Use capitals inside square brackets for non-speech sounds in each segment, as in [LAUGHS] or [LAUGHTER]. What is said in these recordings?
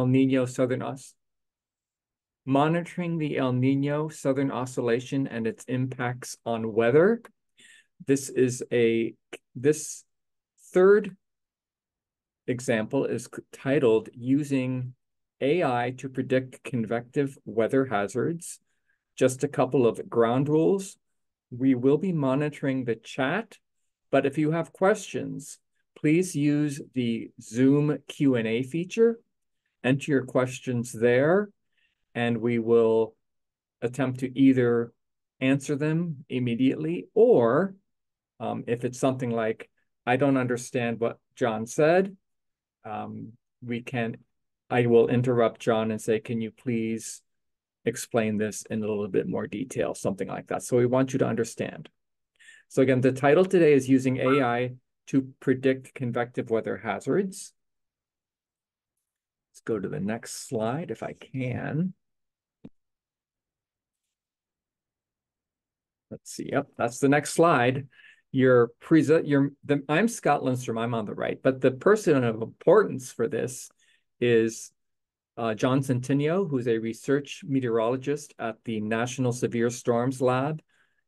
El Nino Southern Os monitoring the El Nino Southern Oscillation and its impacts on weather. This is a this third example is titled using AI to predict convective weather hazards. Just a couple of ground rules. We will be monitoring the chat, but if you have questions, please use the Zoom Q&A feature. Enter your questions there, and we will attempt to either answer them immediately or um, if it's something like, I don't understand what John said, um, we can, I will interrupt John and say, can you please explain this in a little bit more detail, something like that. So we want you to understand. So again, the title today is using AI to predict convective weather hazards. Let's go to the next slide if I can. Let's see. Yep, that's the next slide. Your present, your the, I'm Scott Lindstrom. I'm on the right, but the person of importance for this is uh, John Cintineo, who's a research meteorologist at the National Severe Storms Lab.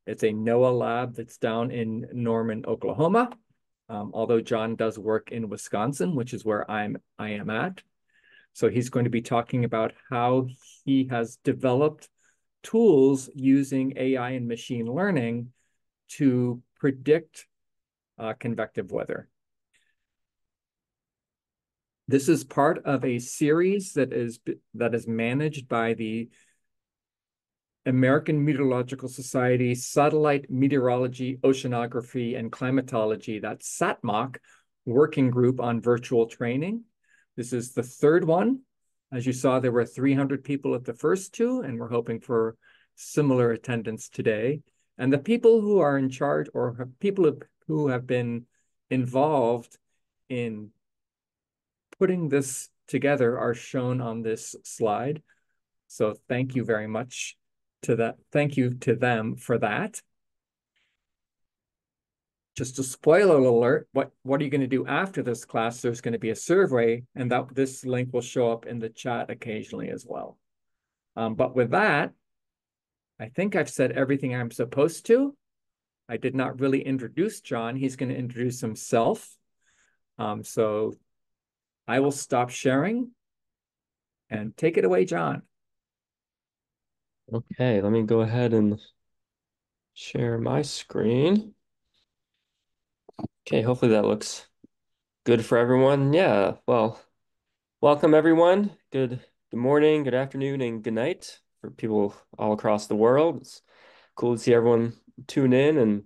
It's a NOAA lab that's down in Norman, Oklahoma. Um, although John does work in Wisconsin, which is where I'm I am at. So he's going to be talking about how he has developed tools using AI and machine learning to predict uh, convective weather. This is part of a series that is that is managed by the American Meteorological Society Satellite Meteorology, Oceanography, and Climatology, that's SATMOC, working group on virtual training. This is the third one. As you saw, there were 300 people at the first two, and we're hoping for similar attendance today. And the people who are in charge or people who have been involved in putting this together are shown on this slide. So thank you very much to that. Thank you to them for that. Just a spoiler alert, what, what are you going to do after this class? There's going to be a survey and that this link will show up in the chat occasionally as well. Um, but with that, I think I've said everything I'm supposed to. I did not really introduce John. He's going to introduce himself. Um, so I will stop sharing and take it away, John. Okay, let me go ahead and share my screen. Okay, hopefully that looks good for everyone. Yeah, well, welcome everyone. Good good morning, good afternoon, and good night for people all across the world. It's cool to see everyone tune in and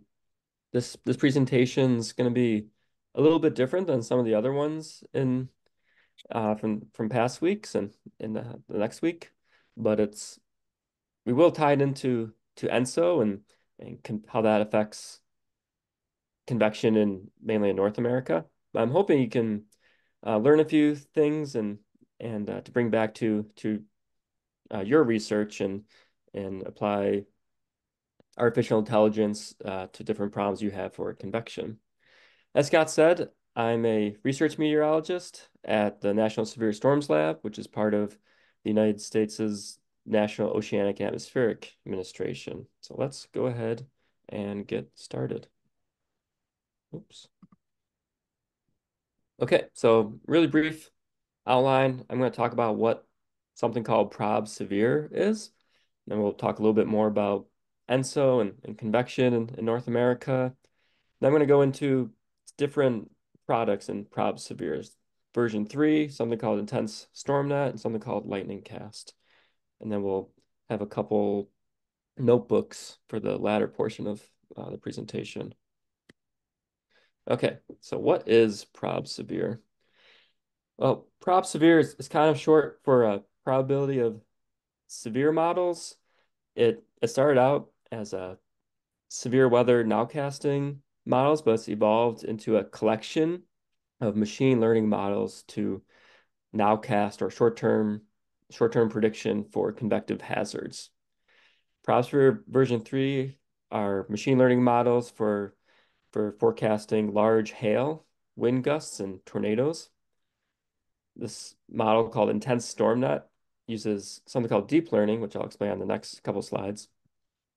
this this presentation is going to be a little bit different than some of the other ones in uh, from from past weeks and in the, the next week, but it's we will tie it into to ENSO and and can, how that affects convection in mainly in North America. I'm hoping you can uh, learn a few things and and uh, to bring back to to uh, your research and and apply artificial intelligence uh, to different problems you have for convection. As Scott said, I'm a research meteorologist at the National Severe Storms Lab, which is part of the United States' National Oceanic and Atmospheric Administration. So let's go ahead and get started. Oops. Okay, so really brief outline. I'm going to talk about what something called prob severe is. And we'll talk a little bit more about ENSO and, and convection in, in North America. Then I'm going to go into different products in prob severes. Version three, something called Intense StormNet, and something called Lightning Cast. And then we'll have a couple notebooks for the latter portion of uh, the presentation. Okay, so what is prob severe? Well, prob severe is, is kind of short for a probability of severe models, it, it started out as a severe weather nowcasting models, but it's evolved into a collection of machine learning models to nowcast or short-term short-term prediction for convective hazards. Prob ProbSevere version 3 are machine learning models for, for forecasting large hail, wind gusts, and tornadoes. this model called Intense StormNet uses something called deep learning, which I'll explain on the next couple slides.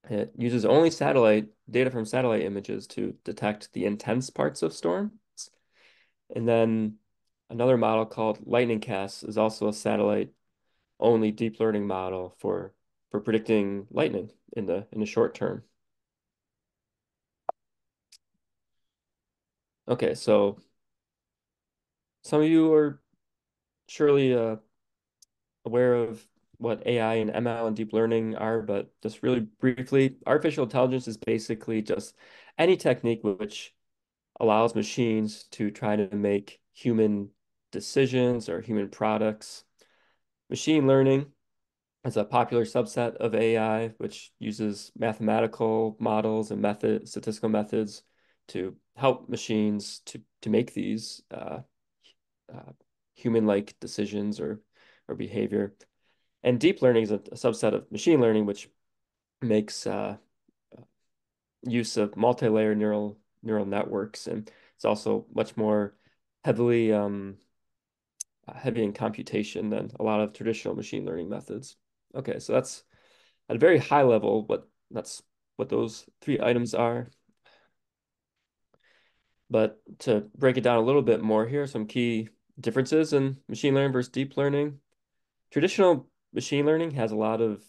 It uses only satellite data from satellite images to detect the intense parts of storms. And then another model called LightningCast is also a satellite only deep learning model for for predicting lightning in the in the short term. Okay, so some of you are surely uh, aware of what AI and ML and deep learning are, but just really briefly, artificial intelligence is basically just any technique which allows machines to try to make human decisions or human products. Machine learning is a popular subset of AI, which uses mathematical models and method statistical methods to help machines to to make these uh, uh, human-like decisions or or behavior. And deep learning is a, a subset of machine learning, which makes uh, use of multi-layer neural neural networks, and it's also much more heavily um, heavy in computation than a lot of traditional machine learning methods. Okay, so that's at a very high level what that's what those three items are. But to break it down a little bit more here, some key differences in machine learning versus deep learning. Traditional machine learning has a lot of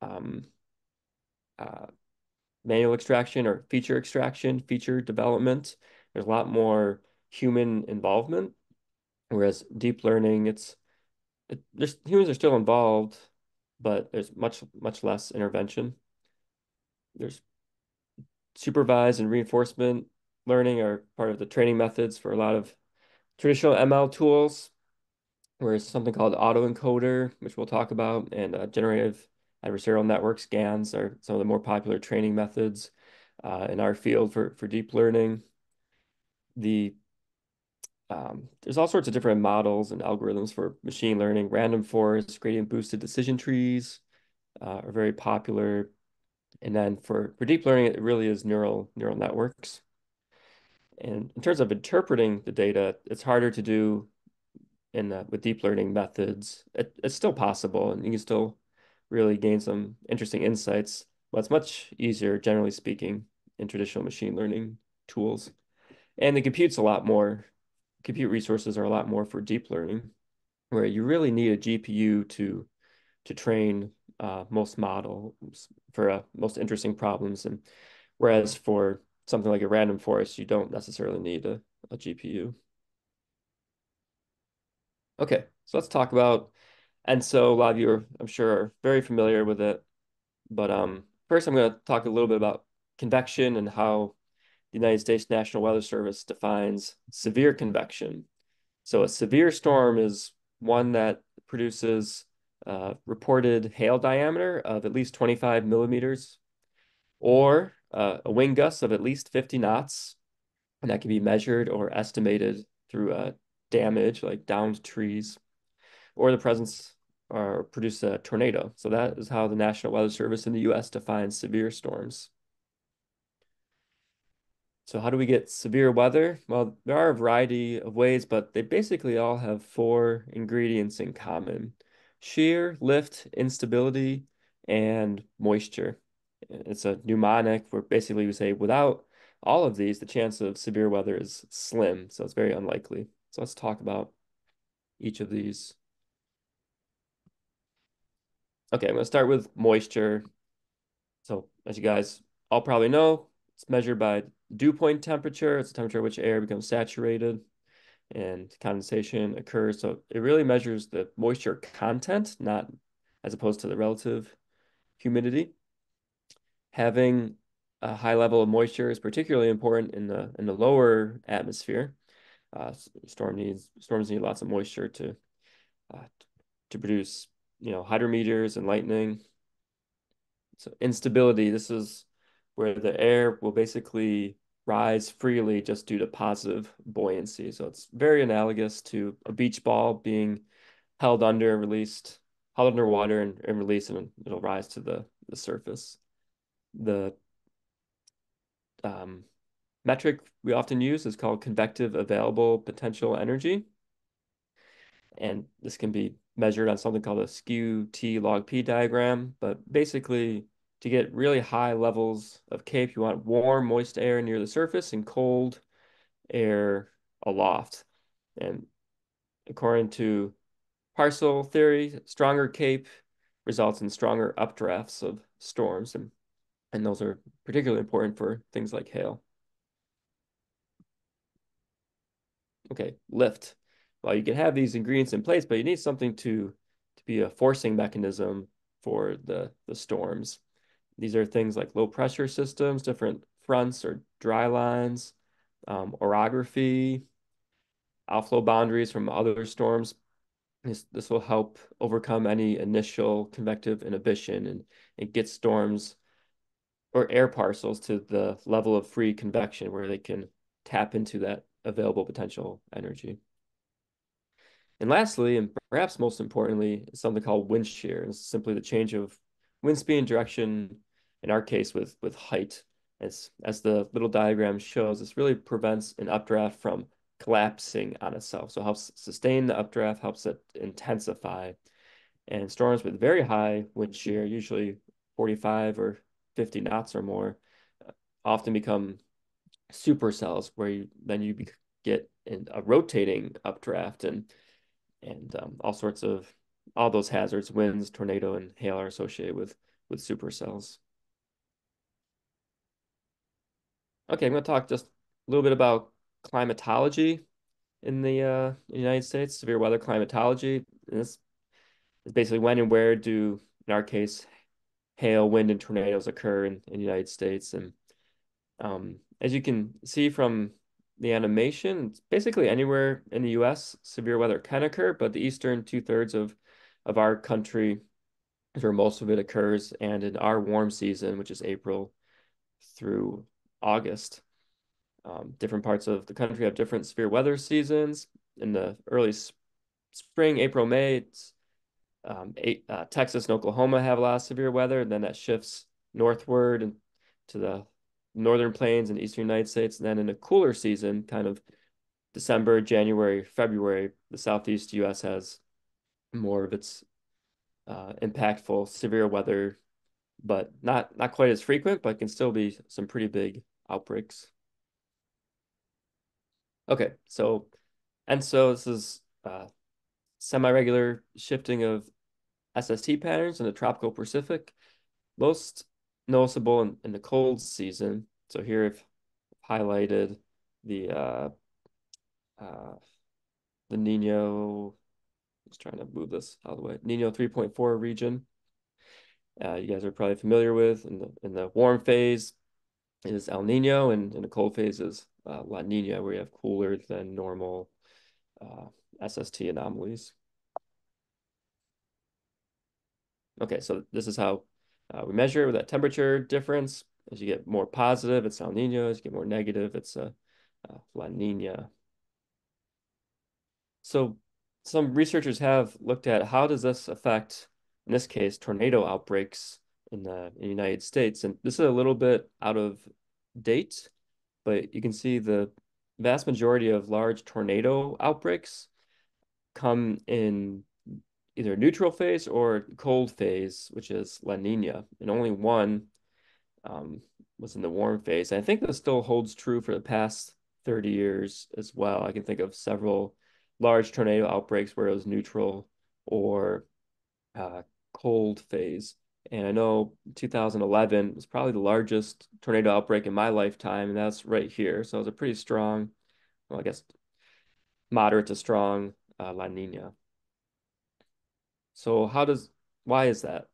um, uh, manual extraction or feature extraction, feature development. There's a lot more human involvement, whereas deep learning, it's it, there's humans are still involved, but there's much much less intervention. There's supervised and reinforcement learning are part of the training methods for a lot of traditional ML tools, whereas something called autoencoder, which we'll talk about, and uh, generative adversarial networks GANs are some of the more popular training methods uh, in our field for, for deep learning. The um, there's all sorts of different models and algorithms for machine learning. Random forest, gradient boosted decision trees uh, are very popular. And then for, for deep learning, it really is neural neural networks. And in terms of interpreting the data, it's harder to do in the, with deep learning methods. It, it's still possible, and you can still really gain some interesting insights, but it's much easier, generally speaking, in traditional machine learning tools. And the compute's a lot more, compute resources are a lot more for deep learning, where you really need a GPU to to train uh, most models for uh, most interesting problems. And whereas for something like a random forest, you don't necessarily need a, a GPU. Okay, so let's talk about, and so a lot of you are, I'm sure, are very familiar with it. But um, first, I'm going to talk a little bit about convection and how the United States National Weather Service defines severe convection. So a severe storm is one that produces uh, reported hail diameter of at least 25 millimeters, or uh, a wind gust of at least 50 knots, and that can be measured or estimated through uh, damage like downed trees, or the presence or produce a tornado. So that is how the National Weather Service in the U.S. defines severe storms. So how do we get severe weather? Well, there are a variety of ways, but they basically all have four ingredients in common. Shear, lift, instability, and moisture. It's a mnemonic where basically we say without all of these, the chance of severe weather is slim. So it's very unlikely. So let's talk about each of these. Okay, I'm going to start with moisture. So as you guys all probably know, it's measured by dew point temperature. It's the temperature at which air becomes saturated and condensation occurs. So it really measures the moisture content, not as opposed to the relative humidity. Having a high level of moisture is particularly important in the in the lower atmosphere. Uh, storm needs storms need lots of moisture to uh, to produce you know hydrometeors and lightning. So instability. This is where the air will basically rise freely just due to positive buoyancy. So it's very analogous to a beach ball being held under and released, held under water and, and released, and it'll rise to the, the surface. The um, metric we often use is called convective available potential energy. And this can be measured on something called a skew T log P diagram. But basically, to get really high levels of CAPE, you want warm, moist air near the surface and cold air aloft. And according to parcel theory, stronger CAPE results in stronger updrafts of storms. And, and those are particularly important for things like hail. Okay, lift. Well, you can have these ingredients in place, but you need something to, to be a forcing mechanism for the, the storms. These are things like low pressure systems, different fronts or dry lines, um, orography, outflow boundaries from other storms. This, this will help overcome any initial convective inhibition and, and get storms or air parcels to the level of free convection where they can tap into that available potential energy. And lastly, and perhaps most importantly, is something called wind shear. It's simply the change of wind speed and direction in our case with, with height. As, as the little diagram shows, this really prevents an updraft from collapsing on itself. So it helps sustain the updraft, helps it intensify. And storms with very high wind shear, usually 45 or 50 knots or more, uh, often become supercells where you then you get in a rotating updraft and and um, all sorts of all those hazards, winds, tornado, and hail are associated with with supercells. Okay, I'm going to talk just a little bit about climatology in the uh, United States, severe weather climatology. And this is basically when and where do, in our case, hail, wind, and tornadoes occur in, in the United States. And um, as you can see from the animation, basically anywhere in the US, severe weather can occur, but the eastern two thirds of, of our country is where most of it occurs. And in our warm season, which is April through August. Um, different parts of the country have different severe weather seasons. In the early spring, April, May, it's, um, eight, uh, Texas and Oklahoma have a lot of severe weather. And then that shifts northward and to the northern plains and eastern United States. And then in a cooler season, kind of December, January, February, the southeast U.S. has more of its uh, impactful severe weather, but not not quite as frequent, but can still be some pretty big outbreaks. Okay, so, and so this is uh, semi-regular shifting of SST patterns in the tropical Pacific, most noticeable in, in the cold season. So here I've highlighted the uh, uh, the Nino, I'm just trying to move this out of the way, Nino 3.4 region. Uh, you guys are probably familiar with in the in the warm phase, is El Nino, and in the cold phase is uh, La Nina, where you have cooler than normal uh, SST anomalies. Okay, so this is how uh, we measure with that temperature difference. As you get more positive, it's El Nino. As you get more negative, it's a, a La Nina. So some researchers have looked at how does this affect, in this case, tornado outbreaks in the, in the United States. And this is a little bit out of date, but you can see the vast majority of large tornado outbreaks come in either neutral phase or cold phase, which is La Nina, and only one um, was in the warm phase. And I think this still holds true for the past 30 years as well. I can think of several large tornado outbreaks where it was neutral or uh, cold phase. And I know 2011 was probably the largest tornado outbreak in my lifetime, and that's right here. So it was a pretty strong, well, I guess moderate to strong uh, La Nina. So how does, why is that?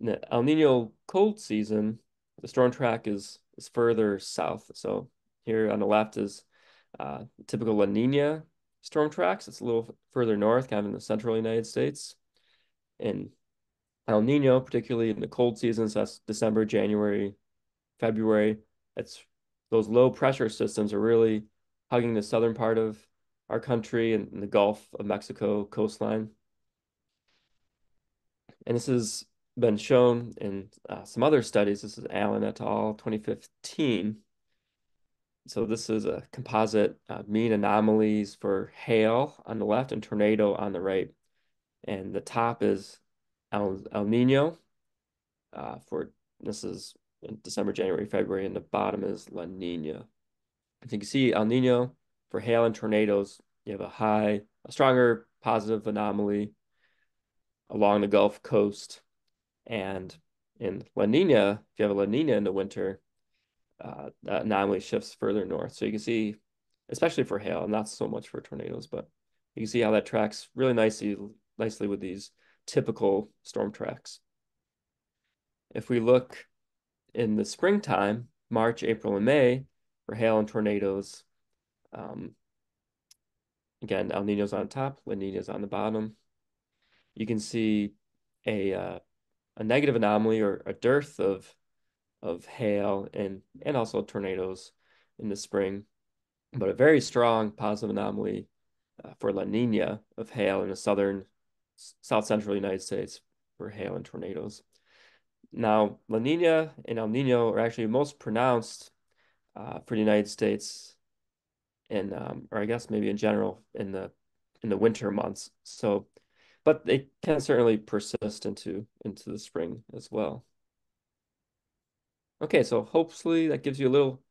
The El Nino cold season, the storm track is, is further south. So here on the left is uh, typical La Nina storm tracks. It's a little further north, kind of in the central United States. And El Nino, particularly in the cold seasons, that's December, January, February. It's those low pressure systems are really hugging the southern part of our country and, the Gulf of Mexico coastline. And this has been shown in uh, some other studies. This is Allen et al. 2015 so this is a composite uh, mean anomalies for hail on the left and tornado on the right. And the top is El, El Nino uh, for this is December, January, February, and the bottom is La Nina. As you can see, El Nino for hail and tornadoes, you have a high, a stronger positive anomaly along the Gulf Coast. And in La Nina, if you have a La Nina in the winter, uh, that anomaly shifts further north. So you can see, especially for hail, not so much for tornadoes, but you can see how that tracks really nicely, nicely with these typical storm tracks. If we look in the springtime, March, April, and May, for hail and tornadoes, um, again, El Nino's on top, La Nina's on the bottom. You can see a uh, a negative anomaly or a dearth of of hail and and also tornadoes in the spring, but a very strong positive anomaly uh, for La Nina of hail in the southern south central United States for hail and tornadoes. Now, La Nina and El Nino are actually most pronounced uh, for the United States, and um, or I guess maybe in general in the in the winter months. So, but they can certainly persist into into the spring as well. Okay, so hopefully that gives you a little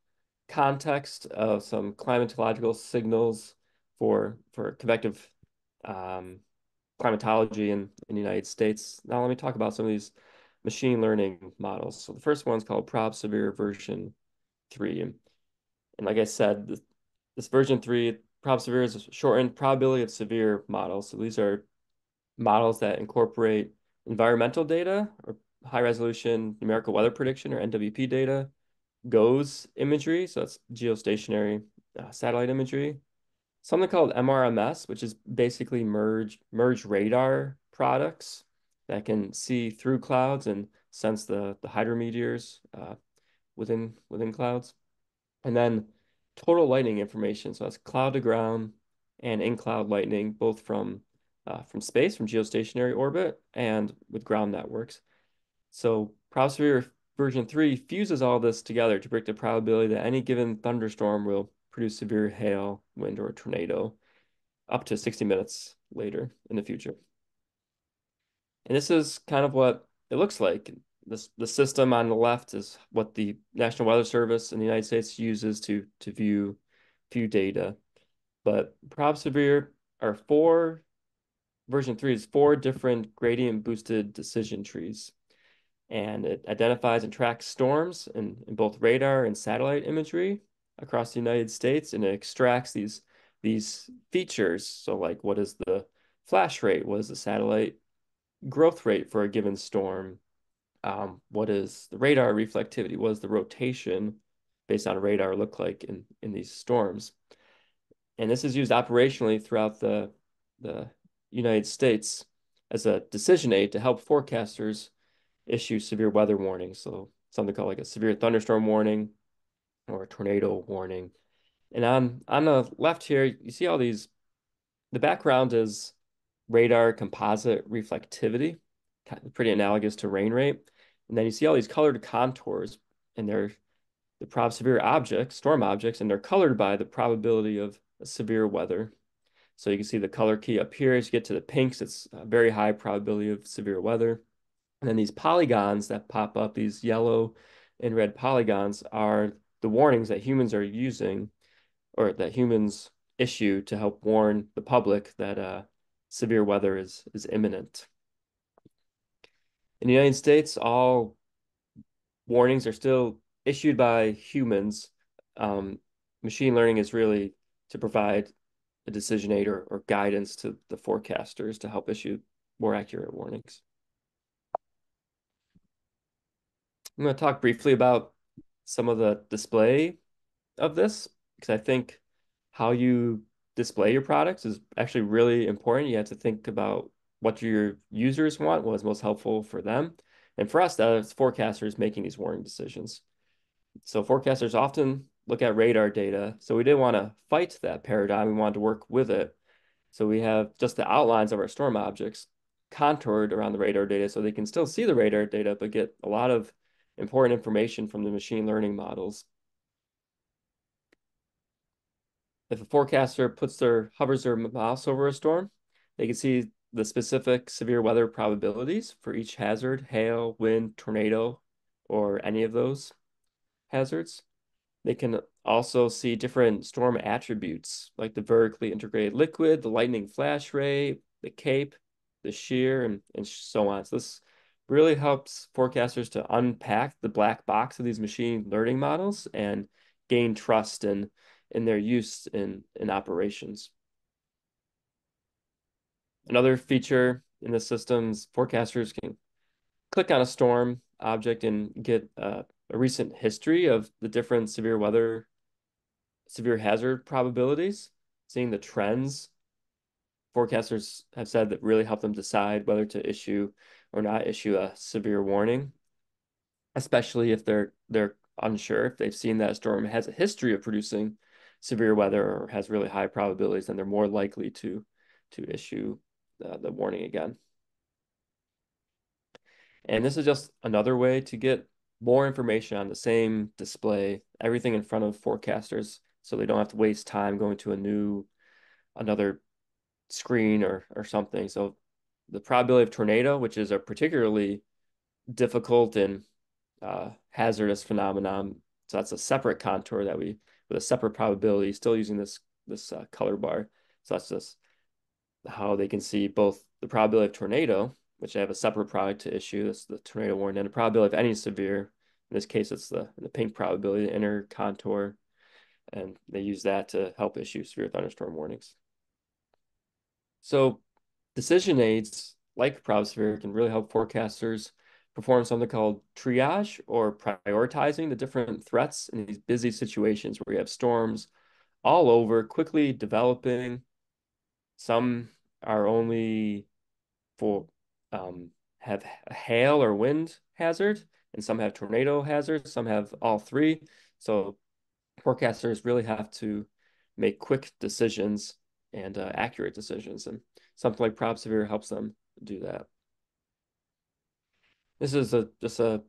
context of some climatological signals for for convective um, climatology in, in the United States. Now let me talk about some of these machine learning models. So the first one's called ProbSevere version 3. And, and like I said, this, this version 3, ProbSevere is a shortened probability of severe models. So these are models that incorporate environmental data or high resolution numerical weather prediction or NWP data, GOES imagery, so that's geostationary uh, satellite imagery, something called MRMS, which is basically merge merge radar products that can see through clouds and sense the the hydrometeors uh, within within clouds, and then total lightning information. So that's cloud to ground and in cloud lightning, both from uh, from space, from geostationary orbit, and with ground networks. So ProbSevere version 3 fuses all this together to predict the probability that any given thunderstorm will produce severe hail, wind, or tornado up to 60 minutes later in the future. And this is kind of what it looks like. This, the system on the left is what the National Weather Service in the United States uses to, to view, view data. But ProbSevere are four, version three is four different gradient boosted decision trees and it identifies and tracks storms in, in both radar and satellite imagery across the United States, and it extracts these these features. So, like, what is the flash rate? What is the satellite growth rate for a given storm? Um, what is the radar reflectivity? What does the rotation based on radar look like in in these storms? And this is used operationally throughout the the United States as a decision aid to help forecasters issue severe weather warnings. So something called like a severe thunderstorm warning or a tornado warning. And on on the left here, you see all these. The background is radar composite reflectivity, pretty analogous to rain rate. And then you see all these colored contours, and they're the prob severe objects, storm objects, and they're colored by the probability of severe weather. So you can see the color key up here. As you get to the pinks, it's a very high probability of severe weather. And then these polygons that pop up, these yellow and red polygons, are the warnings that humans are using or that humans issue to help warn the public that uh, severe weather is, is imminent. In the United States, all warnings are still issued by humans. Um, machine learning is really to provide a decision aid or, or guidance to the forecasters to help issue more accurate warnings. I'm going to talk briefly about some of the display of this because I think how you display your products is actually really important. You have to think about what your users want, what is most helpful for them. And for us, that's forecasters making these warning decisions. So forecasters often look at radar data. So we didn't want to fight that paradigm. We wanted to work with it. So we have just the outlines of our storm objects contoured around the radar data so they can still see the radar data, but get a lot of important information from the machine learning models. if a forecaster puts their hovers their mouse over a storm, they can see the specific severe weather probabilities for each hazard, hail, wind, tornado, or any of those hazards. They can also see different storm attributes like the vertically integrated liquid, the lightning flash rate, the CAPE, the shear, and, and so on. So this really helps forecasters to unpack the black box of these machine learning models and gain trust in, in their use in, in operations. Another feature in the systems, forecasters can click on a storm object and get uh, a recent history of the different severe weather, severe hazard probabilities, seeing the trends. Forecasters have said that really help them decide whether to issue or not issue a severe warning, especially if they're they're unsure if they've seen that a storm has a history of producing severe weather or has really high probabilities, then they're more likely to to issue the warning again. And this is just another way to get more information on the same display, everything in front of forecasters, so they don't have to waste time going to a new, another screen or or something. So the probability of tornado, which is a particularly difficult and uh, hazardous phenomenon. So that's a separate contour that we, with a separate probability, still using this this uh, color bar. So that's just how they can see both the probability of tornado, which I have a separate product to issue. That's the tornado warning, and the probability of any severe. In this case, it's the the pink probability, the inner contour, and they use that to help issue severe thunderstorm warnings. So decision aids like ProbSevere can really help forecasters perform something called triage or prioritizing the different threats in these busy situations where you have storms all over, quickly developing. Some are only for um, have hail or wind hazard, and some have tornado hazard. Some have all three. So forecasters really have to make quick decisions and uh, accurate decisions, and something like ProbSevere helps them do that. This is a just a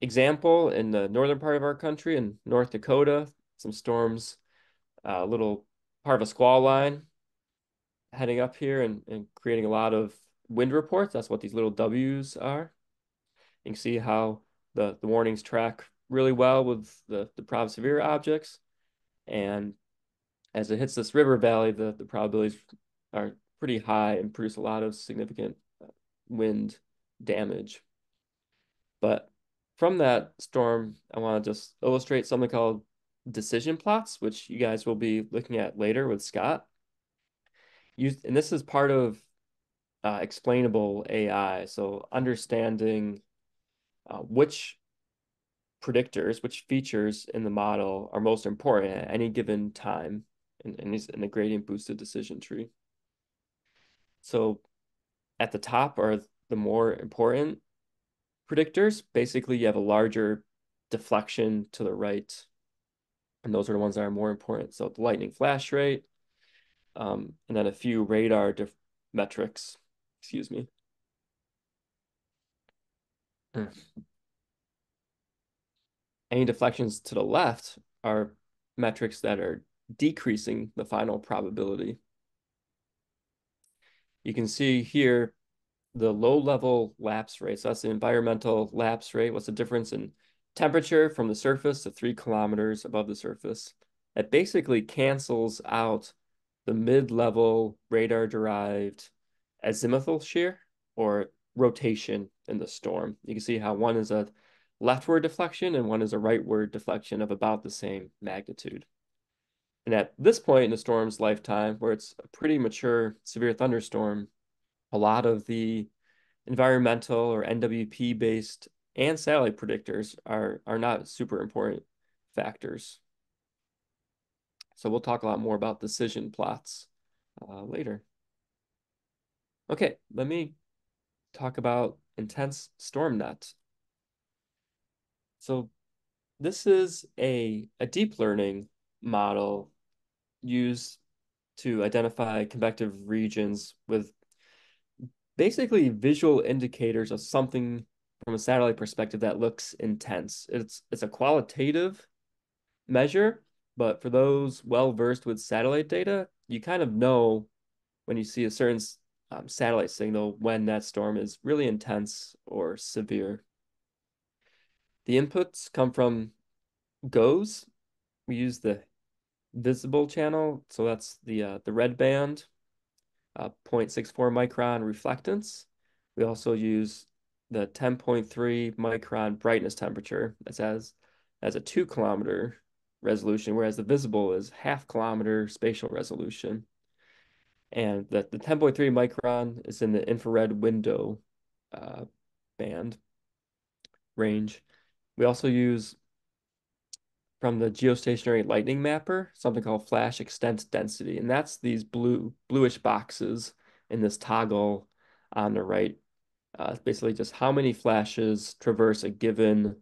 example in the northern part of our country in North Dakota. Some storms, a uh, little part of a squall line heading up here and, and creating a lot of wind reports. That's what these little W's are. You can see how the, the warnings track really well with the, the ProbSevere objects. And as it hits this river valley, the, the probabilities are pretty high and produce a lot of significant uh, wind damage. But from that storm, I want to just illustrate something called decision plots, which you guys will be looking at later with Scott. You, and this is part of uh, explainable AI. So understanding uh, which predictors, which features in the model are most important at any given time in, in, in a gradient boosted decision tree. So at the top are the more important predictors, basically you have a larger deflection to the right. And those are the ones that are more important. So the lightning flash rate, um, and then a few radar metrics, excuse me. Hmm. Any deflections to the left are metrics that are decreasing the final probability. You can see here the low level lapse rate. So that's the environmental lapse rate. What's the difference in temperature from the surface to three kilometers above the surface? It basically cancels out the mid-level radar-derived azimuthal shear or rotation in the storm. You can see how one is a leftward deflection and one is a rightward deflection of about the same magnitude. And at this point in the storm's lifetime, where it's a pretty mature severe thunderstorm, a lot of the environmental or NWP based and satellite predictors are are not super important factors. So we'll talk a lot more about decision plots uh, later. Okay, let me talk about intense storm net. So this is a, a deep learning model used to identify convective regions with basically visual indicators of something from a satellite perspective that looks intense. It's it's a qualitative measure, But for those well versed with satellite data, you kind of know when you see a certain um, satellite signal when that storm is really intense or severe. The inputs come from GOES. We use the visible channel, so that's the uh, the red band, uh, 0.64 micron reflectance. We also use the 10.3 micron brightness temperature. That's as as a two kilometer resolution, whereas the visible is half kilometer spatial resolution. And the, the 10.3 micron is in the infrared window uh, band range. We also use from the geostationary lightning mapper, something called flash extent density. And that's these blue bluish boxes in this toggle on the right. Uh, basically just how many flashes traverse a given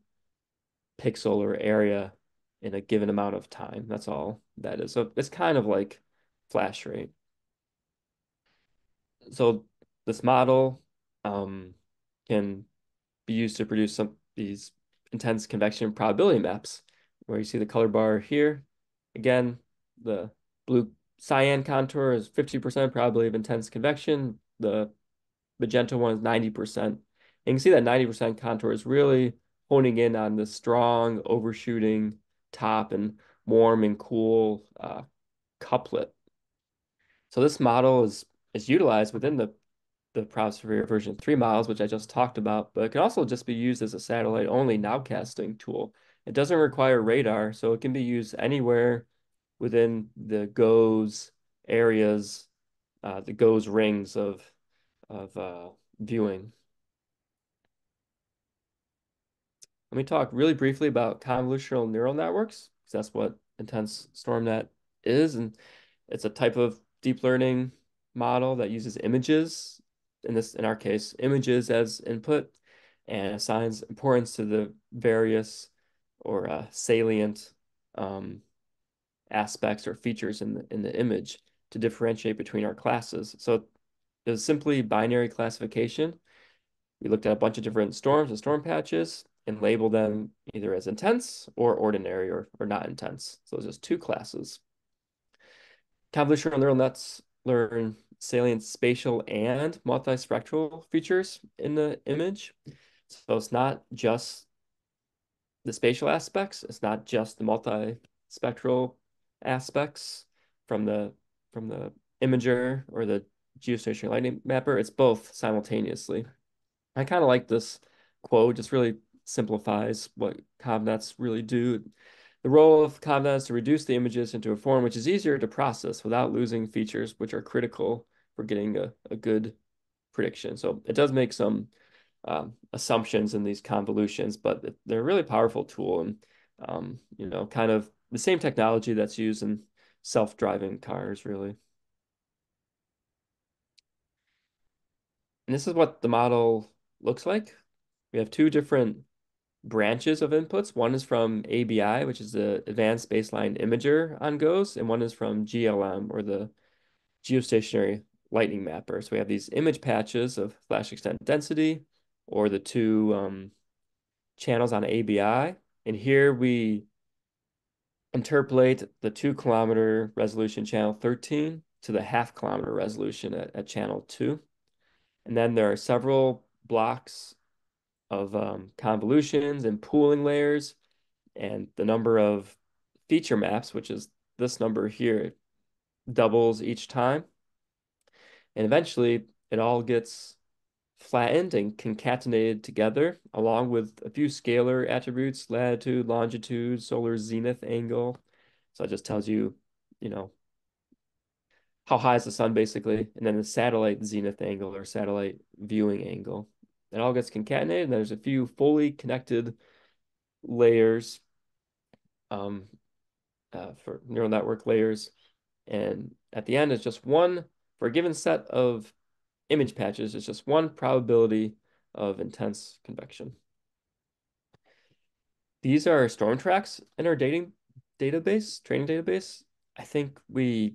pixel or area in a given amount of time. That's all that is. So it's kind of like flash rate. So this model um, can be used to produce some these intense convection probability maps where you see the color bar here. Again, the blue cyan contour is 50% probability of intense convection. The magenta one is 90%. And you can see that 90% contour is really honing in on the strong overshooting top and warm and cool uh, couplet. So this model is is utilized within the the Severe version 3 models, which I just talked about, but it can also just be used as a satellite only nowcasting tool. It doesn't require radar, so it can be used anywhere within the GOES areas, uh, the GOES rings of of uh, viewing. Let me talk really briefly about convolutional neural networks, because that's what Intense StormNet is. And it's a type of deep learning model that uses images, in this in our case, images as input, and assigns importance to the various or uh, salient um, aspects or features in the in the image to differentiate between our classes. So it was simply binary classification. We looked at a bunch of different storms and storm patches and label them either as intense or ordinary or, or not intense. So it's just two classes. Convolutional neural nets learn salient spatial and multispectral features in the image. So it's not just the spatial aspects, it's not just the multispectral aspects from the from the imager or the geostationary lightning mapper, it's both simultaneously. I kind of like this quote, just really simplifies what convnets really do. The role of convnet is to reduce the images into a form which is easier to process without losing features which are critical for getting a, a good prediction. So it does make some um, assumptions in these convolutions, but they're a really powerful tool and, um, you know, kind of the same technology that's used in self-driving cars, really. And this is what the model looks like. We have two different branches of inputs. One is from ABI, which is the Advanced Baseline Imager on GOES, and one is from GLM, or the Geostationary Lightning Mapper. So we have these image patches of flash extent density, or the two um, channels on ABI. And here we interpolate the two kilometer resolution channel 13 to the half kilometer resolution at, at channel 2. And then there are several blocks of um, convolutions and pooling layers and the number of feature maps, which is this number here, doubles each time. And eventually it all gets flattened and concatenated together along with a few scalar attributes, latitude, longitude, solar zenith angle. So it just tells you, you know, how high is the sun basically, and then the satellite zenith angle or satellite viewing angle. It all gets concatenated, and there's a few fully connected layers um, uh, for neural network layers. And at the end, it's just one, for a given set of image patches, it's just one probability of intense convection. These are storm tracks in our dating database, training database. I think we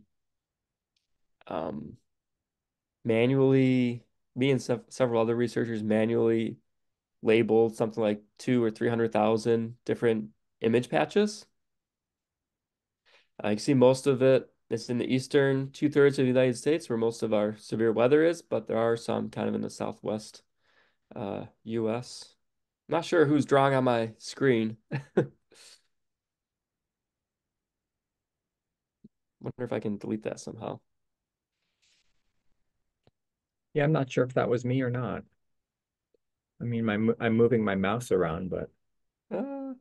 um, manually me and se several other researchers manually labeled something like two or 300,000 different image patches. I can see most of it is in the eastern two thirds of the United States where most of our severe weather is, but there are some kind of in the southwest uh, US. Not sure who's drawing on my screen. [LAUGHS] Wonder if I can delete that somehow. Yeah, I'm not sure if that was me or not. I mean, my I'm moving my mouse around, but uh,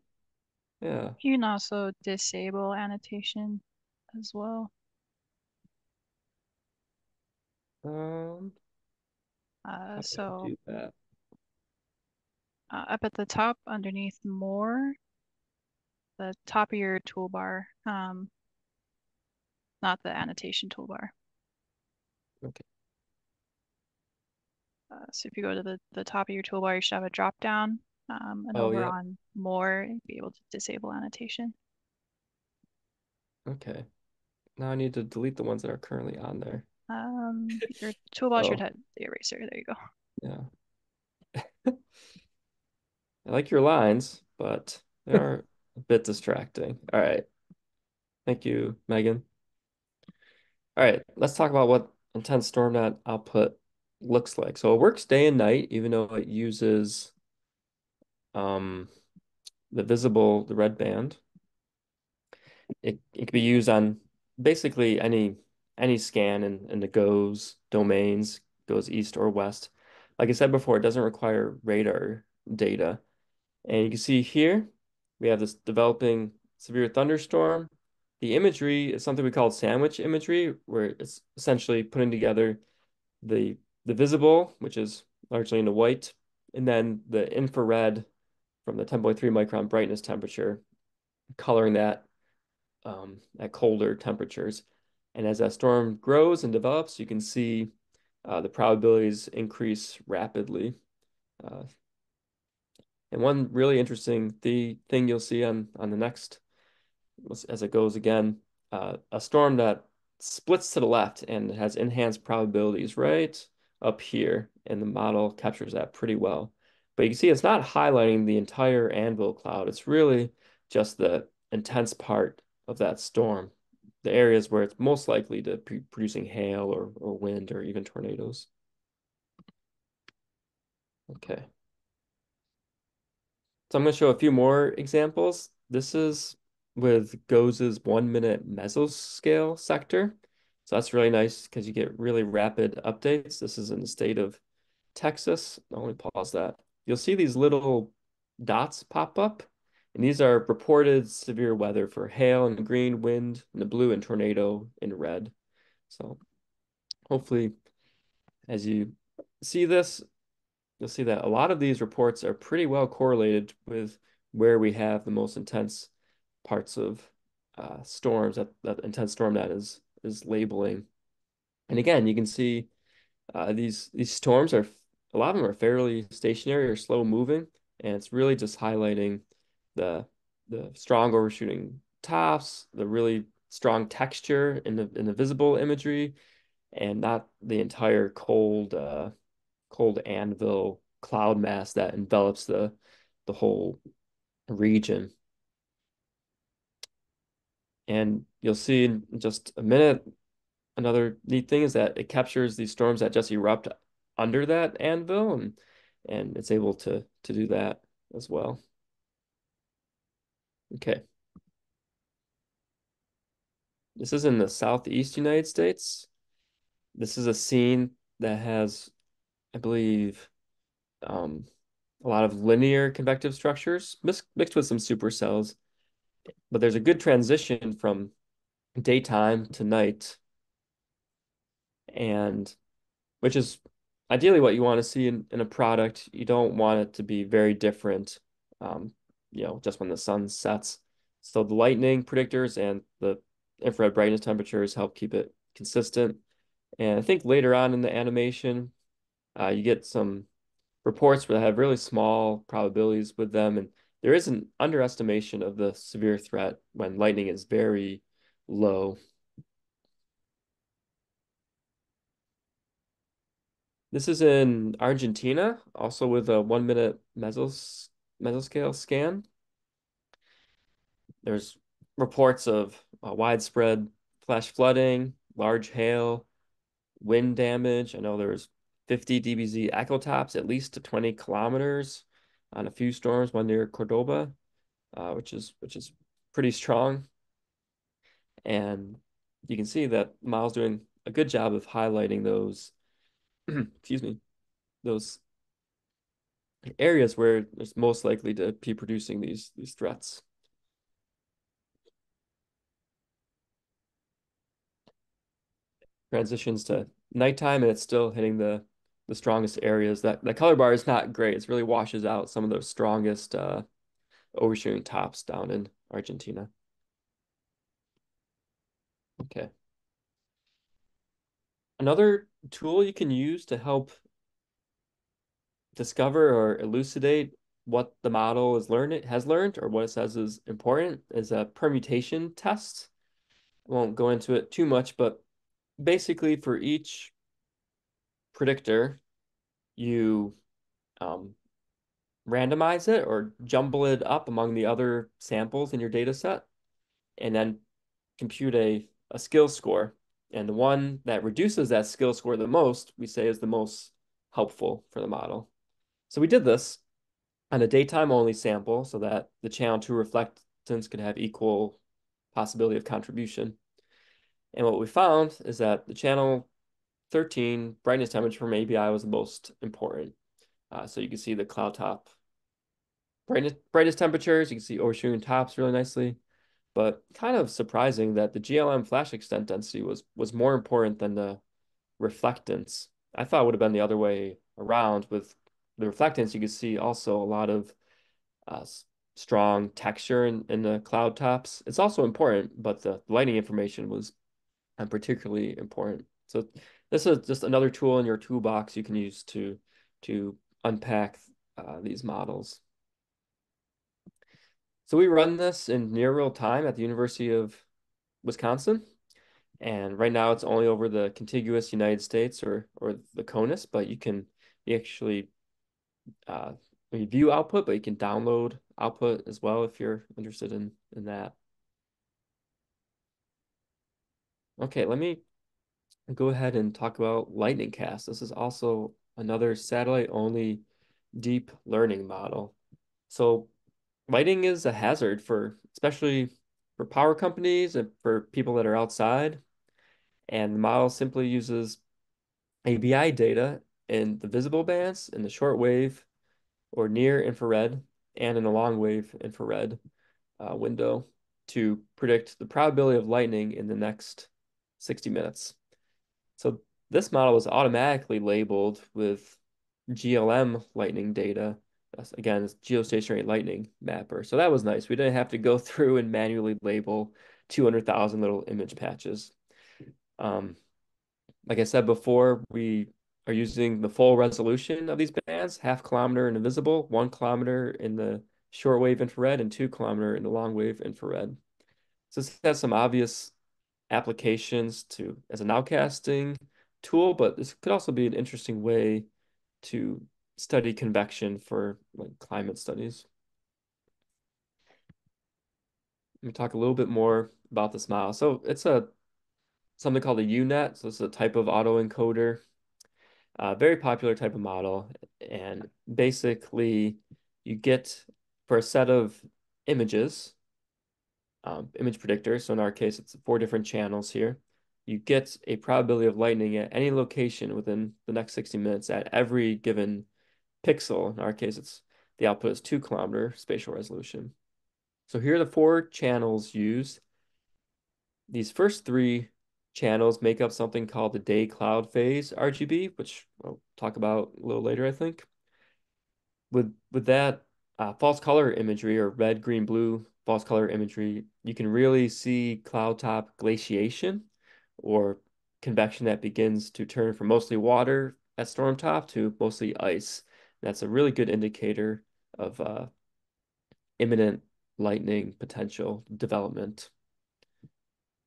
yeah. You can also disable annotation as well. Um, uh, so do? Uh, up at the top underneath more, the top of your toolbar, um, not the annotation toolbar. Okay. Uh, so if you go to the, the top of your toolbar, you should have a drop down um, and oh, over yeah. on more, be able to disable annotation. Okay. Now I need to delete the ones that are currently on there. Um, [LAUGHS] your toolbar oh. should have the eraser. There you go. Yeah. [LAUGHS] I like your lines, but they are a bit distracting. All right. Thank you, Megan. All right, let's talk about what intense StormNet output looks like. So it works day and night, even though it uses um, the visible, the red band. It, it can be used on basically any any scan in, in the GOES domains, GOES east or west. Like I said before, it doesn't require radar data. And you can see here, we have this developing severe thunderstorm. The imagery is something we call sandwich imagery, where it's essentially putting together the, the visible, which is largely in the white, and then the infrared from the 10.3 micron brightness temperature, coloring that um, at colder temperatures. And as that storm grows and develops, you can see uh, the probabilities increase rapidly. Uh, and one really interesting the thing you'll see on, on the next, as it goes again, uh, a storm that splits to the left and has enhanced probabilities right up here. And the model captures that pretty well. But you can see it's not highlighting the entire anvil cloud. It's really just the intense part of that storm, the areas where it's most likely to be producing hail or, or wind or even tornadoes. Okay. So I'm going to show a few more examples. This is with GOES's one minute mesoscale sector. So that's really nice because you get really rapid updates. This is in the state of Texas. Let me pause that. You'll see these little dots pop up. And these are reported severe weather for hail in the green, wind in the blue, and tornado in red. So hopefully, as you see this, you'll see that a lot of these reports are pretty well correlated with where we have the most intense parts of uh, storms that that intense storm that is is labeling. And again, you can see uh, these these storms are a lot of them are fairly stationary or slow moving, and it's really just highlighting the the strong overshooting tops, the really strong texture in the in the visible imagery, and not the entire cold uh, cold anvil cloud mass that envelops the the whole region. And you'll see in just a minute, another neat thing is that it captures these storms that just erupt under that anvil and and it's able to to do that as well. Okay. This is in the southeast United States. This is a scene that has, I believe, um, a lot of linear convective structures mixed, mixed with some supercells. But there's a good transition from daytime to night. And which is ideally what you want to see in, in a product. You don't want it to be very different, um, you know, just when the sun sets. So the lightning predictors and the infrared brightness temperatures help keep it consistent. And I think later on in the animation, uh, you get some reports that have really small probabilities with them. And there is an underestimation of the severe threat when lightning is very low. This is in Argentina, also with a one minute mesos mesoscale scan. There's reports of uh, widespread flash flooding, large hail, wind damage. I know there's 50 dBz echo tops, at least to 20 kilometers on a few storms, one near Cordoba, uh, which is which is pretty strong. And you can see that Miles doing a good job of highlighting those, [CLEARS THROAT] excuse me, those areas where it's most likely to be producing these these threats. Transitions to nighttime and it's still hitting the the strongest areas. That the color bar is not great. It really washes out some of those strongest uh, overshooting tops down in Argentina. Okay. Another tool you can use to help discover or elucidate what the model is learned has learned or what it says is important is a permutation test. I won't go into it too much, but basically for each predictor, you um, randomize it or jumble it up among the other samples in your data set, and then compute a, a skill score. And the one that reduces that skill score the most, we say is the most helpful for the model. So we did this on a daytime only sample so that the channel two reflectance could have equal possibility of contribution. And what we found is that the channel 13 brightness temperature from ABI was the most important. Uh, so you can see the cloud top brightness, brightest temperatures. You can see overshooting tops really nicely. But kind of surprising that the GLM flash extent density was was more important than the reflectance. I thought it would have been the other way around. With the reflectance, you could see also a lot of uh, strong texture in, in the cloud tops. It's also important, but the lighting information was um, particularly important. So this is just another tool in your toolbox you can use to to unpack uh, these models. So we run this in near real time at the University of Wisconsin. And right now it's only over the contiguous United States or or the CONUS, but you can actually uh, view output, but you can download output as well if you're interested in in that. Okay, let me go ahead and talk about Lightning Cast. This is also another satellite only deep learning model. So lighting is a hazard for especially for power companies and for people that are outside. And the model simply uses ABI data in the visible bands, in the short wave or near infrared, and in the long wave infrared uh, window to predict the probability of lightning in the next 60 minutes. So this model was automatically labeled with GLM lightning data. Again, it's geostationary lightning mapper. So that was nice. We didn't have to go [LAUGHS] through and manually label 200,000 little image patches. Um, like I said before, we are using the full resolution of these bands, half kilometer in the visible, one kilometer in the shortwave infrared, and two kilometer in the long wave infrared. So this has some obvious applications to as a nowcasting tool, but this could also be an interesting way to study convection for like climate studies. Let me talk a little bit more about this model. So it's a something called a UNet. So it's a type of autoencoder, a very popular type of model. And basically you get for a set of images, um, image predictor. So in our case, it's four different channels here. You get a probability of lightning at any location within the next 60 minutes at every given pixel. In our case, it's the output is two kilometer spatial resolution. So here are the four channels used. These first three channels make up something called the day cloud phase RGB, which we'll talk about a little later, I think. With, with that uh, false color imagery or red, green, blue false color imagery, you can really see cloud top glaciation or convection that begins to turn from mostly water at storm top to mostly ice. That's a really good indicator of uh, imminent lightning potential development.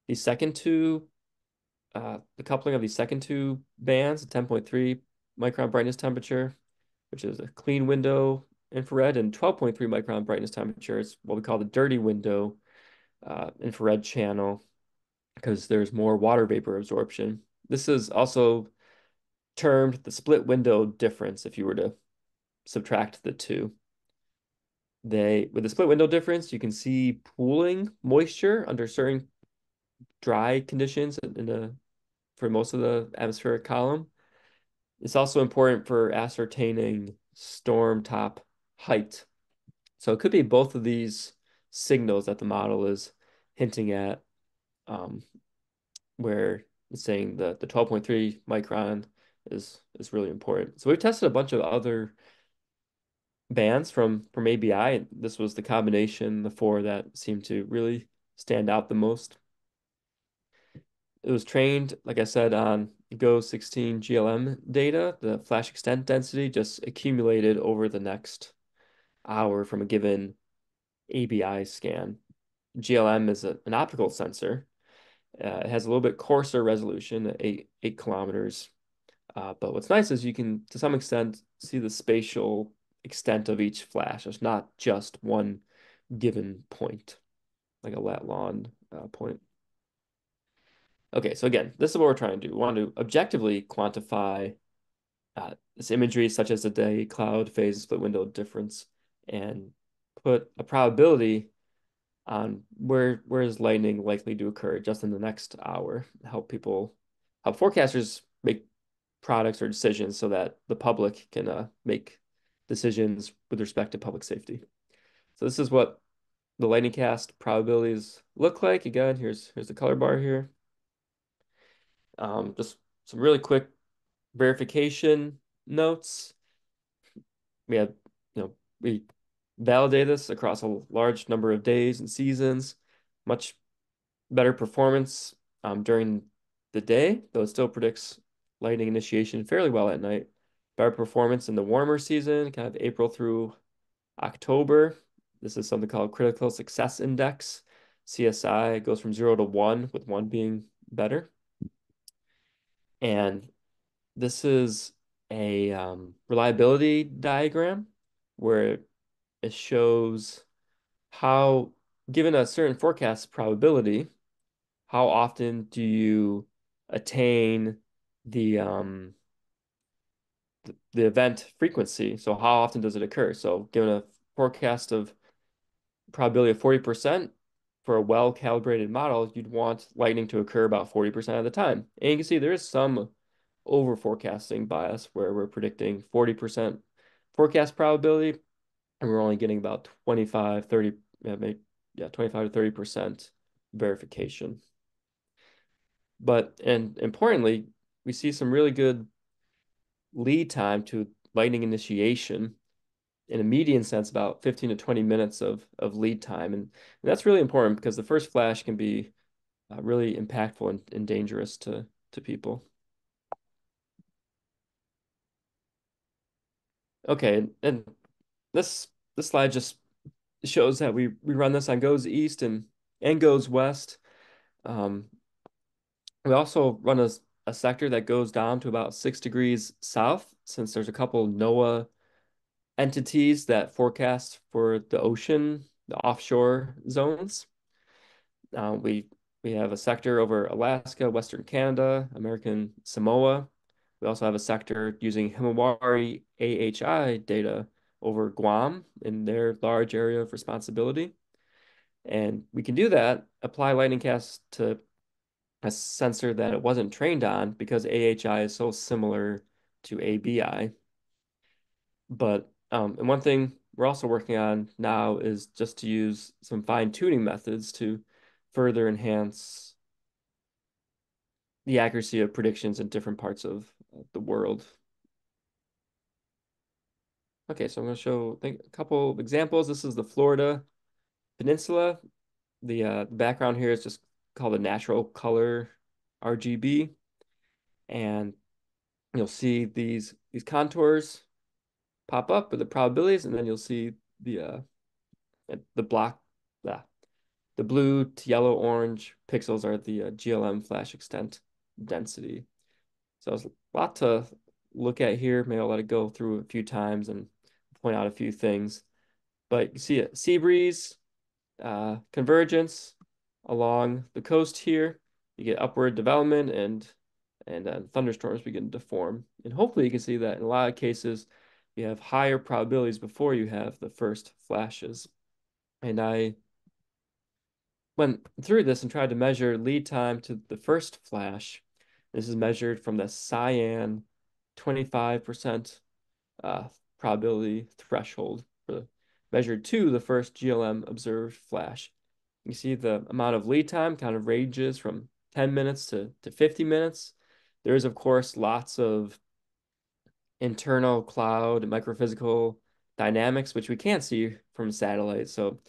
The second two, uh, the coupling of these second two bands, 10.3 micron brightness temperature, which is a clean window infrared and 12.3 micron brightness temperature is what we call the dirty window uh, infrared channel because there's more water vapor absorption. This is also termed the split window difference if you were to subtract the two. They with the split window difference, you can see pooling moisture under certain dry conditions in the for most of the atmospheric column. It's also important for ascertaining storm top height. So it could be both of these signals that the model is hinting at, um, where it's saying that the 12.3 micron is is really important. So we've tested a bunch of other bands from from ABI. This was the combination, the four that seemed to really stand out the most. It was trained, like I said, on GOES-16 GLM data. The flash extent density just accumulated over the next hour from a given ABI scan. GLM is a, an optical sensor. Uh, it has a little bit coarser resolution, eight eight kilometers. Uh, but what's nice is you can, to some extent, see the spatial extent of each flash. It's not just one given point, like a lat long uh, point. Okay, so again, this is what we're trying to do. We want to objectively quantify uh, this imagery, such as the day, cloud, phase, split window difference, and put a probability on where where is lightning likely to occur just in the next hour. Help people, help forecasters make products or decisions so that the public can uh, make decisions with respect to public safety. So this is what the lightning cast probabilities look like. Again, here's here's the color bar here. Um, just some really quick verification notes. We have, you know, we validate this across a large number of days and seasons. Much better performance um, during the day, though it still predicts lightning initiation fairly well at night. Better performance in the warmer season, kind of April through October. This is something called Critical Success Index. CSI goes from zero to one, with one being better. And this is a um, reliability diagram where it shows how, given a certain forecast probability, how often do you attain the um, the event frequency. So how often does it occur? So given a forecast of probability of 40%, for a well-calibrated model, you'd want lightning to occur about 40% of the time. And you can see there is some over forecasting bias where we're predicting 40% forecast probability and we're only getting about 25, 30, yeah, maybe, yeah 25 to 30% verification. But, and importantly, we see some really good lead time to lightning initiation in a median sense about 15 to 20 minutes of, of lead time. And, and that's really important because the first flash can be uh, really impactful and, and dangerous to, to people. Okay, and this this slide just shows that we, we run this on GOES East and, and GOES West. Um, we also run a, a sector that goes down to about six degrees south since there's a couple NOAA entities that forecast for the ocean, the offshore zones. Uh, we we have a sector over Alaska, Western Canada, American Samoa. We also have a sector using Himawari AHI data over Guam in their large area of responsibility. And we can do that, apply lightning cast to a sensor that it wasn't trained on because AHI is so similar to ABI. But um, and one thing we're also working on now is just to use some fine tuning methods to further enhance the accuracy of predictions in different parts of the world. Okay, so I'm going to show think, a couple of examples. This is the Florida Peninsula. The uh, background here is just called a natural color RGB. And you'll see these, these contours pop up with the probabilities, and then you'll see the uh, the block, uh, the blue to yellow orange pixels are the uh, GLM flash extent density. So there's a lot to look at here. Maybe I'll let it go through a few times and point out a few things. But you see it, sea breeze, uh, convergence, along the coast here. You get upward development and and then thunderstorms begin to form. And hopefully you can see that in a lot of cases, you have higher probabilities before you have the first flashes. And I went through this and tried to measure lead time to the first flash. This is measured from the cyan 25% uh, probability threshold for measured to the first GLM observed flash. You see the amount of lead time kind of ranges from 10 minutes to, to 50 minutes. There is, of course, lots of internal cloud microphysical dynamics, which we can't see from satellites. So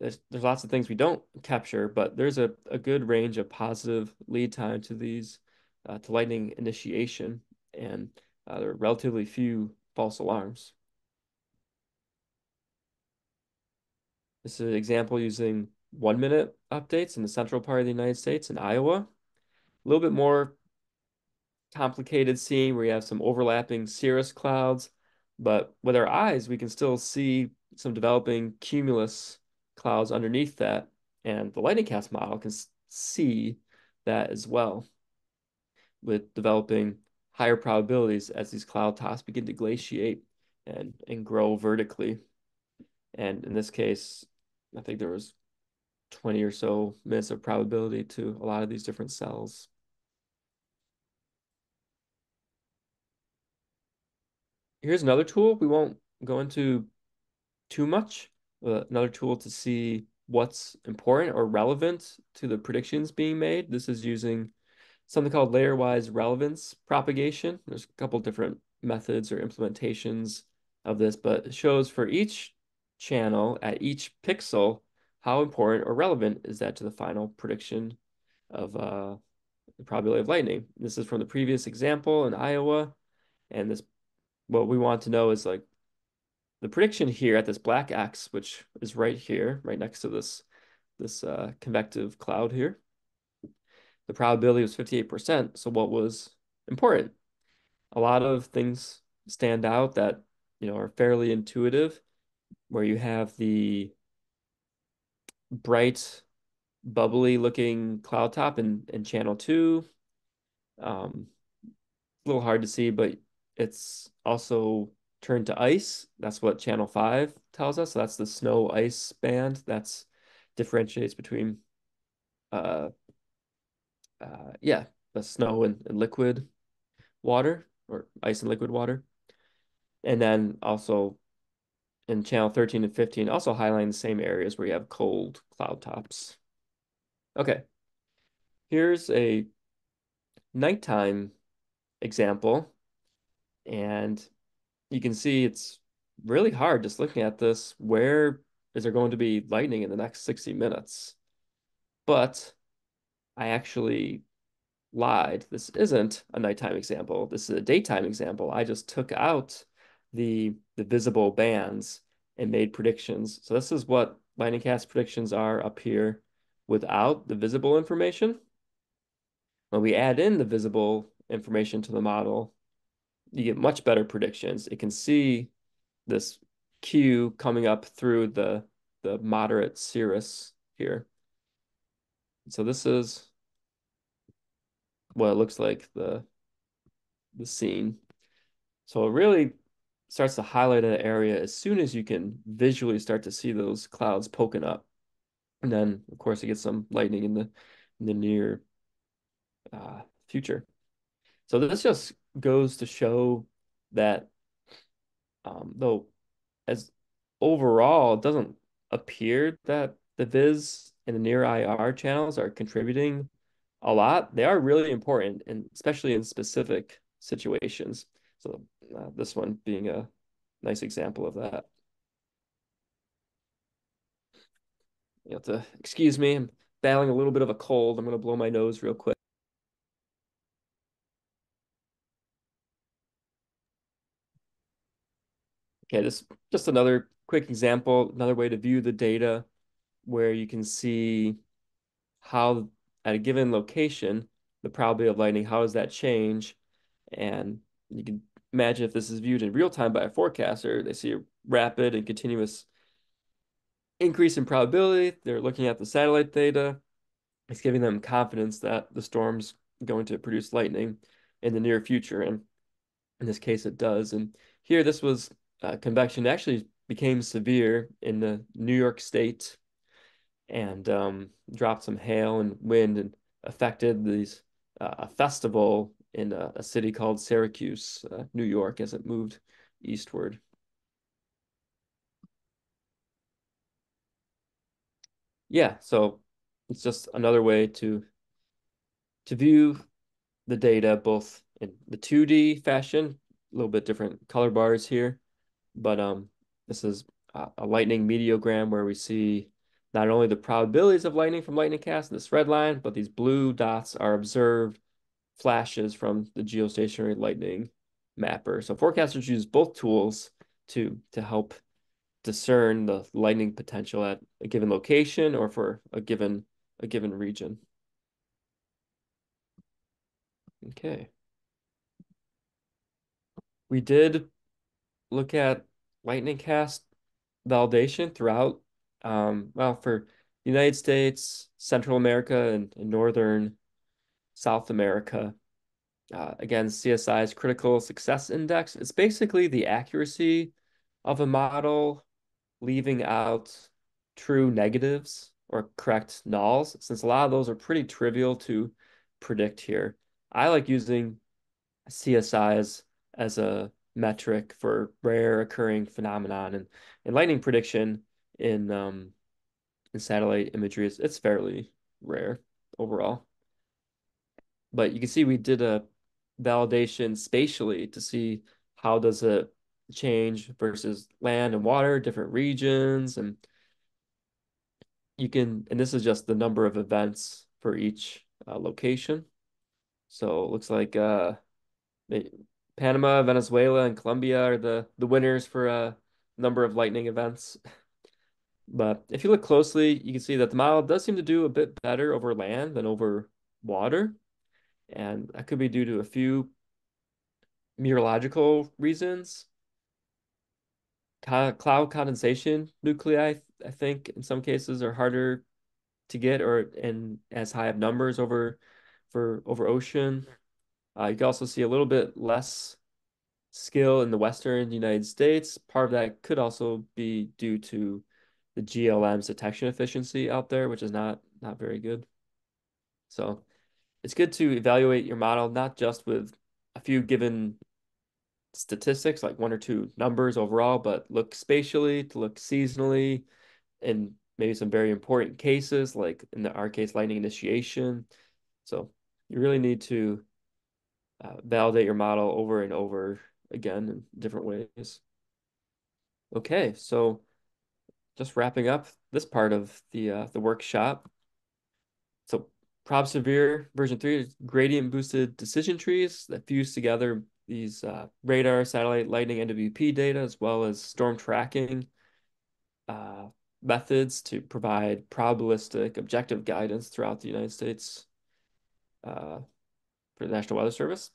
there's, there's lots of things we don't capture, but there's a, a good range of positive lead time to these, uh, to lightning initiation. And uh, there are relatively few false alarms. This is an example using one minute updates in the central part of the United States in Iowa. A little bit more complicated scene where you have some overlapping cirrus clouds, but with our eyes, we can still see some developing cumulus clouds underneath that. And the lightning-cast model can see that as well with developing higher probabilities as these cloud tops begin to glaciate and, and grow vertically. And in this case, I think there was 20 or so minutes of probability to a lot of these different cells. Here's another tool we won't go into too much. Another tool to see what's important or relevant to the predictions being made. This is using something called layer-wise relevance propagation. There's a couple different methods or implementations of this, but it shows for each channel at each pixel how important or relevant is that to the final prediction of uh, the probability of lightning. This is from the previous example in Iowa, and this what we want to know is like the prediction here at this black X, which is right here, right next to this this uh, convective cloud here. The probability was 58%. So what was important? A lot of things stand out that you know are fairly intuitive, where you have the bright, bubbly looking cloud top in, in channel two. Um, a little hard to see, but it's also turned to ice. That's what channel five tells us. So that's the snow ice band. That's differentiates between uh uh yeah, the snow and, and liquid water or ice and liquid water. And then also in channel 13 and 15, also highlighting the same areas where you have cold cloud tops. Okay, here's a nighttime example. And you can see it's really hard just looking at this. Where is there going to be lightning in the next 60 minutes? But I actually lied. This isn't a nighttime example. This is a daytime example. I just took out the, the visible bands and made predictions. So this is what lightning cast predictions are up here without the visible information. When we add in the visible information to the model, you get much better predictions. It can see this Q coming up through the, the moderate cirrus here. So this is what it looks like, the, the scene. So it really starts to highlight an area as soon as you can visually start to see those clouds poking up. And then, of course, you get some lightning in the in the near uh, future. So this just goes to show that um, though as overall, it doesn't appear that the Viz and the near IR channels are contributing a lot. They are really important, and especially in specific situations. So uh, this one being a nice example of that. You have to excuse me, I'm battling a little bit of a cold. I'm going to blow my nose real quick. Okay, this just another quick example, another way to view the data where you can see how at a given location, the probability of lightning, how does that change? And you can imagine if this is viewed in real time by a forecaster, they see a rapid and continuous increase in probability. They're looking at the satellite data. it's giving them confidence that the storm's going to produce lightning in the near future. And in this case, it does. And here, this was uh, convection actually became severe in the New York State and um, dropped some hail and wind and affected these uh, a festival in a, a, city called Syracuse, uh, New York, as it moved eastward. Yeah, so it's just another way to to view the data both in the 2D fashion, a little bit different color bars here, but um, this is a, lightning meteogram where we see not only the probabilities of lightning from lightning cast in this red line, but these blue dots are observed flashes from the geostationary lightning mapper. So forecasters use both tools to to help discern the lightning potential at a given location or for a given a given region. Okay. We did look at lightning cast validation throughout um, well for United States, Central America, and, and Northern South America. Uh, again, CSI's critical success index. It's basically the accuracy of a model leaving out true negatives or correct nulls, since a lot of those are pretty trivial to predict here. I like using CSIs as, a metric for rare occurring phenomenon and, and lightning prediction in um in satellite imagery is it's fairly rare overall. But you can see we did a validation spatially to see how does it change versus land and water, different regions, and you can, and this is just the number of events for each uh, location. So it looks like uh, Panama, Venezuela, and Colombia are the the winners for a number of lightning events. [LAUGHS] But if you look closely, you can see that the model does seem to do a bit better over land than over water. And that could be due to a few meteorological reasons. Cloud condensation nuclei, I think, in some cases are harder to get or in as high of numbers over for over ocean. Uh, you can also see a little bit less skill in the Western United States. Part of that could also be due to the GLM's detection efficiency out there, which is not not very good. So it's good to evaluate your model not just with a few given statistics, like one or two numbers overall, but look spatially, to look seasonally, and maybe some very important cases, like in the our case, lightning initiation. So you really need to uh, validate your model over and over again in different ways. Okay, so just wrapping up this part of the uh, the workshop. So Prob ProbSevere version three is gradient boosted decision trees that fuse together these uh, radar, satellite, lightning, NWP data, as well as storm tracking uh, methods to provide probabilistic objective guidance throughout the United States uh, for the National Weather Service.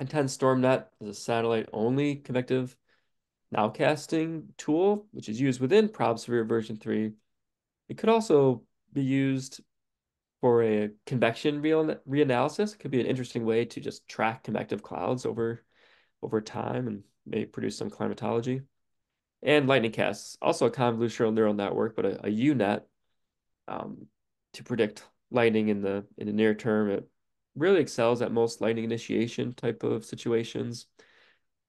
And Intense StormNet is a satellite only convective nowcasting tool, which is used within ProbSevere version 3. It could also be used for a convection reanalysis. It could be an interesting way to just track convective clouds over over time and maybe produce some climatology. And lightning casts, also a convolutional neural network, but a, a UNet um, to predict lightning in the in the near term. It really excels at most lightning initiation type of situations.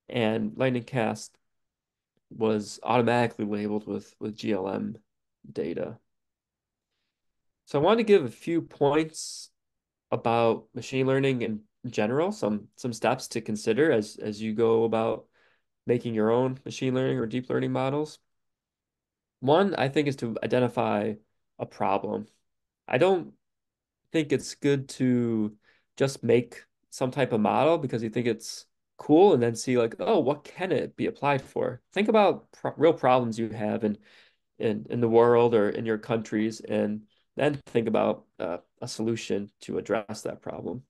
And lightning cast was automatically labeled with, with GLM data. So I want to give a few points about machine learning in general, some some steps to consider as as you go about making your own machine learning or deep learning models. One, I think, is to identify a problem. I don't think it's good to just make some type of model because you think it's cool and then see like, oh, what can it be applied for? Think about pro real problems you have in, in, in the world or in your countries and then think about uh, a solution to address that problem.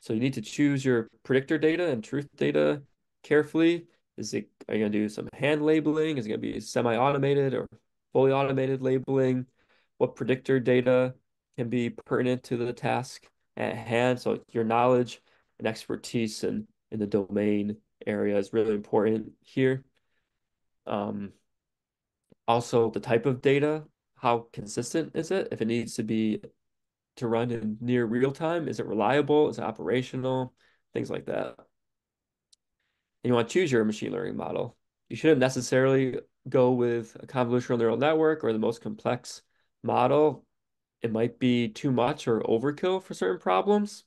So you need to choose your predictor data and truth data carefully. Is it, are you going to do some hand labeling? Is it going to be semi-automated or fully automated labeling? What predictor data can be pertinent to the task at hand. So your knowledge and expertise in, in the domain area is really important here. Um, also, the type of data, how consistent is it? If it needs to be to run in near real time, is it reliable? Is it operational? Things like that. And you want to choose your machine learning model. You shouldn't necessarily go with a convolutional neural network or the most complex model. It might be too much or overkill for certain problems.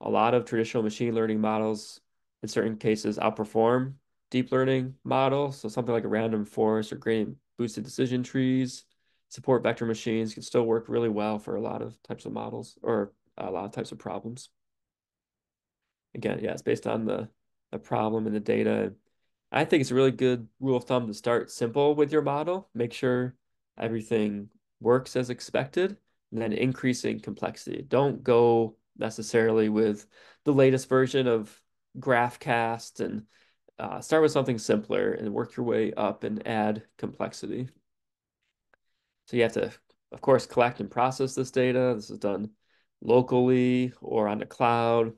A lot of traditional machine learning models, in certain cases, outperform deep learning models. So something like a random forest or gradient boosted decision trees, support vector machines can still work really well for a lot of types of models or a lot of types of problems. Again, yeah, it's based on the, the problem and the data. I think it's a really good rule of thumb to start simple with your model. Make sure everything works as expected, and then increasing complexity. Don't go necessarily with the latest version of GraphCast and uh, start with something simpler and work your way up and add complexity. So you have to, of course, collect and process this data. This is done locally or on the cloud.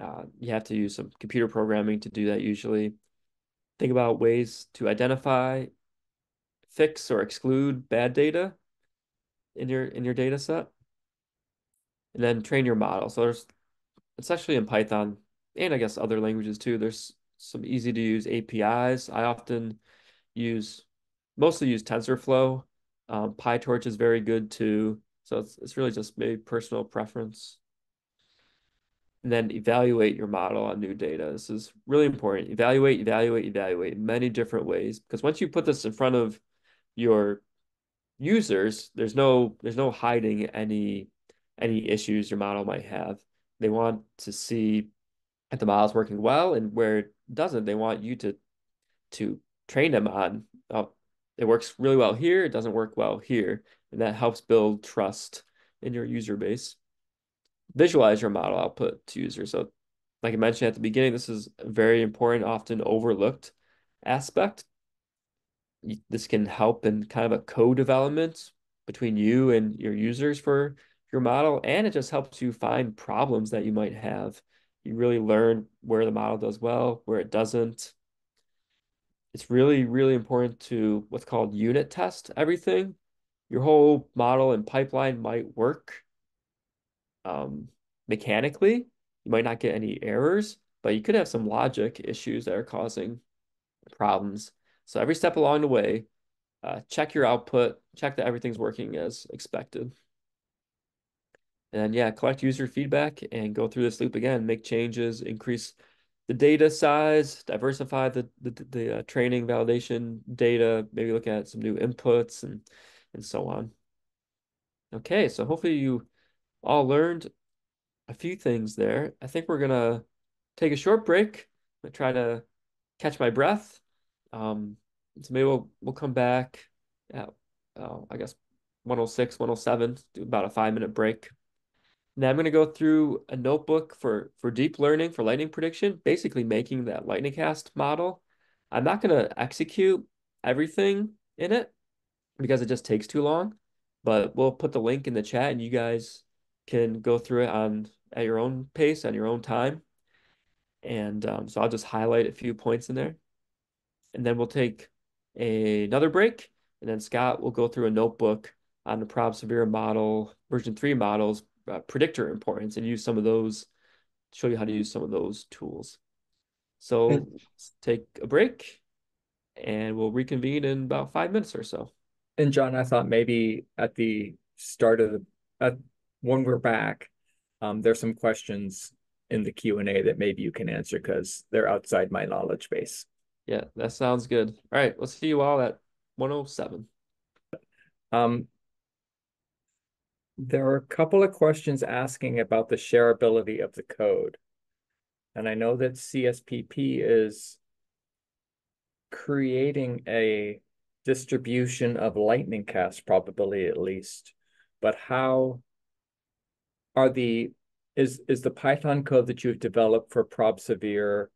Uh, you have to use some computer programming to do that usually. Think about ways to identify, fix, or exclude bad data in your in your data set. And then train your model. So there's especially in Python and I guess other languages too, there's some easy to use APIs. I often use mostly use TensorFlow. Um, PyTorch is very good too. So it's, it's really just maybe personal preference. And then evaluate your model on new data. This is really important. Evaluate, evaluate, evaluate many different ways. Because once you put this in front of your users, there's no there's no hiding any any issues your model might have. They want to see if the model is working well and where it doesn't, they want you to to train them on oh, it works really well here, it doesn't work well here. And that helps build trust in your user base visualize your model output to users. So like I mentioned at the beginning, this is a very important, often overlooked aspect. This can help in kind of a co-development between you and your users for your model, and it just helps you find problems that you might have. You really learn where the model does well, where it doesn't. It's really, really important to what's called unit test everything. Your whole model and pipeline might work um, mechanically. You might not get any errors, but you could have some logic issues that are causing problems. So every step along the way, uh, check your output, check that everything's working as expected. And yeah, collect user feedback and go through this loop again, make changes, increase the data size, diversify the, the, the uh, training validation data, maybe look at some new inputs and, and so on. Okay, so hopefully you all learned a few things there. I think we're gonna take a short break. I try to catch my breath. Um, so maybe we'll we'll come back at uh, I guess 106, 107, do about a five minute break. Now I'm going to go through a notebook for for deep learning for lightning prediction, basically making that lightning cast model. I'm not going to execute everything in it because it just takes too long, but we'll put the link in the chat and you guys can go through it on at your own pace, on your own time. And um, so I'll just highlight a few points in there. And then we'll take a, another break. And then Scott will go through a notebook on the Prob Severe model, version three models, uh, predictor importance, and use some of those, show you how to use some of those tools. So let's take a break and we'll reconvene in about five minutes or so. And John, I thought maybe at the start of the, at when we're back, um, there's some questions in the Q&A that maybe you can answer because they're outside my knowledge base. Yeah, that sounds good. All right, we'll see you all at 107. Um, there are a couple of questions asking about the shareability of the code. And I know that CSPP is creating a distribution of lightning cast probability at least, but how are the is is the Python code that you've developed for Prob Severe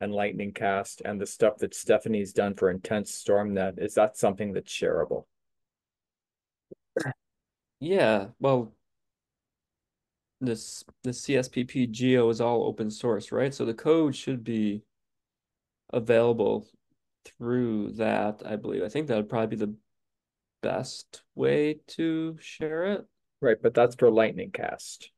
and Lightning Cast and the stuff that Stephanie's done for Intense StormNet, is that something that's shareable? Yeah, well, this the CSPP Geo is all open source, right? So the code should be available through that, I believe. I think that would probably be the best way to share it. Right, but that's for Lightning Cast.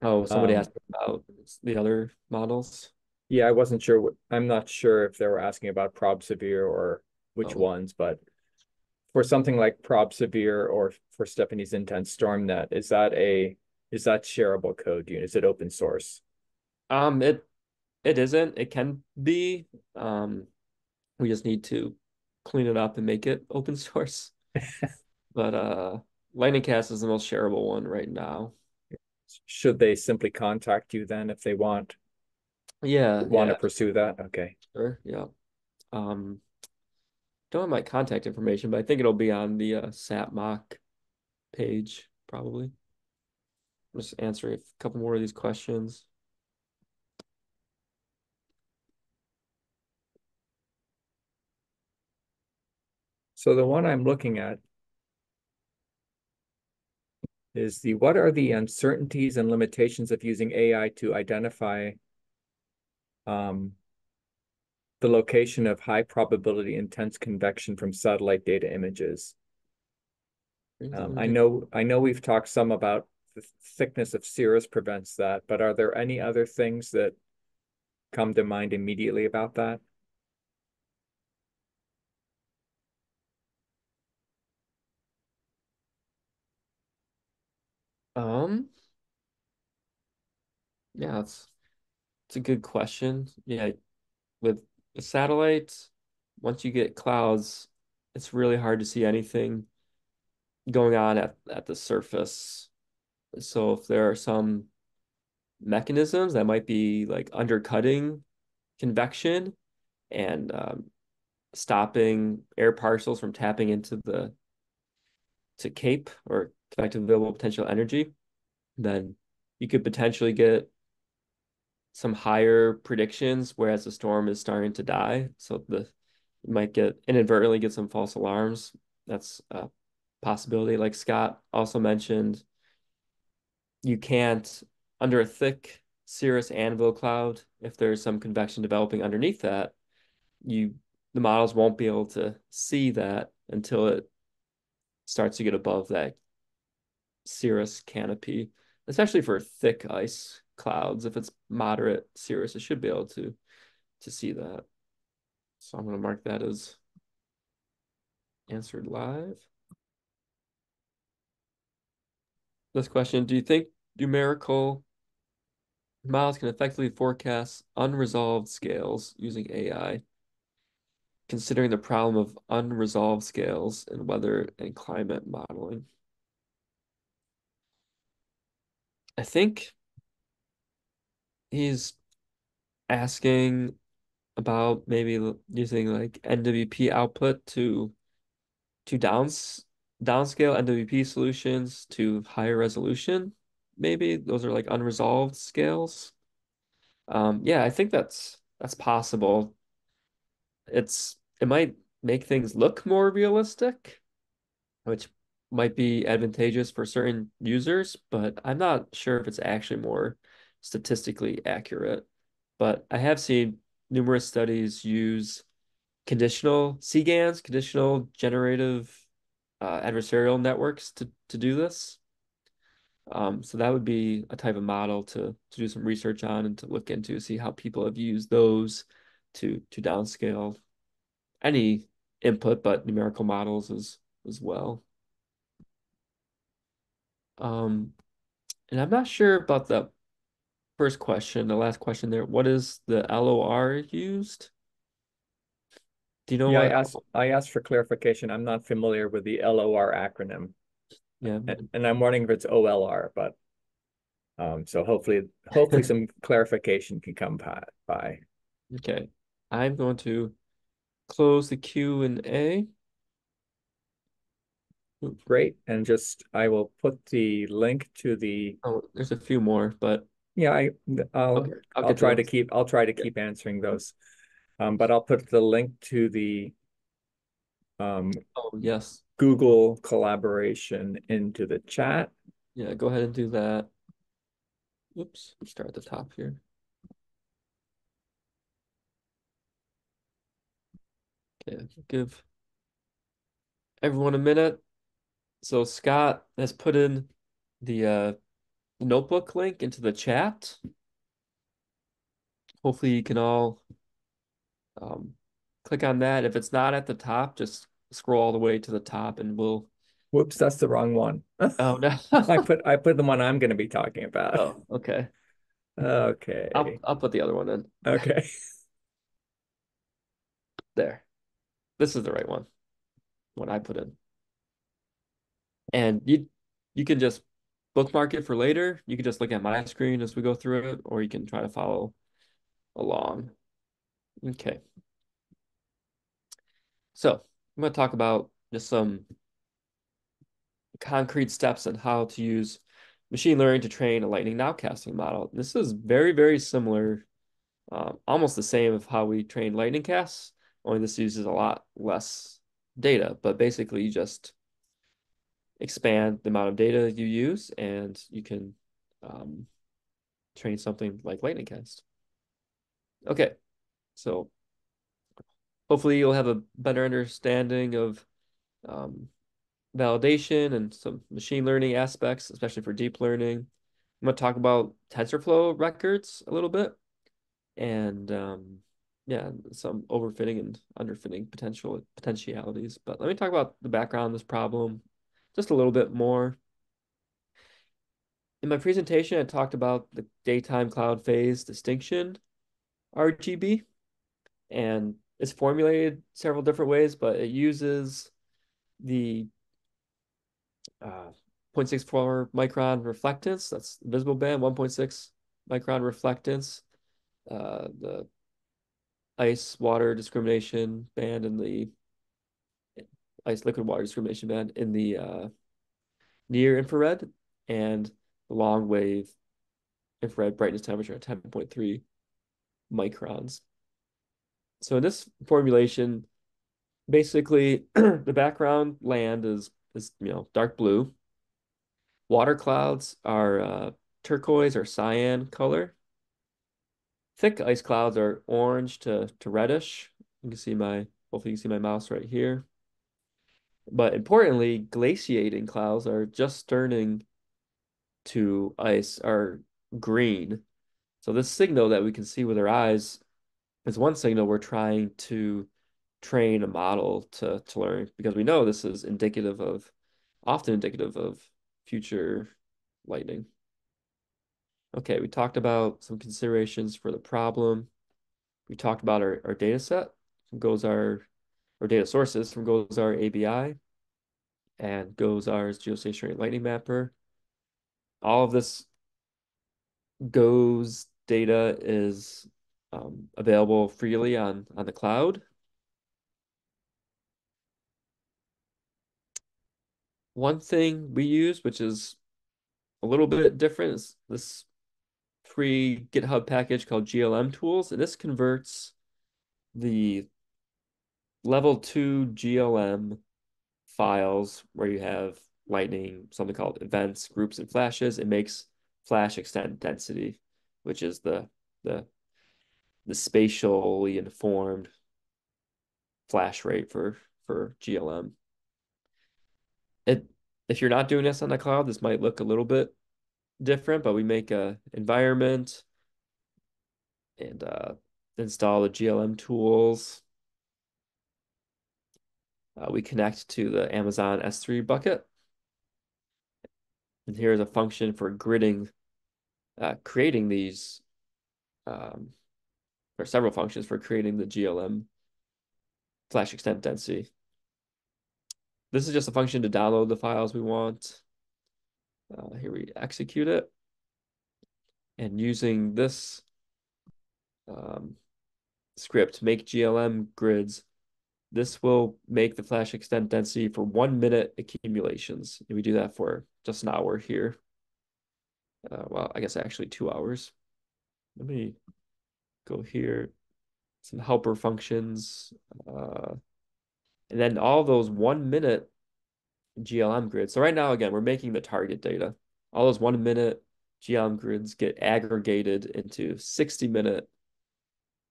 Oh, somebody Um, asked about the other models. Yeah, I wasn't sure. what- I'm not sure if they were asking about Prob Severe or which Oh. ones, but for something like Prob Severe or for Stephanie's Intense StormNet, is that a is that shareable code? Is it open source? Um, it it isn't. It can be. Um, we just need to clean it up and make it open [LAUGHS] source. But uh, Lightning Cast is the most shareable one right now. Should they simply contact you then if they want Yeah, want yeah, to pursue that? Okay. sure, yeah. Um, don't have my contact information, but I think it'll be on the uh, SATMOC page probably. I'm just answering a couple more of these questions. So the one I'm looking at is the what are the uncertainties and limitations of using AI to identify um, the location of high probability intense convection from satellite data images? Um, I know I know we've talked some about the thickness of cirrus prevents that, but are there any other things that come to mind immediately about that? Um, yeah, it's it's a good question. Yeah, with the satellites, once you get clouds, it's really hard to see anything going on at, at the surface. So if there are some mechanisms that might be like undercutting convection and um, stopping air parcels from tapping into the to CAPE or convective available potential energy, then you could potentially get some higher predictions, whereas the storm is starting to die. So the you might get inadvertently get some false alarms. That's a possibility. Like Scott also mentioned, you can't under a thick cirrus anvil cloud, if there's some convection developing underneath that, you the models won't be able to see that until it starts to get above that cirrus canopy, especially for thick ice clouds. If it's moderate cirrus, it should be able to to see that. So I'm going to mark that as answered live. This question, do you think numerical models can effectively forecast unresolved scales using AI, considering the problem of unresolved scales in weather and climate modeling? I think he's asking about maybe using like NWP output to to downs downscale NWP solutions to higher resolution. Maybe those are like unresolved scales. Um, yeah, I think that's that's possible. It's it might make things look more realistic, which might be advantageous for certain users, but I'm not sure if it's actually more statistically accurate. But I have seen numerous studies use conditional CGANs, conditional generative uh, adversarial networks to, to do this. Um, so that would be a type of model to, to do some research on and to look into, see how people have used those to to downscale any input, but numerical models as as well. Um, and I'm not sure about the first question, the last question there. What is the LOR used? Do you know Yeah, I asked I asked for clarification. I'm not familiar with the LOR acronym. Yeah, And, and I'm wondering if it's OLR, but um, so hopefully hopefully [LAUGHS] some clarification can come by, by. okay. I'm going to close the Q and A. Great, and just I will put the link to the Oh, there's a few more, but yeah, I I'll okay, I'll I'll try to those. keep I'll try to keep answering those. Um, but I'll put the link to the um Oh, yes. Google collaboration into the chat. Yeah, go ahead and do that. Oops, start at the top here. Okay, give everyone a minute. So Scott has put in the uh, notebook link into the chat. Hopefully you can all um, click on that. If it's not at the top, just scroll all the way to the top and we'll Whoops, that's the wrong one. [LAUGHS] Oh no. I put I put the one I'm going to be talking about. Oh, okay. Okay. I'll I'll put the other one in. Okay. [LAUGHS] There. This is the right one. What I put in. And you you can just bookmark it for later. You can just look at my screen as we go through it, or you can try to follow along. Okay. So I'm going to talk about just some concrete steps on how to use machine learning to train a lightning nowcasting model. This is very, very similar, uh, almost the same of how we train lightning casts, only this uses a lot less data, but basically you just expand the amount of data you use and you can um, train something like lightning cast. Okay, so hopefully you'll have a better understanding of um, validation and some machine learning aspects, especially for deep learning. I'm going to talk about TensorFlow records a little bit and um, yeah, some overfitting and underfitting potential potentialities. But let me talk about the background of this problem just a little bit more. In my presentation, I talked about the daytime cloud phase distinction RGB, and it's formulated several different ways, but it uses the uh, 0.64 micron reflectance, that's visible band, 1.6 micron reflectance, uh, the ice water discrimination band and the ice liquid water discrimination band in the uh, near infrared and long wave infrared brightness temperature at 10.3 microns. So in this formulation, basically [CLEARS THROAT] the background land is is you know dark blue. Water clouds are uh, turquoise or cyan color. Thick ice clouds are orange to, to reddish. You can see my, hopefully you can see my mouse right here. But importantly, glaciating clouds are just turning to ice are green. So this signal that we can see with our eyes is one signal we're trying to train a model to, to learn because we know this is indicative of, often indicative of future lightning. Okay, we talked about some considerations for the problem. We talked about our, our data set GOES-R, our data sources from GOES-R ABI and GOES-R's geostationary lightning mapper. All of this GOES data is um, available freely on, on the cloud. One thing we use, which is a little bit different, is this free GitHub package called GLM tools. And this converts the level two GLM files where you have lightning, something called events, groups, and flashes. It makes flash extent density, which is the the the spatially informed flash rate for for GLM. It if you're not doing this on the cloud, this might look a little bit different, but we make a environment and uh, install the GLM tools. Uh, we connect to the Amazon S3 bucket. And here's a function for gridding, uh, creating these, um, or several functions for creating the GLM flash extent density. This is just a function to download the files we want. Uh, here we execute it. And using this um, script, make GLM grids, this will make the flash extent density for one minute accumulations. And we do that for just an hour here. Uh, well, I guess actually two hours. Let me go here. Some helper functions. Uh, and then all those one minute GLM grids. So right now, again, we're making the target data. All those one minute GLM grids get aggregated into 60 minute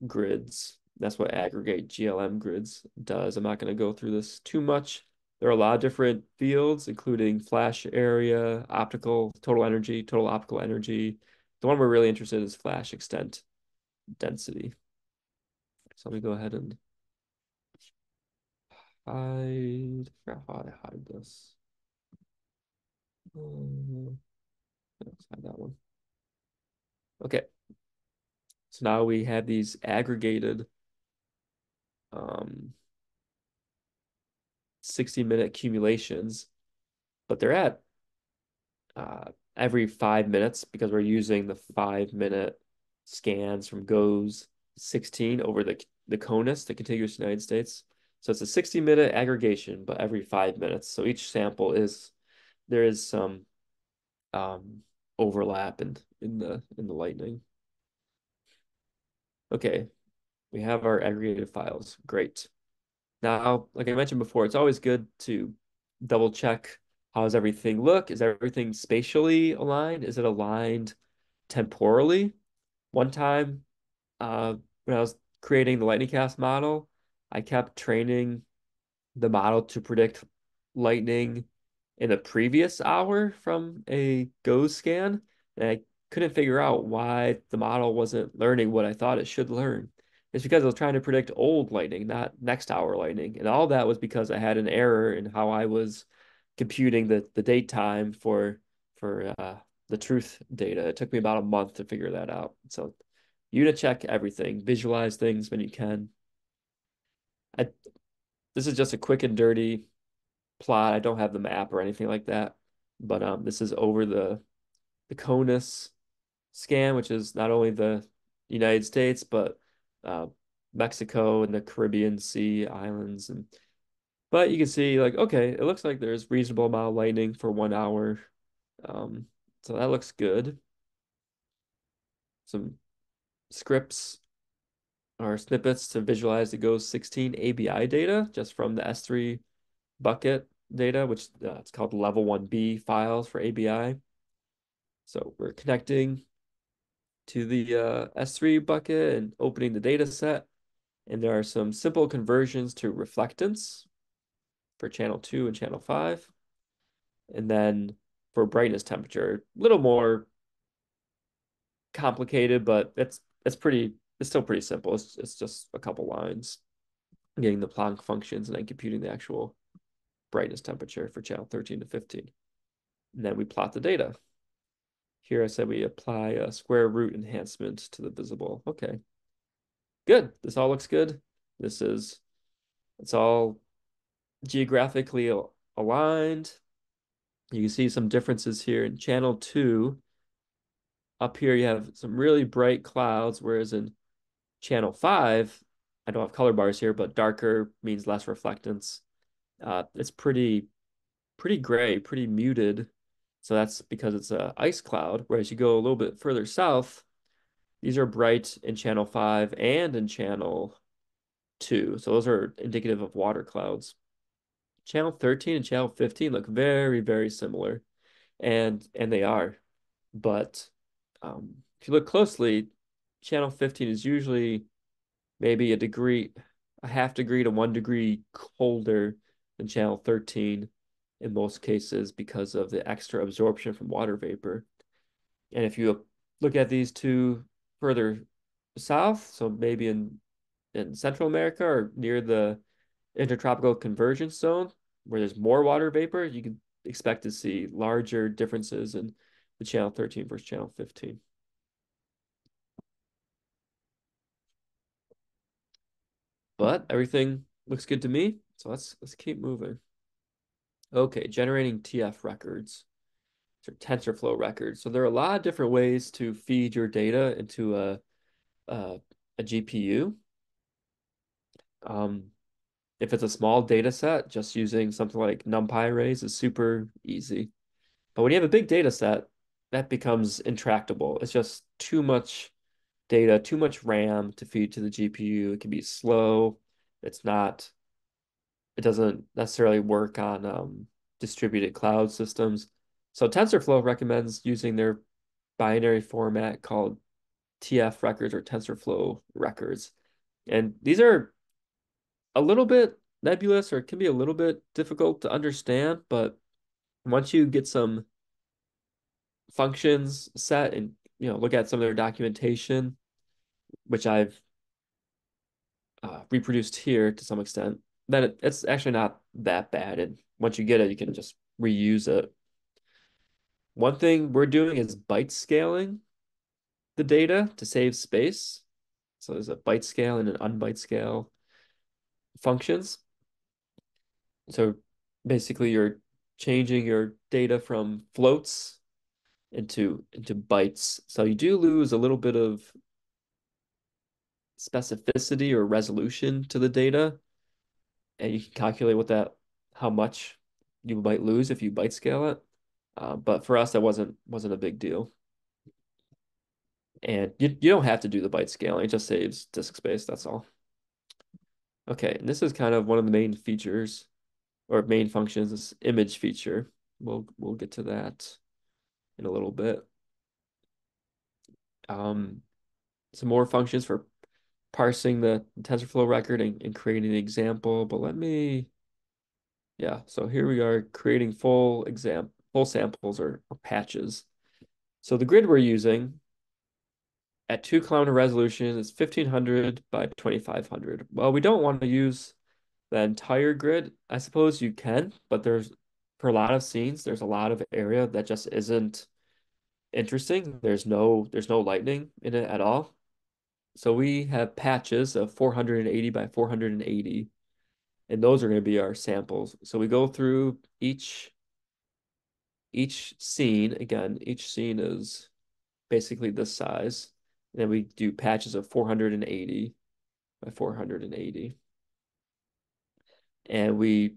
grids. That's what aggregate GLM grids does. I'm not going to go through this too much. There are a lot of different fields, including flash area, optical, total energy, total optical energy. The one we're really interested in is flash extent density. So let me go ahead and hide, I forgot how I hide this. Um, let's hide that one. Okay. So now we have these aggregated um, 60 minute accumulations, but they're at uh, every five minutes because we're using the five minute scans from GOES 16 over the, the CONUS, the contiguous United States. So it's a 60 minute aggregation, but every five minutes. So each sample is, there is some um, overlap in, in the in the lightning. Okay, we have our aggregated files. Great. Now, like I mentioned before, it's always good to double check how does everything look? Is everything spatially aligned? Is it aligned temporally? One time, uh, when I was creating the lightning cast model, I kept training the model to predict lightning in the previous hour from a GOES scan. And I couldn't figure out why the model wasn't learning what I thought it should learn. It's because I was trying to predict old lightning, not next hour lightning. And all that was because I had an error in how I was computing the, the date time for for uh, the truth data. It took me about a month to figure that out. So you to check everything, visualize things when you can. I, this is just a quick and dirty plot. I don't have the map or anything like that, but um, this is over the the CONUS scan, which is not only the United States but uh, Mexico and the Caribbean Sea islands, and but you can see like okay, it looks like there's reasonable amount of lightning for one hour, um, so that looks good. Some scripts or snippets to visualize the GOES 16 ABI data just from the S3 bucket data, which uh, it's called level 1B files for ABI. So we're connecting to the uh, S3 bucket and opening the data set. And there are some simple conversions to reflectance for channel 2 and channel 5. And then for brightness temperature, a little more complicated, but it's it's pretty it's still pretty simple. It's, it's just a couple lines getting the Planck functions and then computing the actual brightness temperature for channel 13 to 15. And then we plot the data. Here I said we apply a square root enhancement to the visible. Okay, good. This all looks good. This is, it's all geographically aligned. You can see some differences here in channel two. Up here, you have some really bright clouds, whereas in channel five, I don't have color bars here, but darker means less reflectance uh, it's pretty pretty gray, pretty muted. So that's because it's a ice cloud. Whereas you go a little bit further south, these are bright in channel five and in channel two. So those are indicative of water clouds. Channel 13 and channel 15 look very, very similar. And and they are. But um, if you look closely, channel 15 is usually maybe a degree, a half degree to one degree colder than channel 13 in most cases because of the extra absorption from water vapor. And if you look at these two further south, so maybe in in Central America or near the intertropical convergence zone where there's more water vapor, you can expect to see larger differences in the channel 13 versus channel 15. But everything looks good to me. So let's let's keep moving. Okay, generating TF records or TensorFlow records. So there are a lot of different ways to feed your data into a a, a GPU. Um, if it's a small data set, just using something like NumPy arrays is super easy. But when you have a big data set, that becomes intractable. It's just too much data, too much RAM to feed to the GPU. It can be slow. It's not it doesn't necessarily work on um, distributed cloud systems. So TensorFlow recommends using their binary format called TF records or TensorFlow records. And these are a little bit nebulous or it can be a little bit difficult to understand, but once you get some functions set and you know look at some of their documentation, which I've uh, reproduced here to some extent, then it, it's actually not that bad. And once you get it, you can just reuse it. One thing we're doing is byte scaling the data to save space. So there's a byte scale and an unbyte scale functions. So basically you're changing your data from floats into into bytes. So you do lose a little bit of specificity or resolution to the data. And you can calculate what that how much you might lose if you byte scale it. Uh, but for us, that wasn't wasn't a big deal. And you, you don't have to do the byte scaling, it just saves disk space, that's all. Okay, and this is kind of one of the main features or main functions, this image feature. We'll we'll get to that in a little bit. Um, some more functions for parsing the TensorFlow record and, and creating an example, but let me, yeah, so here we are creating full exam, full samples or, or patches. So the grid we're using at two kilometer resolution is 1500 by 2500. Well, we don't want to use the entire grid. I suppose you can, but there's for a lot of scenes, there's a lot of area that just isn't interesting. There's no there's no lightning in it at all. So we have patches of 480 by 480, and those are going to be our samples. So we go through each each scene. Again, each scene is basically this size. And then we do patches of 480 by 480. And we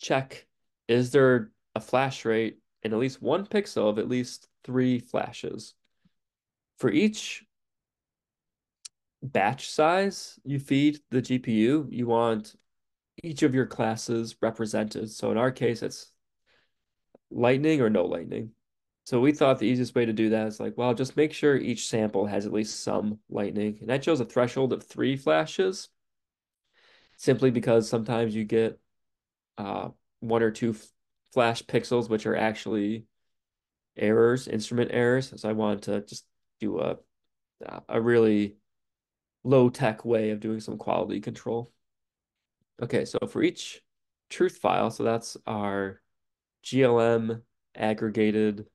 check, is there a flash rate in at least one pixel of at least three flashes? For each batch size you feed the GPU, you want each of your classes represented. So in our case, it's lightning or no lightning. So we thought the easiest way to do that is like, well, just make sure each sample has at least some lightning. And I chose a threshold of three flashes simply because sometimes you get uh, one or two flash pixels, which are actually errors, instrument errors. So I wanted to just do a, a really low tech way of doing some quality control. Okay, so for each truth file, so that's our GLM aggregated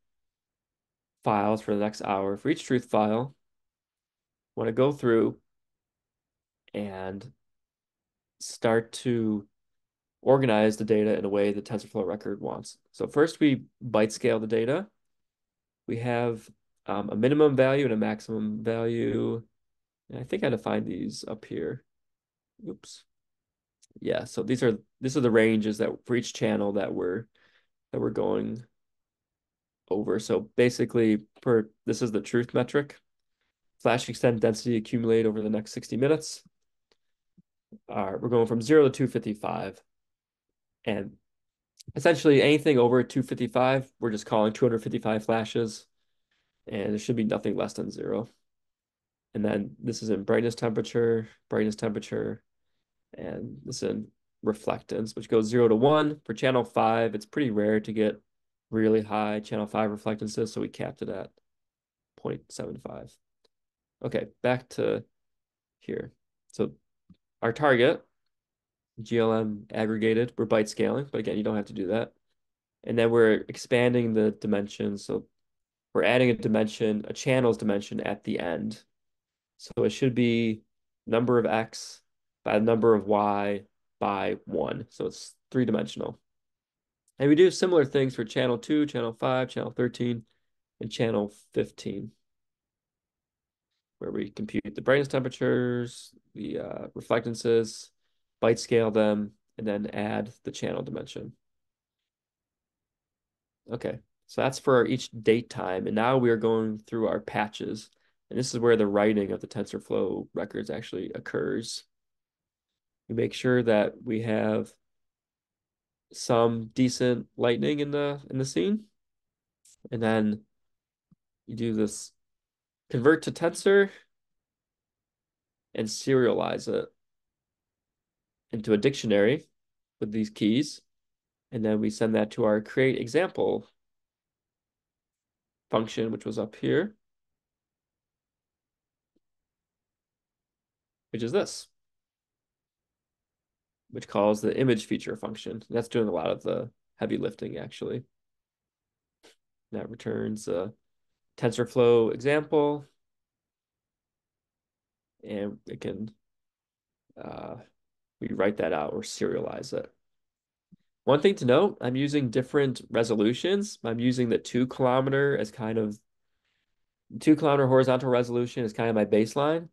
files for the next hour. For each truth file, want to go through and start to organize the data in a way the TensorFlow record wants. So first we byte scale the data. We have um, a minimum value and a maximum value. And I think I defined these up here. Oops. Yeah, so these are these are the ranges that for each channel that we're that we're going over. So basically, per this is the truth metric. Flash extent density accumulate over the next 60 minutes. All right, we're going from zero to 255. And essentially anything over 255, we're just calling 255 flashes. And there should be nothing less than zero. And then this is in brightness temperature, brightness temperature, and this is in reflectance, which goes zero to one. For channel five, it's pretty rare to get really high channel 5 reflectances, so we capped it at 0.75. Okay, back to here. So our target, GLM aggregated, we're byte scaling, but again, you don't have to do that. And then we're expanding the dimensions. So we're adding a dimension, a channels dimension at the end. So it should be number of X by the number of Y by one. So it's three dimensional. And we do similar things for channel 2, channel 5, channel 13, and channel 15, where we compute the brightness temperatures, the uh, reflectances, byte scale them, and then add the channel dimension. Okay, so that's for each date time. And now we are going through our patches. And this is where the writing of the TensorFlow records actually occurs. We make sure that we have some decent lightning in the in the scene. And then you do this convert to tensor and serialize it into a dictionary with these keys. And then we send that to our create example function, which was up here, which is this, which calls the image feature function. That's doing a lot of the heavy lifting, actually. That returns a TensorFlow example, and it can uh, we write that out or serialize it. One thing to note, I'm using different resolutions. I'm using the two kilometer as kind of two kilometer horizontal resolution is kind of my baseline.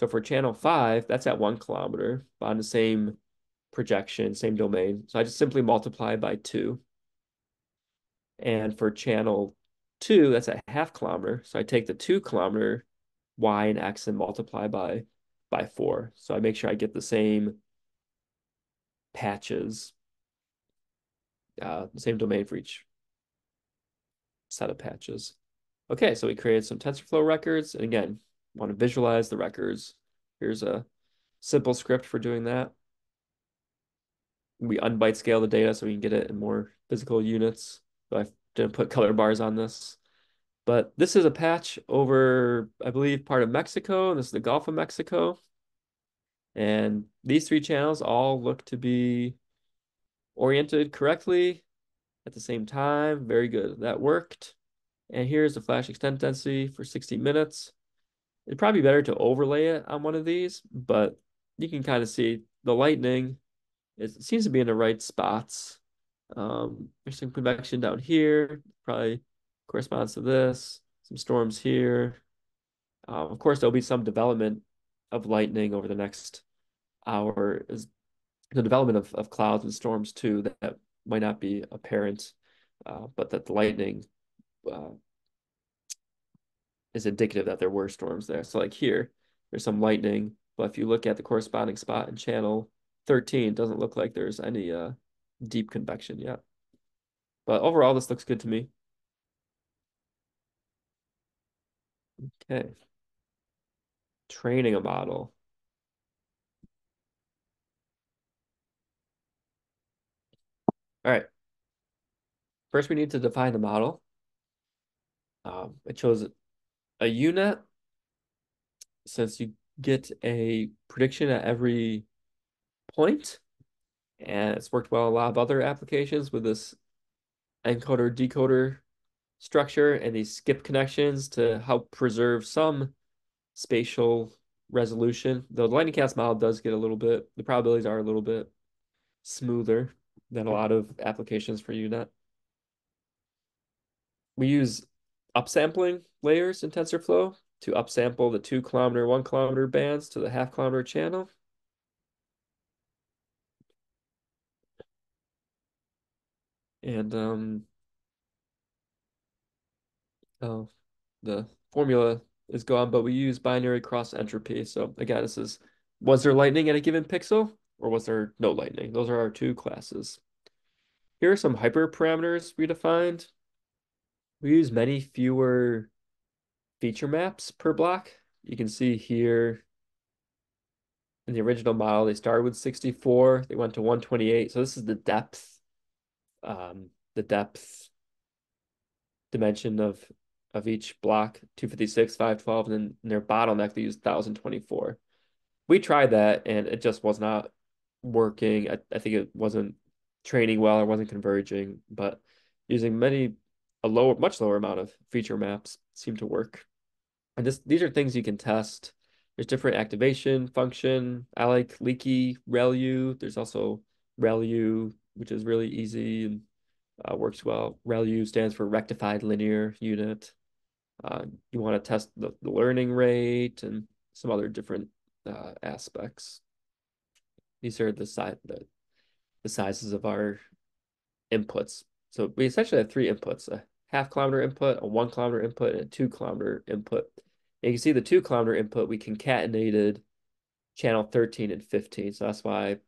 So for channel five, that's at one kilometer on the same projection, same domain. So I just simply multiply by two. And for channel two, that's a half kilometer. So I take the two kilometer y and x and multiply by by four. So I make sure I get the same patches, uh, same domain for each set of patches. Okay, so we created some TensorFlow records. And again, want to visualize the records. Here's a simple script for doing that. We unbyte scale the data so we can get it in more physical units. So I didn't put color bars on this. But this is a patch over, I believe, part of Mexico. And this is the Gulf of Mexico. And these three channels all look to be oriented correctly at the same time. Very good. That worked. And here's the flash extent density for 60 minutes. It'd probably be better to overlay it on one of these, but you can kind of see the lightning. It seems to be in the right spots. Um, there's some convection down here, probably corresponds to this. Some storms here. Uh, of course, there'll be some development of lightning over the next hour is the development of, of clouds and storms too that, that might not be apparent, uh, but that the lightning uh, is indicative that there were storms there. So like here, there's some lightning, but if you look at the corresponding spot in channel 13, doesn't look like there's any uh, deep convection yet. But overall, this looks good to me. Okay training a model. All right. First, we need to define the model. Um, I chose a U-Net since you get a prediction at every point, and it's worked well in a lot of other applications with this encoder decoder structure and these skip connections to help preserve some spatial resolution. Though the lightning cast model does get a little bit, the probabilities are a little bit smoother than a lot of applications for U-Net. We use upsampling layers in TensorFlow to upsample the two kilometer, one kilometer bands to the half kilometer channel. And um, oh, the formula is gone, but we use binary cross entropy. So again, this is, was there lightning at a given pixel or was there no lightning? Those are our two classes. Here are some hyperparameters we defined. We use many fewer feature maps per block. You can see here in the original model, they started with 64, they went to 128. So this is the depth, um, the depth dimension of of each block, 256, 512, and then their bottleneck, they used 1024. We tried that and it just was not working. I, I think it wasn't training well or wasn't converging, but using many, a lower, much lower amount of feature maps seem to work. And this, these are things you can test. There's different activation function. I like leaky ReLU. There's also ReLU, which is really easy and uh, works well. ReLU stands for rectified linear unit. Uh, you want to test the, the learning rate and some other different uh, aspects. These are the size the, the sizes of our inputs. So we essentially have three inputs: a half kilometer input, a one kilometer input, and a two kilometer input. And you can see the two kilometer input we concatenated channel 13 and 15. So that's why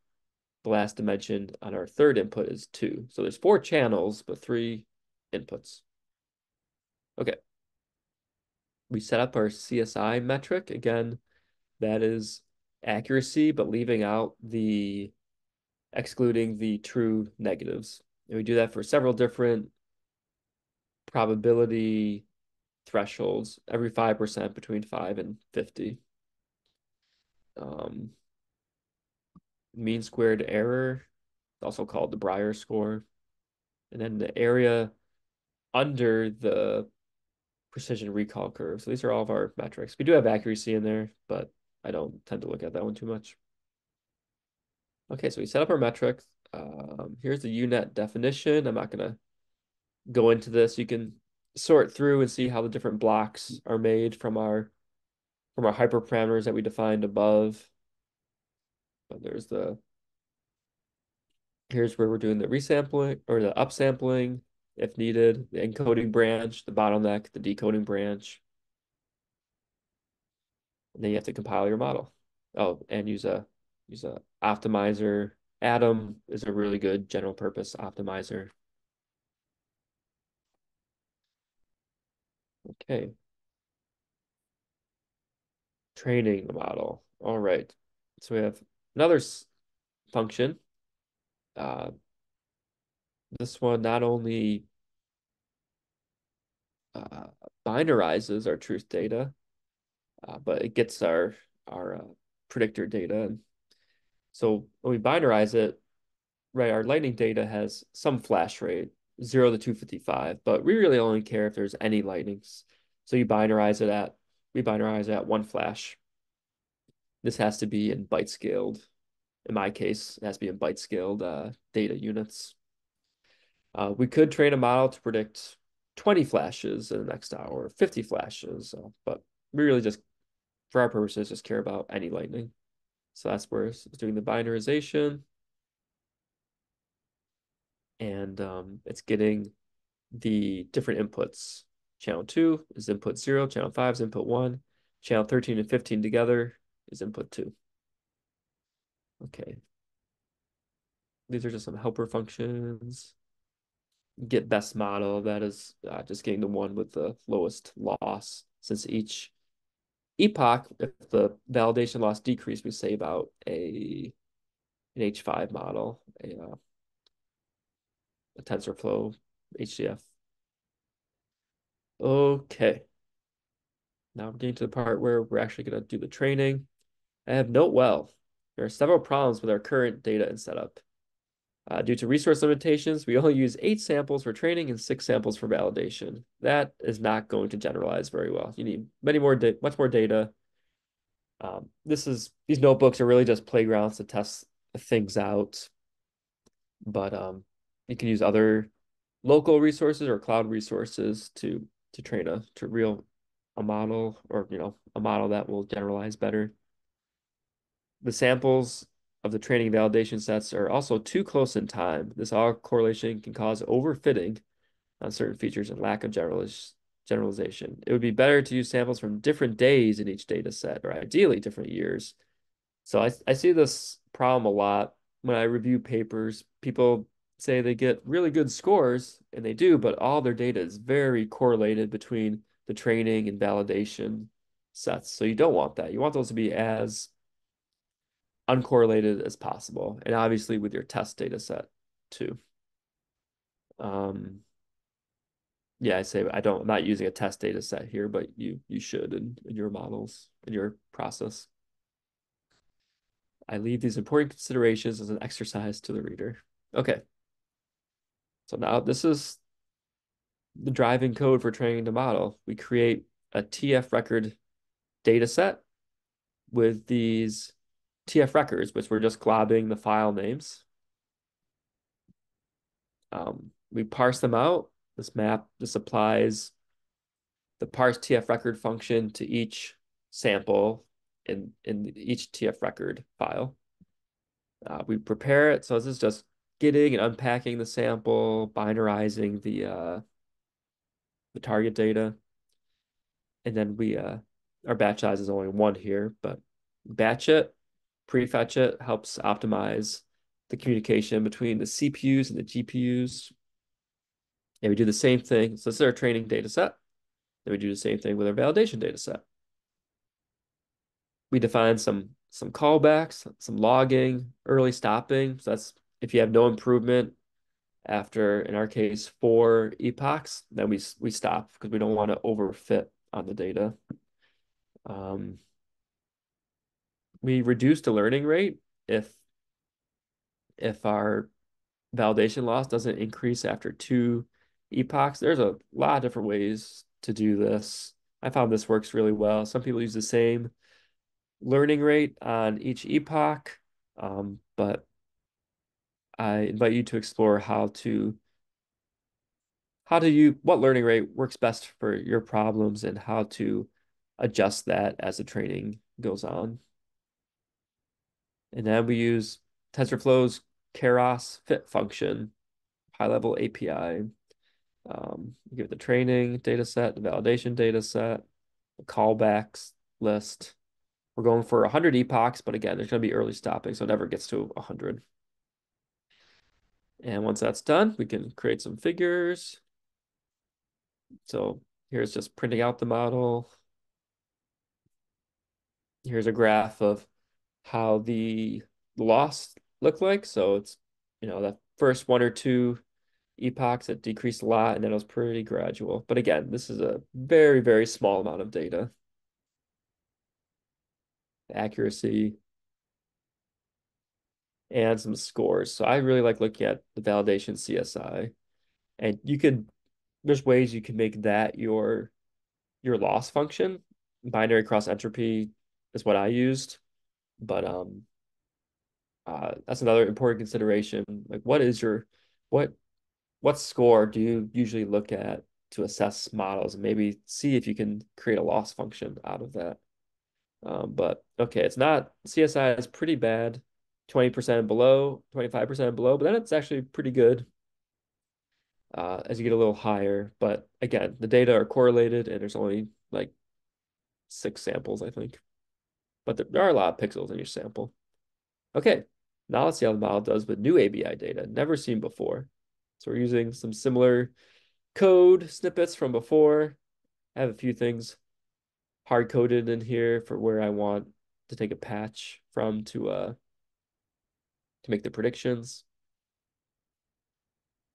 the last dimension on our third input is two. So there's four channels, but three inputs. Okay. We set up our CSI metric. Again, that is accuracy, but leaving out the excluding the true negatives. And we do that for several different probability thresholds, every 5% between 5 and 50. Um, mean squared error, also called the Brier score. And then the area under the precision recall curve. So these are all of our metrics. We do have accuracy in there, but I don't tend to look at that one too much. Okay, so we set up our metrics. Um, here's the UNet definition. I'm not going to go into this. You can sort through and see how the different blocks are made from our from our hyperparameters that we defined above. But there's the here's where we're doing the resampling or the upsampling if needed, the encoding branch, the bottleneck, the decoding branch. And then you have to compile your model. Oh, and use a use a optimizer. Adam is a really good general purpose optimizer. Okay. Training the model. All right. So we have another function. Uh, this one not only uh, binarizes our truth data, uh, but it gets our our uh, predictor data. So when we binarize it, right, our lightning data has some flash rate, 0 to 255, but we really only care if there's any lightnings. So you binarize it at, we binarize it at one flash. This has to be in byte scaled. In my case, it has to be in byte scaled uh, data units. Uh, we could train a model to predict 20 flashes in the next hour, 50 flashes, uh, but we really just, for our purposes, just care about any lightning. So that's where it's doing the binarization. And um, it's getting the different inputs. Channel 2 is input 0, channel 5 is input 1, channel 13 and 15 together is input 2. Okay. These are just some helper functions get best model. That is uh, just getting the one with the lowest loss. Since each epoch, if the validation loss decreased, we say about a an H5 model, a, uh, a TensorFlow HDF. Okay. Now we're getting to the part where we're actually going to do the training. I have note well. There are several problems with our current data and setup. Uh, due to resource limitations, we only use eight samples for training and six samples for validation. That is not going to generalize very well. You need many more, much more data. Um, this is these notebooks are really just playgrounds to test things out, but um, you can use other local resources or cloud resources to to train a to real a model or you know a model that will generalize better. The samples of the training validation sets are also too close in time. This autocorrelation can cause overfitting on certain features and lack of generaliz generalization. It would be better to use samples from different days in each data set, or ideally different years. So I, I see this problem a lot when I review papers. People say they get really good scores, and they do, but all their data is very correlated between the training and validation sets. So you don't want that. You want those to be as uncorrelated as possible, and obviously with your test data set too. Um, yeah, I say I don't. I'm not using a test data set here, but you you should in, in your models in your process. I leave these important considerations as an exercise to the reader. Okay. So now this is the driving code for training the model. We create a TF record data set with these TF records, which we're just globbing the file names. Um, we parse them out. This map, this applies the parse TF record function to each sample in, in each TF record file. Uh, we prepare it. So this is just getting and unpacking the sample, binarizing the uh, the target data. And then we, uh, our batch size is only one here, but batch it, prefetch it helps optimize the communication between the CPUs and the GPUs. And we do the same thing. So this is our training data set. Then we do the same thing with our validation data set. We define some some callbacks, some logging, early stopping. So that's if you have no improvement after, in our case, four epochs, then we we stop because we don't want to overfit on the data. Um, we reduce the learning rate if if our validation loss doesn't increase after two epochs. There's a lot of different ways to do this. I found this works really well. Some people use the same learning rate on each epoch, um, but I invite you to explore how to how do you what learning rate works best for your problems and how to adjust that as the training goes on. And then we use TensorFlow's Keras fit function, high level API. Um, give it the training data set, the validation data set, the callbacks list. We're going for 100 epochs, but again, there's going to be early stopping, so it never gets to 100. And once that's done, we can create some figures. So here's just printing out the model. Here's a graph of how the loss look like. So it's, you know, the first one or two epochs that decreased a lot, and then it was pretty gradual. But again, this is a very, very small amount of data. Accuracy and some scores. So I really like looking at the validation CSI. And you could, there's ways you can make that your your loss function. Binary cross entropy is what I used. But um uh, that's another important consideration. Like, what is your what what score do you usually look at to assess models and maybe see if you can create a loss function out of that? Um, but okay, it's not CSI is pretty bad, 20% below, 25% below, but then it's actually pretty good uh, as you get a little higher. But again, the data are correlated and there's only like six samples, I think. But there, are a lot of pixels in your sample. Okay, now let's see how the model does with new ABI data, never seen before. So we're using some similar code snippets from before. I have a few things hard coded in here for where I want to take a patch from to uh to make the predictions.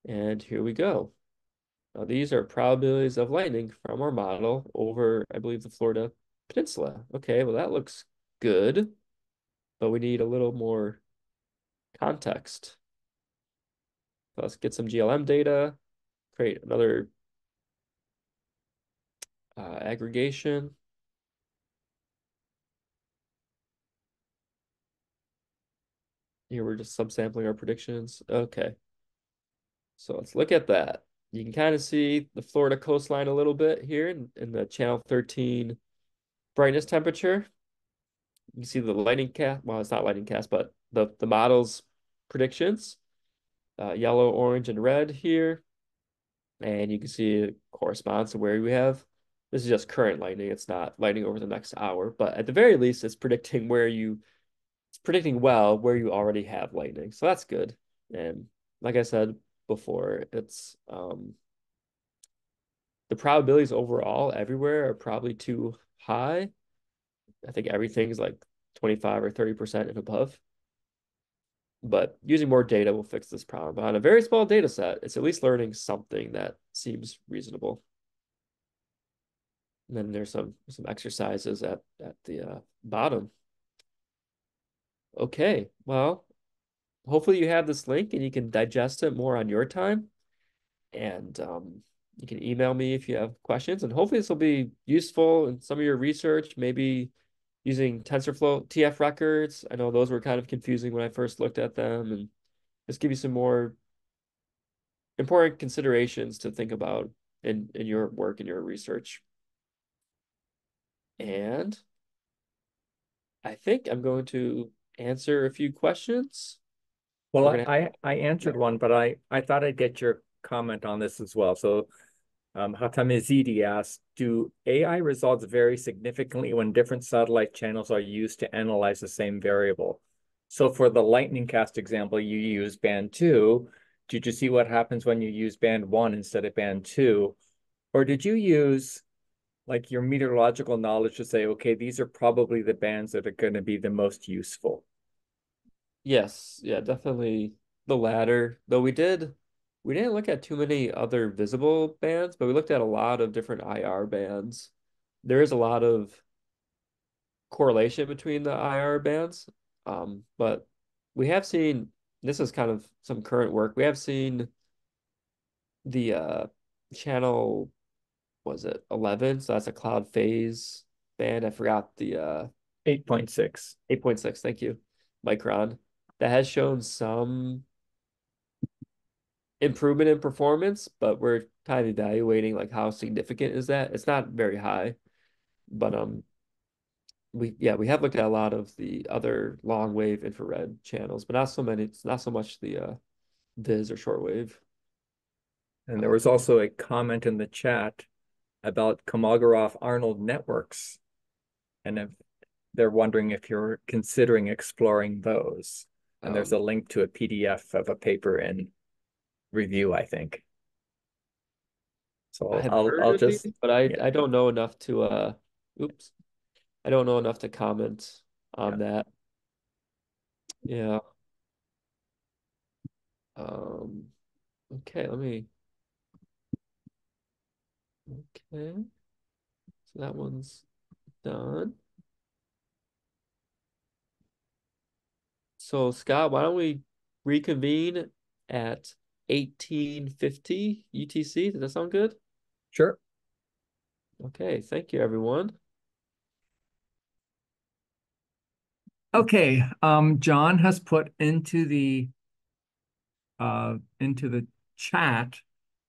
And here we go. Now these are probabilities of lightning from our model over, I believe, the Florida Peninsula. Okay, well that looks good, but we need a little more context. Let's get some GLM data, create another uh, aggregation. Here we're just subsampling our predictions. Okay. So let's look at that. You can kind of see the Florida coastline a little bit here in, in the channel 13 brightness temperature. You can see the lightning cast. Well, it's not lightning cast, but the, the model's predictions. Uh, yellow, orange, and red here. And you can see it corresponds to where we have. This is just current lightning. It's not lightning over the next hour. But at the very least, it's predicting where you it's predicting well where you already have lightning. So that's good. And like I said before, it's um the probabilities overall everywhere are probably too high. I think everything's like 25 or 30% and above. But using more data will fix this problem. But on a very small data set, it's at least learning something that seems reasonable. And then there's some some exercises at, at the uh, bottom. Okay, well, hopefully you have this link and you can digest it more on your time. And um, you can email me if you have questions. And hopefully this will be useful in some of your research, maybe using TensorFlow TF records. I know those were kind of confusing when I first looked at them and just give you some more important considerations to think about in, in your work and your research. And I think I'm going to answer a few questions. Well, I, I, I answered one, but I, I thought I'd get your comment on this as well. So um, Hatamizidi asked, do AI results vary significantly when different satellite channels are used to analyze the same variable? So for the lightning cast example, you use band two. Did you see what happens when you use band one instead of band two? Or did you use like your meteorological knowledge to say, okay, these are probably the bands that are going to be the most useful? Yes, yeah, definitely the latter. Though we did, we didn't look at too many other visible bands, but we looked at a lot of different IR bands. There is a lot of correlation between the IR bands, um, but we have seen this is kind of some current work. We have seen the uh channel was it 11 so that's a cloud phase band. I forgot the uh 8.6 8.6 thank you micron. That has shown some improvement in performance but we're kind of evaluating like how significant is that? It's not very high but um we yeah we have looked at a lot of the other long wave infrared channels but not so many it's not so much the uh viz or shortwave and there was also a comment in the chat about Kolmogorov Arnold networks. And if they're wondering if you're considering exploring those. And um, there's a link to a PDF of a paper in review, I think. So I'll, I'll, I'll just, these, but I, yeah. I don't know enough to, uh, oops, I don't know enough to comment on yeah. that. Yeah. Um, okay, let me Okay. So that one's done. So Scott, why don't we reconvene at 1850 UTC? Does that sound good? Sure. Okay, thank you everyone. Okay, um, John has put into the uh, into the chat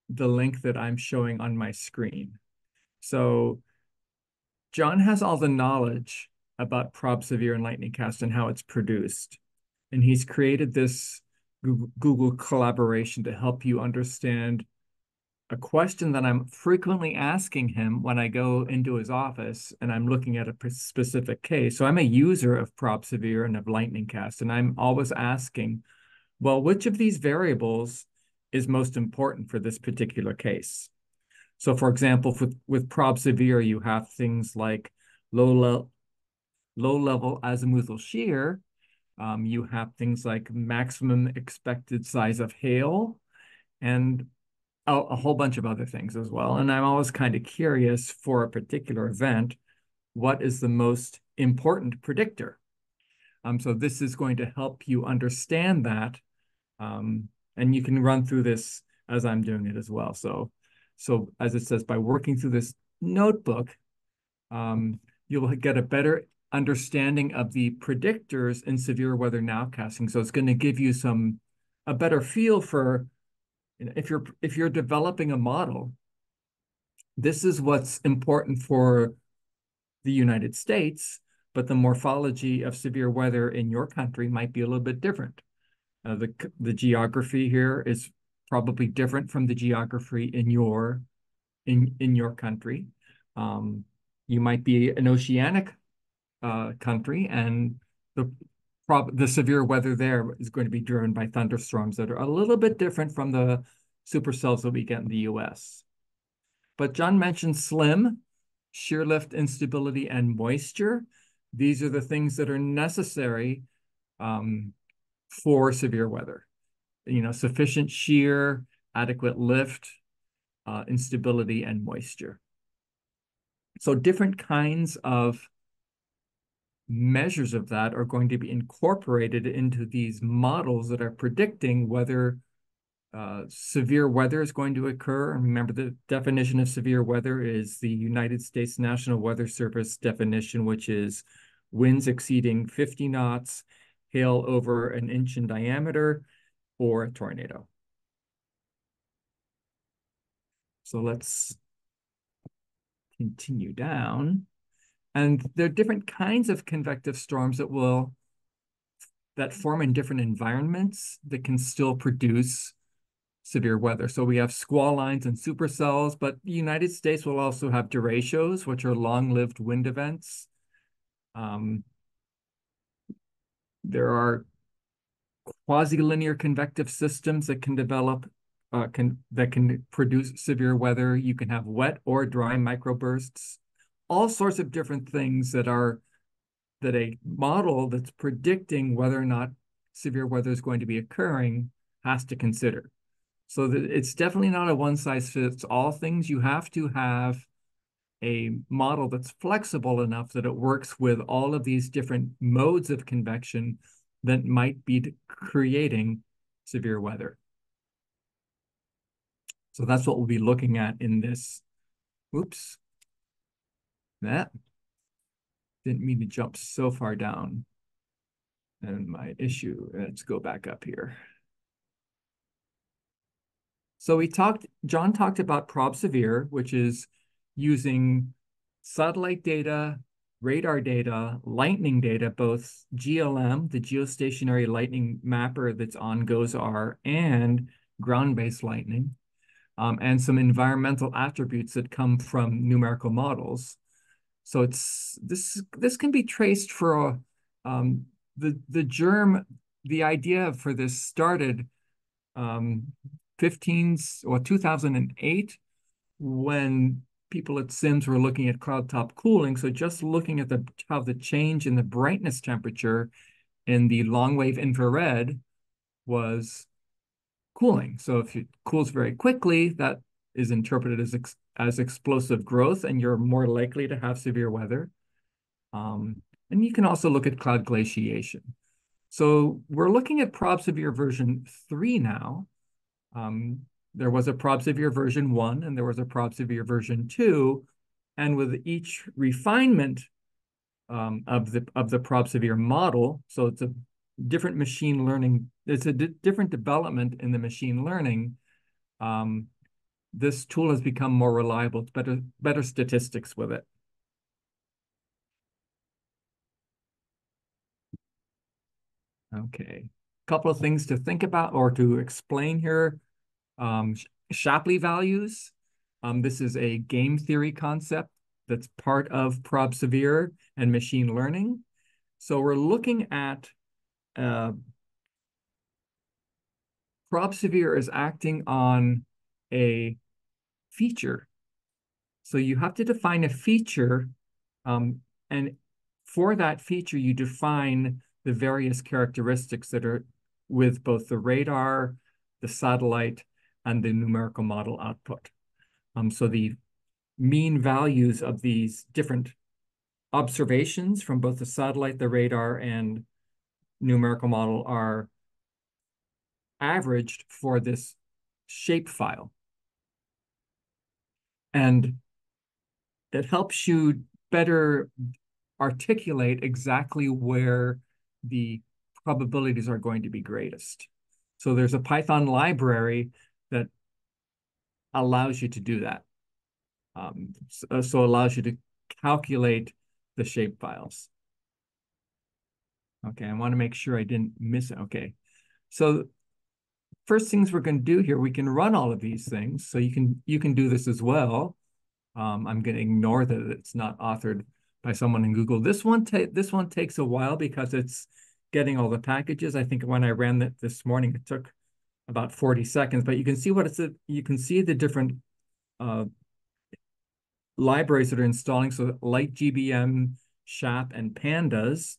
the link that I'm showing on my screen. So John has all the knowledge about ProbSevere and Lightning Cast and how it's produced. And he's created this Google collaboration to help you understand a question that I'm frequently asking him when I go into his office and I'm looking at a specific case. So I'm a user of ProbSevere and of Lightning Cast, and I'm always asking, well, which of these variables is most important for this particular case. So for example, with, with ProbSevere, you have things like low, le low level azimuthal shear. Um, you have things like maximum expected size of hail and a, a whole bunch of other things as well. And I'm always kind of curious for a particular event, what is the most important predictor? Um, so this is going to help you understand that um, and you can run through this as I'm doing it as well. So, so as it says, by working through this notebook, um, you'll get a better understanding of the predictors in severe weather nowcasting. So it's going to give you some a better feel for you know, if you're if you're developing a model. This is what's important for the United States, but the morphology of severe weather in your country might be a little bit different. Uh, the, the geography here is probably different from the geography in your in in your country. Um, you might be an oceanic uh, country, and the prob the severe weather there is going to be driven by thunderstorms that are a little bit different from the supercells that we get in the U.S. But John mentioned SLIM, shear lift instability, and moisture. These are the things that are necessary um, for severe weather. You know, sufficient shear, adequate lift, uh, instability, and moisture. So different kinds of measures of that are going to be incorporated into these models that are predicting whether uh, severe weather is going to occur. Remember, the definition of severe weather is the United States National Weather Service definition, which is winds exceeding 50 knots hail over an inch in diameter, or a tornado. So let's continue down. And there are different kinds of convective storms that will that form in different environments that can still produce severe weather. So we have squall lines and supercells, but the United States will also have derechos, which are long-lived wind events. Um, there are quasi-linear convective systems that can develop uh, can that can produce severe weather. You can have wet or dry microbursts, all sorts of different things that are that a model that's predicting whether or not severe weather is going to be occurring has to consider. So that it's definitely not a one size fits all things. You have to have a model that's flexible enough that it works with all of these different modes of convection that might be creating severe weather. So that's what we'll be looking at in this. Oops. That didn't mean to jump so far down. And my issue, uh, let's go back up here. So we talked, John talked about ProbSevere, which is using satellite data, radar data, lightning data, both GLM, the geostationary lightning mapper that's on GOES-R, and ground-based lightning, um, and some environmental attributes that come from numerical models. So it's this this can be traced for um, the the germ. The idea for this started um, 15 or 2008 when people at SIMS were looking at cloud top cooling. So just looking at the how the change in the brightness temperature in the long wave infrared was cooling. So if it cools very quickly, that is interpreted as ex as explosive growth, and you're more likely to have severe weather. Um, and you can also look at cloud glaciation. So we're looking at ProbSevere version 3 now. Um, there was a ProbSevere version 1 and there was a ProbSevere version 2. And with each refinement um, of the of the ProbSevere model, so it's a different machine learning, it's a different development in the machine learning. Um, this tool has become more reliable. It's better better statistics with it. Okay, a couple of things to think about or to explain here. Um, Shapley values. Um, this is a game theory concept that's part of ProbSevere and machine learning. So we're looking at uh, ProbSevere is acting on a feature. So you have to define a feature, um, and for that feature, you define the various characteristics that are with both the radar, the satellite, and the numerical model output. Um, so the mean values of these different observations from both the satellite, the radar, and numerical model are averaged for this shape file. And it helps you better articulate exactly where the probabilities are going to be greatest. So there's a Python library that allows you to do that. Um, so, so allows you to calculate the shape files. Okay, I want to make sure I didn't miss it. Okay, so first things we're going to do here, we can run all of these things. So you can you can do this as well. Um, I'm going to ignore that it's not authored by someone in Google. This one this one takes a while because it's getting all the packages. I think when I ran that this morning, it took about 40 seconds, but you can see what it's, a, you can see the different uh, libraries that are installing. So LightGBM, SHAP, and Pandas.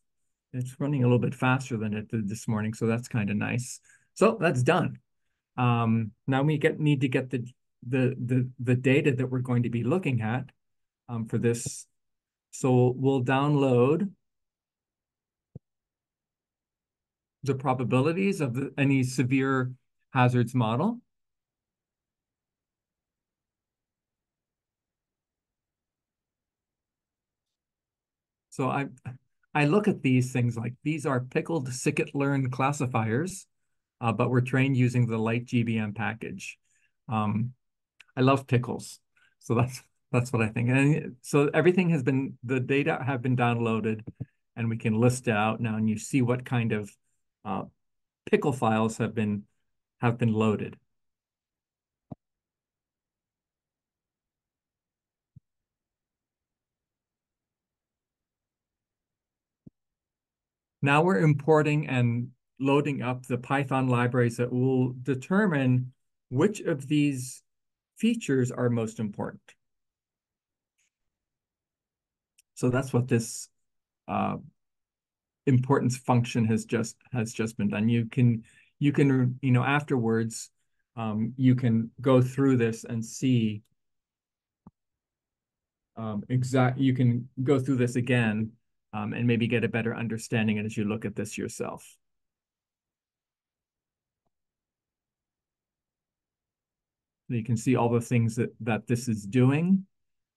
It's running a little bit faster than it did this morning, so that's kind of nice. So that's done. Um, now we get need to get the, the, the, the data that we're going to be looking at um, for this. So we'll download the probabilities of the, any severe hazards model. So I, I look at these things like these are pickled scikit-learn classifiers, uh, but we're trained using the LightGBM package. Um, I love pickles, so that's that's what I think. And so everything has been the data have been downloaded, and we can list it out now, and you see what kind of uh, pickle files have been have been loaded. Now we're importing and loading up the Python libraries that will determine which of these features are most important. So that's what this uh, importance function has just has just been done. You can you can you know afterwards um, you can go through this and see um, exact. You can go through this again um, and maybe get a better understanding as you look at this yourself. You can see all the things that, that this is doing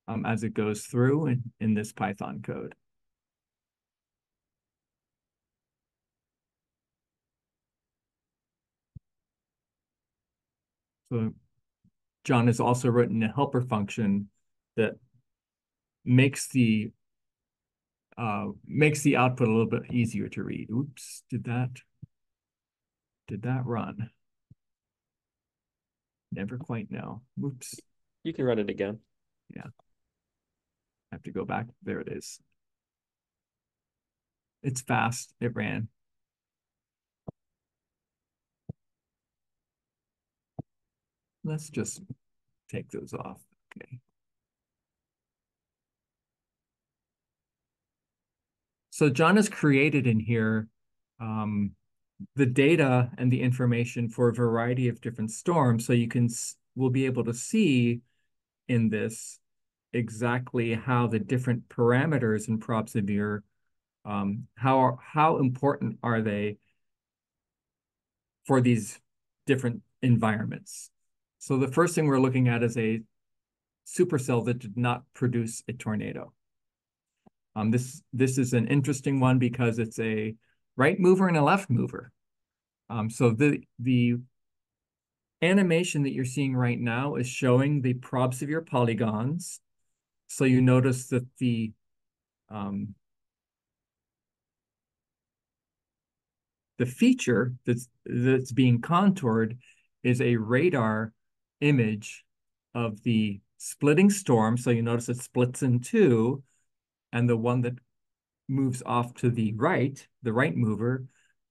um, as it goes through in, in this Python code. So John has also written a helper function that makes the uh, makes the output a little bit easier to read. Oops, did that did that run? Never quite know. Oops. You can run it again. Yeah. I have to go back. There it is. It's fast. It ran. Let's just take those off. Okay. So John has created in here um, the data and the information for a variety of different storms. So you can, we'll be able to see in this exactly how the different parameters in ProbSevere, um, how, how important are they for these different environments. So the first thing we're looking at is a supercell that did not produce a tornado. Um, this, this is an interesting one because it's a right mover and a left mover. Um, so the, the animation that you're seeing right now is showing the ProbSevere polygons. So you notice that the um, the feature that's that's being contoured is a radar image of the splitting storm. So you notice it splits in two, and the one that moves off to the right, the right mover,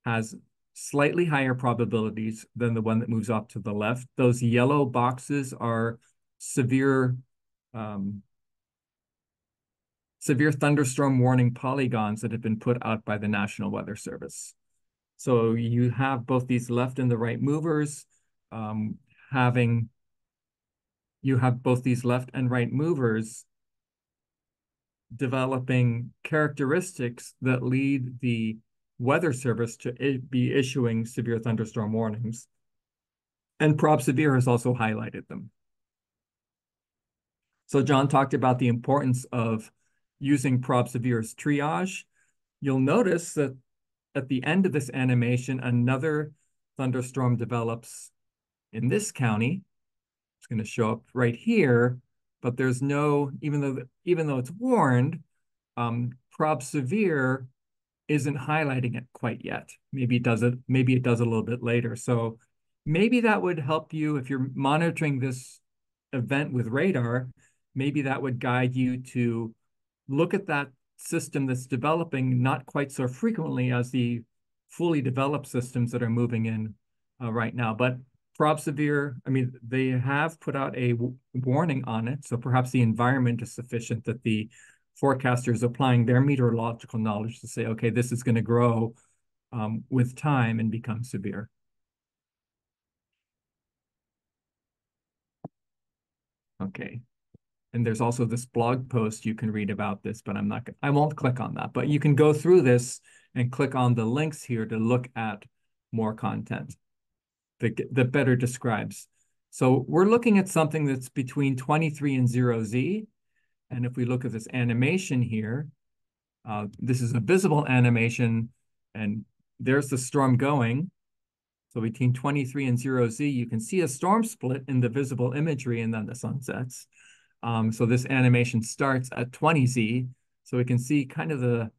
has slightly higher probabilities than the one that moves off to the left. Those yellow boxes are severe um, severe thunderstorm warning polygons that have been put out by the National Weather Service. So you have both these left and the right movers um, having, you have both these left and right movers developing characteristics that lead the Weather Service to be issuing severe thunderstorm warnings. And ProbSevere has also highlighted them. So John talked about the importance of using ProbSevere's triage. You'll notice that at the end of this animation, another thunderstorm develops in this county. It's going to show up right here, but there's no, even though even though it's warned, um, ProbSevere isn't highlighting it quite yet. Maybe it does it, maybe it does a little bit later. So maybe that would help you if you're monitoring this event with radar, maybe that would guide you to look at that system that's developing not quite so frequently as the fully developed systems that are moving in uh, right now. But ProbSevere, I mean, they have put out a warning on it. So perhaps the environment is sufficient that the forecasters applying their meteorological knowledge to say, okay, this is going to grow um, with time and become severe. Okay. And there's also this blog post you can read about this, but I'm not, I won't click on that, but you can go through this and click on the links here to look at more content that, that better describes. So we're looking at something that's between 23 and zero Z. And if we look at this animation here, uh, this is a visible animation and there's the storm going. So between 23 and zero Z, you can see a storm split in the visible imagery and then the sun sets. Um, so this animation starts at 20Z. So we can see kind of the,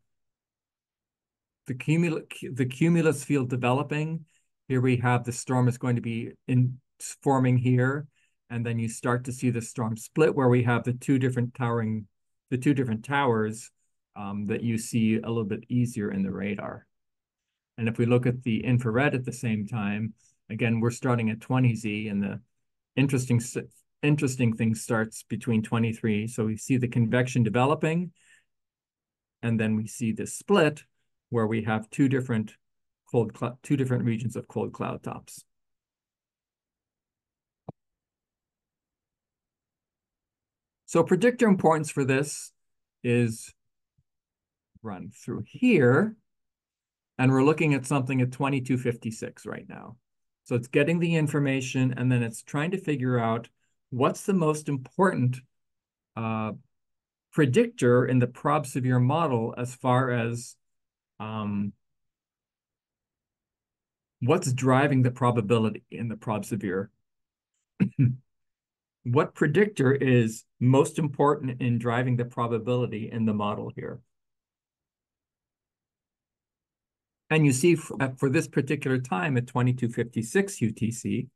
the, cumul the cumulus field developing. Here we have the storm is going to be in forming here. And then you start to see the storm split where we have the two different towering, the two different towers um, that you see a little bit easier in the radar. And if we look at the infrared at the same time, again, we're starting at 20Z and the interesting interesting thing starts between 23. So we see the convection developing, and then we see the split where we have two different cold two different regions of cold cloud tops. So predictor importance for this is run through here, and we're looking at something at 2256 right now. So it's getting the information, and then it's trying to figure out what's the most important uh, predictor in the ProbSevere model as far as um, what's driving the probability in the ProbSevere. [CLEARS THROAT] what predictor is most important in driving the probability in the model here? And you see for, for this particular time at 2256 UTC,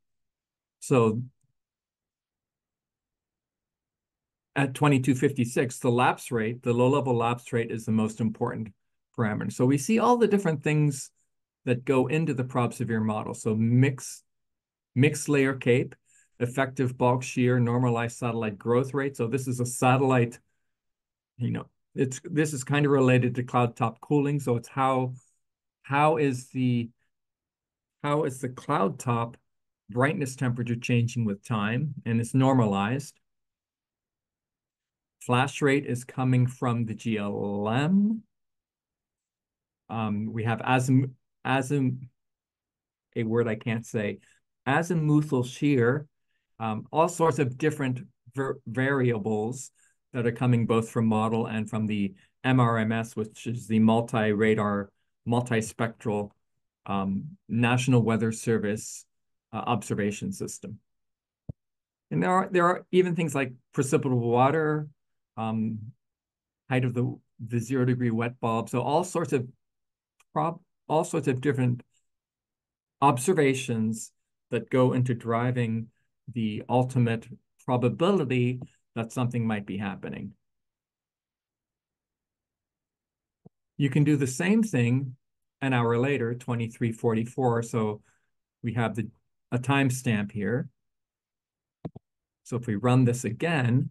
so at 2256, the lapse rate, the low-level lapse rate is the most important parameter. So we see all the different things that go into the ProbSevere model. So mix, mixed layer CAPE, effective bulk shear, normalized satellite growth rate. So this is a satellite, you know, it's this is kind of related to cloud top cooling. So it's how how is the how is the cloud top brightness temperature changing with time and it's normalized Flash rate is coming from the GLM. Um, we have azim, azim, a word I can't say, azimuthal shear, um, all sorts of different variables that are coming both from model and from the MRMS, which is the multi-radar, multispectral um, National Weather Service uh, observation system. And there are there are even things like precipitable water, um, height of the, the zero degree wet bulb. So all sorts of prob all sorts of different observations that go into driving the ultimate probability that something might be happening. You can do the same thing an hour later, 2344. So we have the a timestamp here. So if we run this again,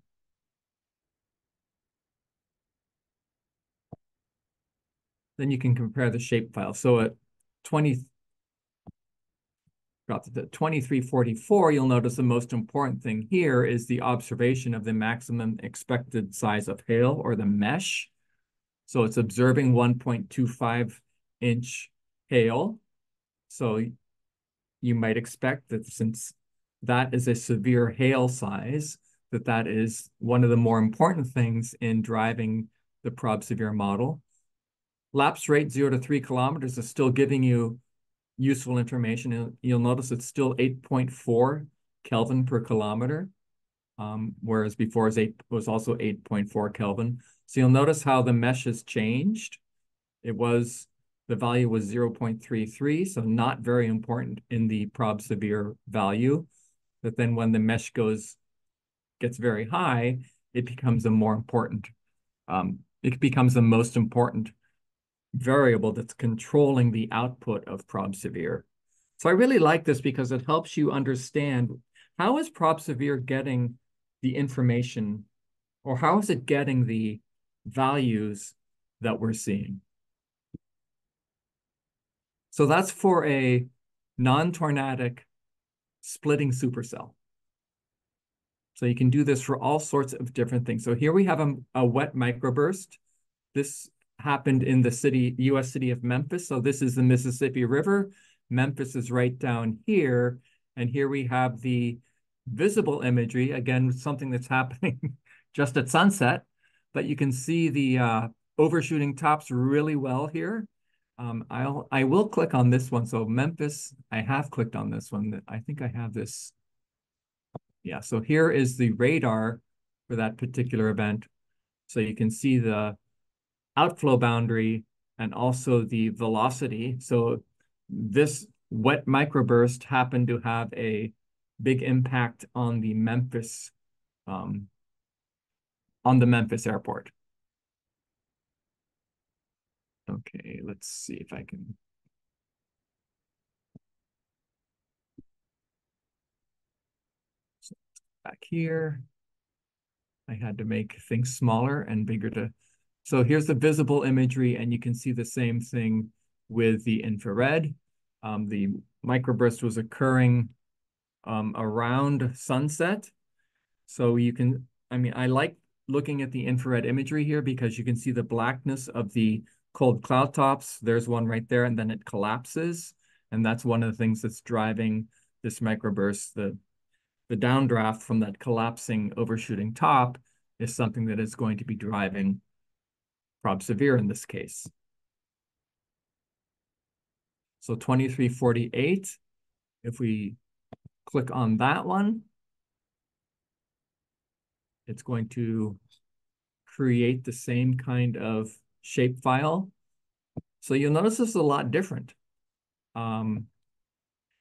then you can compare the shapefile. So at 20, got to the 2344, you'll notice the most important thing here is the observation of the maximum expected size of hail or the mesh. So it's observing 1.25 inch hail. So you might expect that since that is a severe hail size, that that is one of the more important things in driving the ProbSevere model lapse rate zero to three kilometers is still giving you useful information. You'll notice it's still 8.4 Kelvin per kilometer, um, whereas before it was also 8.4 Kelvin. So you'll notice how the mesh has changed. It was, the value was 0.33, so not very important in the ProbSevere value. But then when the mesh goes, gets very high, it becomes a more important, um, it becomes the most important variable that's controlling the output of ProbSevere. So I really like this because it helps you understand how is ProbSevere getting the information or how is it getting the values that we're seeing. So that's for a non-tornadic splitting supercell. So you can do this for all sorts of different things. So here we have a, a wet microburst. This happened in the city, U.S. city of Memphis. So this is the Mississippi River. Memphis is right down here. And here we have the visible imagery, again, something that's [LAUGHS] happening just at sunset. But you can see the uh, overshooting tops really well here. Um, I'll, I will click on this one. So Memphis, I have clicked on this one. I think I have this. Yeah, so here is the radar for that particular event. So you can see the outflow boundary and also the velocity. So this wet microburst happened to have a big impact on the Memphis um, on the Memphis airport. Okay, let's see if I can. So back here, I had to make things smaller and bigger to so here's the visible imagery and you can see the same thing with the infrared. Um, the microburst was occurring um, around sunset. So you can, I mean, I like looking at the infrared imagery here because you can see the blackness of the cold cloud tops. There's one right there, and then it collapses. And that's one of the things that's driving this microburst. The, the downdraft from that collapsing overshooting top is something that is going to be driving ProbSevere in this case. So 2348, if we click on that one, it's going to create the same kind of shapefile. So you'll notice this is a lot different. Um,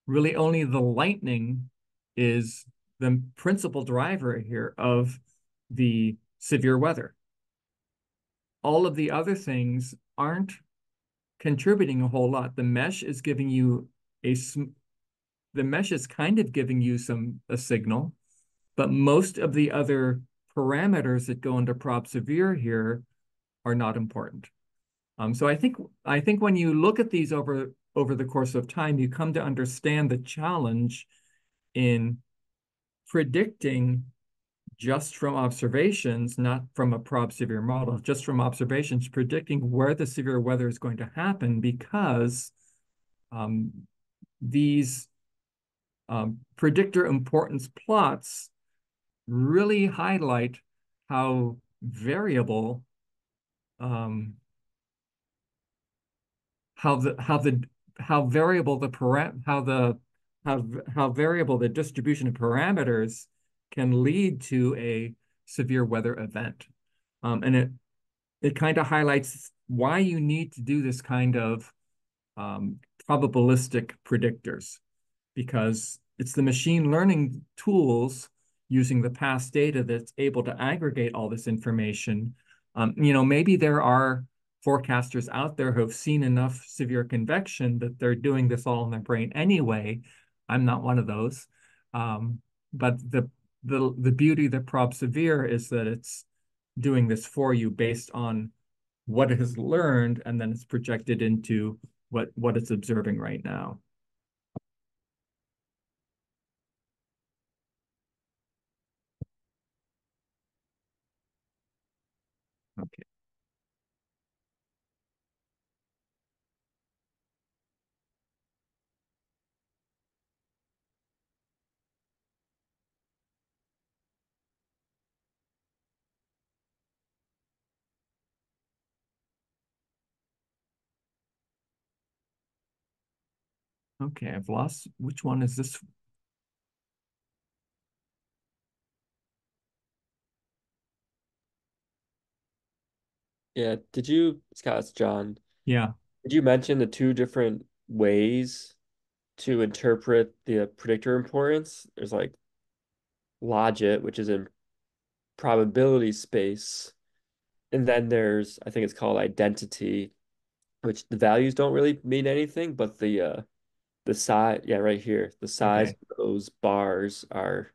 really only the lightning is the principal driver here of the severe weather. All of the other things aren't contributing a whole lot. The mesh is giving you a, the mesh is kind of giving you some, a signal, but most of the other parameters that go into ProbSevere here are not important. Um, so I think I think when you look at these over over the course of time, you come to understand the challenge in predicting just from observations, not from a ProbSevere model, just from observations, predicting where the severe weather is going to happen because um, these um, predictor importance plots really highlight how variable um, how the how the how variable the param how the how how variable the distribution of parameters can lead to a severe weather event, um, and it it kind of highlights why you need to do this kind of um, probabilistic predictors, because it's the machine learning tools using the past data that's able to aggregate all this information. Um, you know, maybe there are forecasters out there who have seen enough severe convection that they're doing this all in their brain anyway. I'm not one of those. Um, but the, the, the beauty that ProbSevere is that it's doing this for you based on what it has learned, and then it's projected into what, what it's observing right now. Okay. Okay, I've lost, which one is this? Yeah, did you, Scott, it's John. Yeah. Did you mention the two different ways to interpret the predictor importance? There's like logit, which is in probability space. And then there's, I think it's called identity, which the values don't really mean anything, but the uh the size, yeah, right here, the size Okay. of those bars are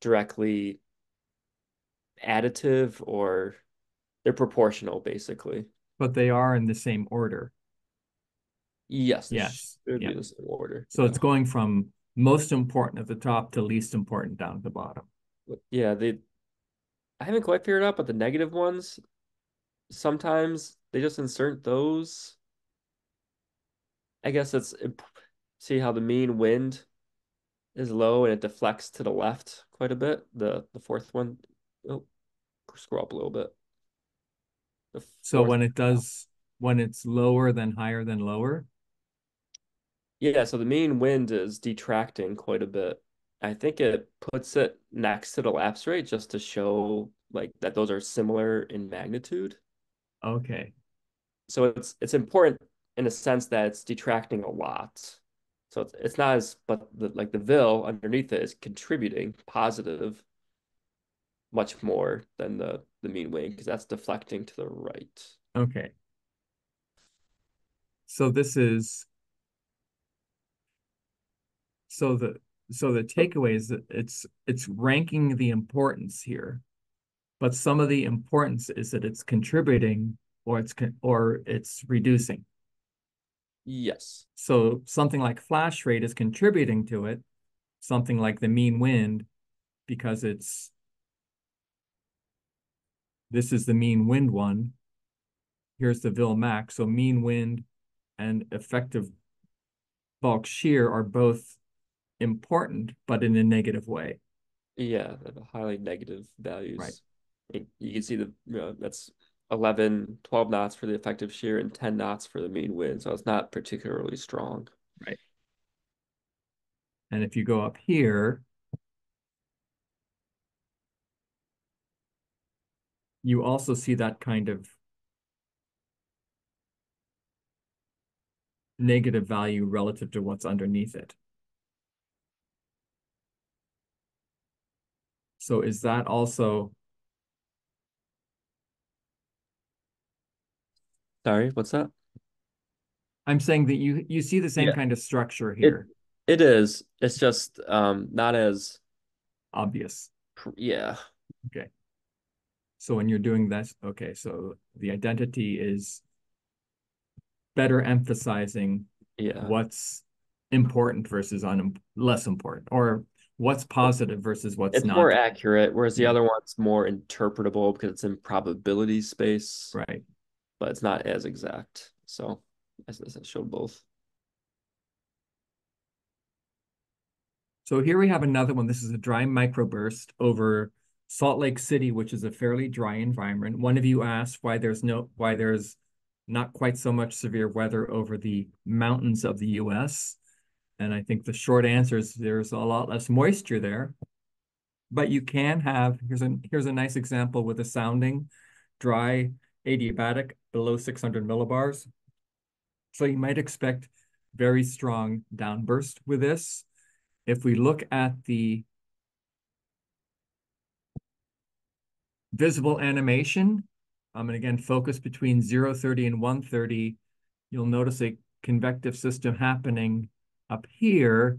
directly additive or they're proportional, basically. But they are in the same order. Yes, Yes. should Yeah. be the same order. So it's going from most important at the top to least important down at the bottom. Yeah, they I haven't quite figured out, but the negative ones sometimes they just insert those. I guess it's see how the mean wind is low and it deflects to the left quite a bit. The the fourth one, oh, scroll up a little bit. So when it does, when it's lower than higher than lower, Yeah, so the mean wind is detracting quite a bit. I think it puts it next to the lapse rate just to show like that those are similar in magnitude. okay. So it's it's important in a sense that it's detracting a lot. So it's it's not as but the, like the VIL underneath it is contributing positive much more than the the mean wind because that's deflecting to the right. Okay. So this is so the so the takeaway is that it's it's ranking the importance here, but some of the importance is that it's contributing or it's or it's reducing. Yes. So something like flash rate is contributing to it, something like the mean wind, because it's this is the mean wind one. Here's the VIL max. So mean wind and effective bulk shear are both important, but in a negative way. Yeah, highly negative values. Right. You can see the you know, that's 11, 12 knots for the effective shear and 10 knots for the mean wind. So it's not particularly strong. Right. And if you go up here, you also see that kind of negative value relative to what's underneath it. So is that also Sorry, what's that? I'm saying that you you see the same Yeah. kind of structure here, It is. It's just um not as obvious. yeah. Okay. So when you're doing this, okay, so the identity is better emphasizing Yeah. what's important versus un less important, or what's positive versus what's It's not. more accurate, whereas the other one's more interpretable because it's in probability space, Right. But it's not as exact. So I showed both. So here we have another one. This is a dry microburst over Salt Lake City, which is a fairly dry environment. One of you asked why there's no why there's not quite so much severe weather over the mountains of the US. And I think the short answer is there's a lot less moisture there. But you can have, here's a here's a nice example with a sounding dry adiabatic below 600 millibars. So you might expect very strong downburst with this. If we look at the visible animation, um, and again, focus between 030 and 130, you'll notice a convective system happening up here,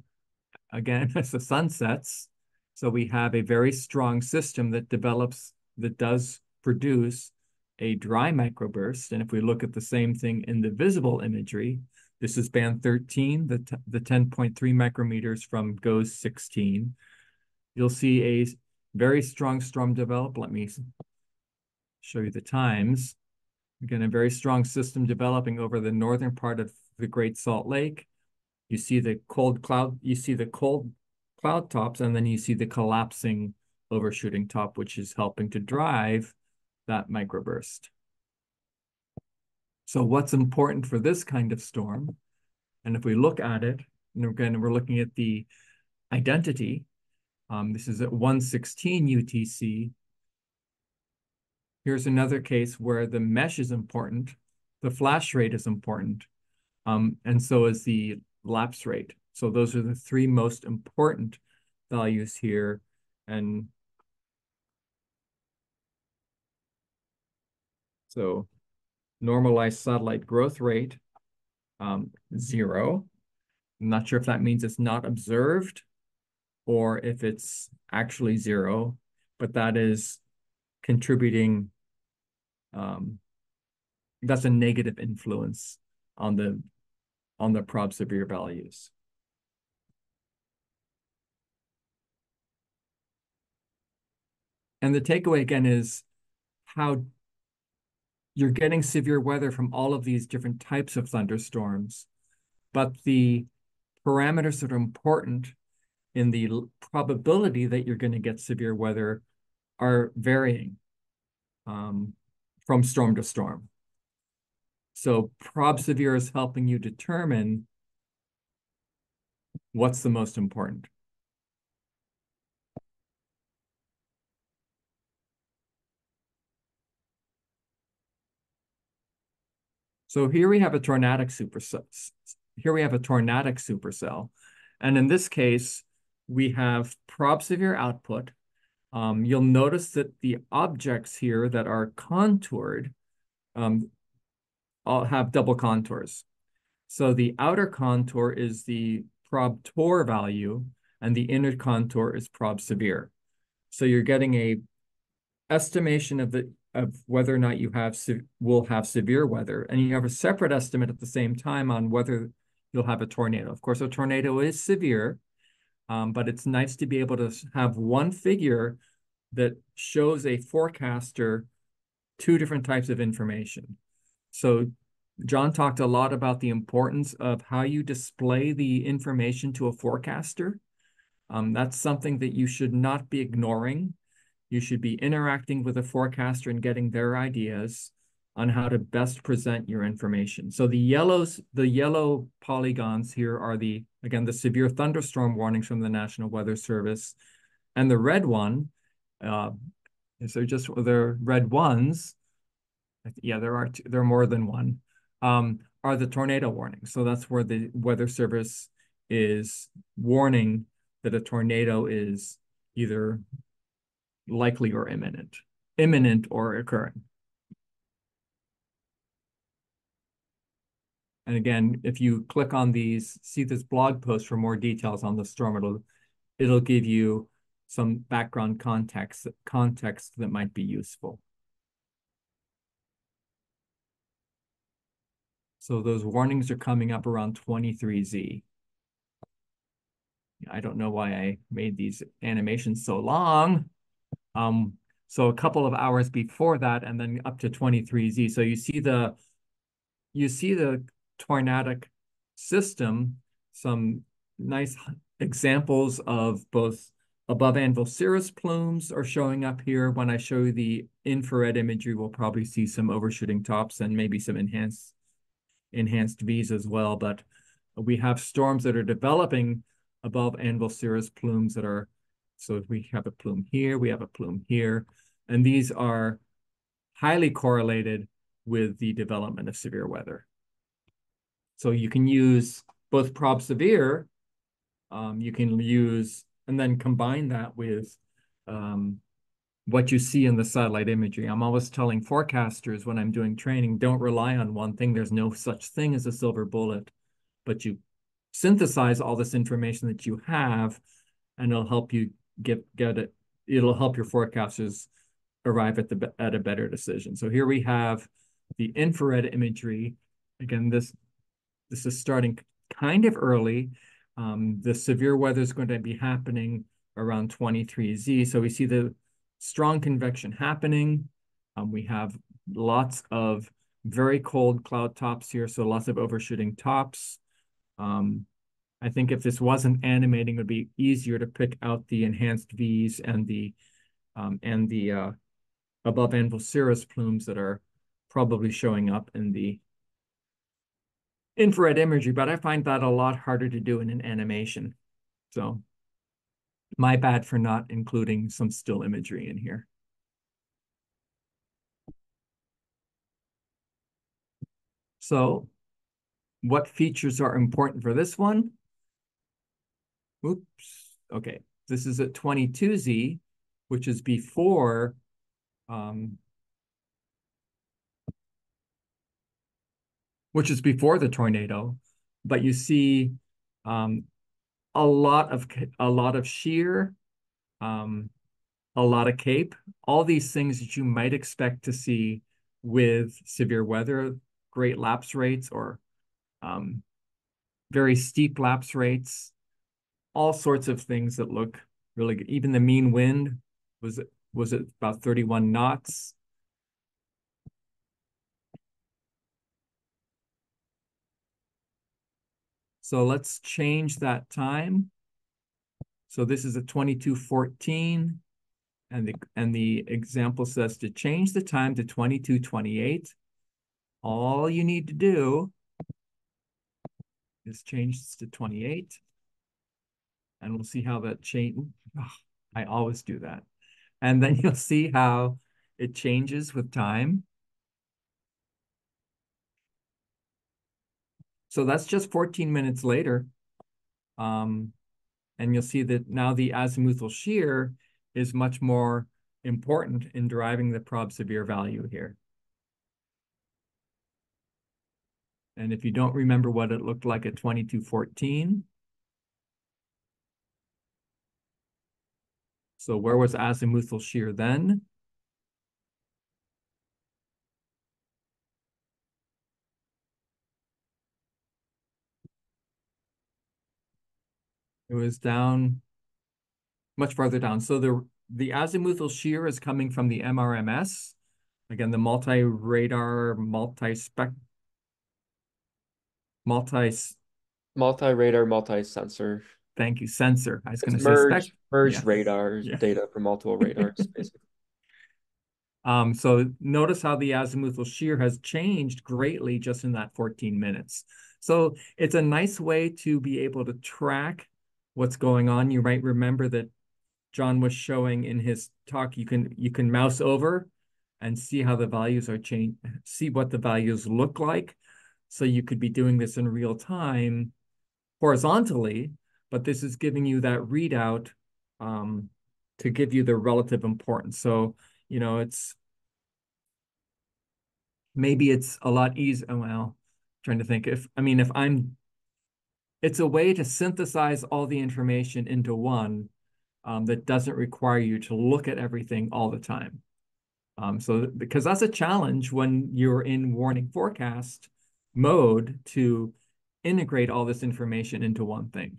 again, [LAUGHS] as the sun sets. So we have a very strong system that develops, that does produce a dry microburst. And if we look at the same thing in the visible imagery, this is band 13, the, the 10.3 micrometers from GOES 16. You'll see a very strong storm develop. Let me show you the times. Again, a very strong system developing over the northern part of the Great Salt Lake. You see the cold cloud, you see the cold cloud tops, and then you see the collapsing overshooting top, which is helping to drive that microburst. So what's important for this kind of storm? And if we look at it, and again, we're looking at the identity. Um, this is at 116 UTC. Here's another case where the mesh is important, the flash rate is important, um, and so is the lapse rate. So those are the three most important values here. And so normalized satellite growth rate, um, zero. I'm not sure if that means it's not observed or if it's actually zero, but that is contributing, um, that's a negative influence on the on the ProbSevere values. And the takeaway again is how you're getting severe weather from all of these different types of thunderstorms, but the parameters that are important in the probability that you're going to get severe weather are varying um, from storm to storm. So ProbSevere is helping you determine what's the most important. So here we have a tornadic supercell. Here we have a tornadic supercell. And in this case, we have ProbSevere output. Um, you'll notice that the objects here that are contoured um, all have double contours. So the outer contour is the ProbTor value, and the inner contour is ProbSevere. So you're getting a estimation of the of whether or not you have will have severe weather, and you have a separate estimate at the same time on whether you'll have a tornado. Of course, a tornado is severe, um, but it's nice to be able to have one figure that shows a forecaster two different types of information. So John talked a lot about the importance of how you display the information to a forecaster. Um, that's something that you should not be ignoring. You should be interacting with a forecaster and getting their ideas on how to best present your information. So the yellows, the yellow polygons here are the, again, the severe thunderstorm warnings from the National Weather Service. And the red one, uh, is there just, the red ones, yeah, there are, two, there are more than one um, are the tornado warnings. So that's where the Weather Service is warning that a tornado is either likely or imminent, imminent or occurring. And again, if you click on these, see this blog post for more details on the storm, it'll, it'll give you some background context, context that might be useful. So those warnings are coming up around 23Z. I don't know why I made these animations so long. Um, so a couple of hours before that, and then up to 23Z. So you see the you see the tornadic system, some nice examples of both above anvil cirrus plumes are showing up here. When I show you the infrared imagery, we'll probably see some overshooting tops and maybe some enhanced enhanced V's as well, but we have storms that are developing above anvil cirrus plumes that are, so we have a plume here, we have a plume here, and these are highly correlated with the development of severe weather. So you can use both ProbSevere, um, you can use, and then combine that with um, what you see in the satellite imagery. I'm always telling forecasters when I'm doing training, don't rely on one thing. There's no such thing as a silver bullet, but you synthesize all this information that you have, and it'll help you get get it. It'll help your forecasters arrive at the at a better decision. So here we have the infrared imagery. Again, this this is starting kind of early. Um, the severe weather is going to be happening around 23Z. So we see the strong convection happening. Um, we have lots of very cold cloud tops here, so lots of overshooting tops. Um, I think if this wasn't animating, it would be easier to pick out the enhanced V's and the um, and the uh, above anvil cirrus plumes that are probably showing up in the infrared imagery, but I find that a lot harder to do in an animation. So my bad for not including some still imagery in here. So what features are important for this one? Oops, okay. This is at 22Z, which is before um, which is before the tornado, but you see um, a lot of a lot of shear, um, a lot of CAPE, all these things that you might expect to see with severe weather, great lapse rates or um, very steep lapse rates, all sorts of things that look really good. Even the mean wind was was it about 31 knots. So let's change that time. So this is a 2214 and the and the example says to change the time to 2228. All you need to do is change this to 28. And we'll see how that change. Oh, I always do that. And then [LAUGHS] you'll see how it changes with time. So that's just 14 minutes later. Um, and you'll see that now the azimuthal shear is much more important in deriving the ProbSevere value here. And if you don't remember what it looked like at 2214, So where was azimuthal shear then? It was down much farther down. So the the azimuthal shear is coming from the MRMS. Again, the multi-radar, multi-spec, multi, Multi-radar, multi-sensor. Thank you, sensor. I was going to say spec. merged, merged yeah. radar Yeah. data from multiple radars, [LAUGHS] basically. Um, so notice how the azimuthal shear has changed greatly just in that 14 minutes. So it's a nice way to be able to track what's going on. You might remember that John was showing in his talk, you can you can mouse over and see how the values are changed, see what the values look like. So you could be doing this in real time horizontally, but this is giving you that readout um, to give you the relative importance. So you know, it's maybe it's a lot easier. Oh, well, trying to think if I mean if I'm it's a way to synthesize all the information into one um, that doesn't require you to look at everything all the time. Um, so because that's a challenge when you're in warning forecast mode to integrate all this information into one thing.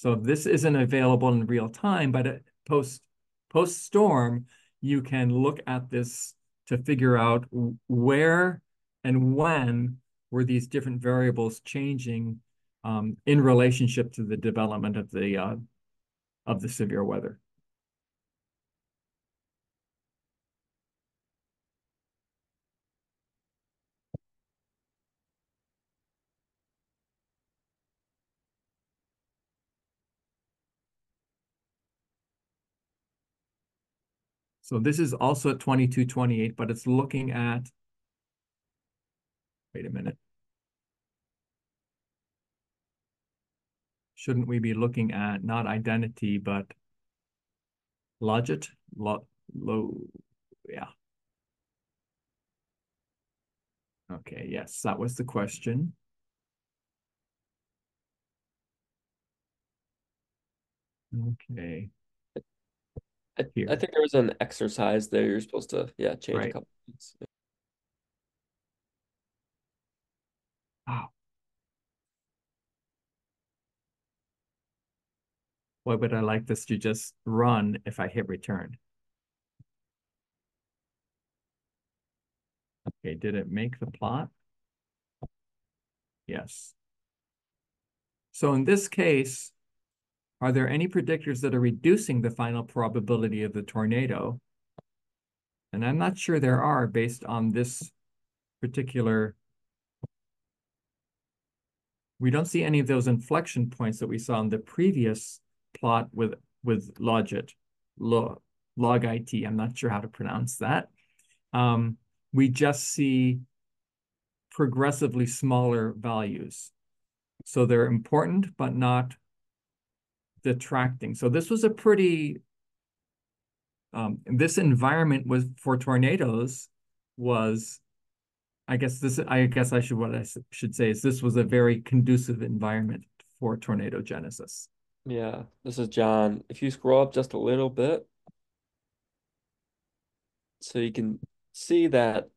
So this isn't available in real time, but post post storm, you can look at this to figure out where and when were these different variables changing um, in relationship to the development of the uh, of the severe weather. So this is also at 2228, but it's looking at, wait a minute. Shouldn't we be looking at not identity, but logit? Lo, low, yeah. Okay, yes, that was the question. Okay. I, Here. I think there was an exercise there. You're supposed to, yeah, change a Right. couple things. Wow. Why would I like this to just run if I hit return? Okay, did it make the plot? Yes. So in this case, are there any predictors that are reducing the final probability of the tornado? And I'm not sure there are based on this particular. We don't see any of those inflection points that we saw in the previous plot with with logit, log, log IT. I'm not sure how to pronounce that. Um, we just see progressively smaller values. So they're important, but not detracting. So this was a pretty, um, this environment was for tornadoes was, I guess this, I guess I should, what I should say is this was a very conducive environment for tornado genesis. Yeah, this is John. If you scroll up just a little bit, so you can see that,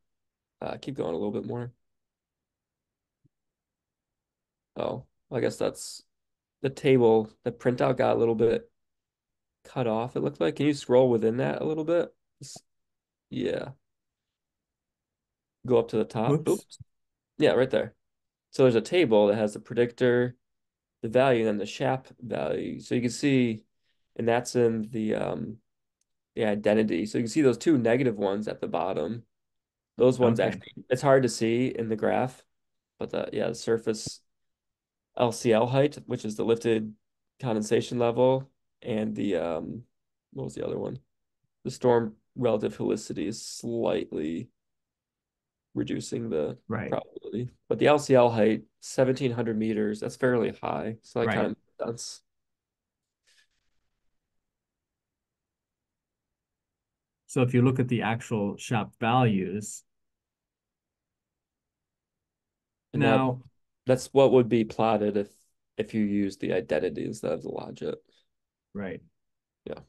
uh, keep going a little bit more. Oh, I guess that's the table. The printout got a little bit cut off, it looked like. Can you scroll within that a little bit? Yeah. Go up to the top. Oops. Oops. Yeah, right there. So there's a table that has the predictor, the value, and then the SHAP value. So you can see, and that's in the um the identity. So you can see those two negative ones at the bottom. Those ones Okay. actually, it's hard to see in the graph, but the yeah, the surface LCL height, which is the lifted condensation level, and the um what was the other one? The storm relative helicity is slightly reducing the Right. probability. But the LCL height, 1700 meters, that's fairly high. So that Right. kind of makes sense. So if you look at the actual SHAP values, And now, that's what would be plotted if if you use the identity instead of the logit. right. Yeah.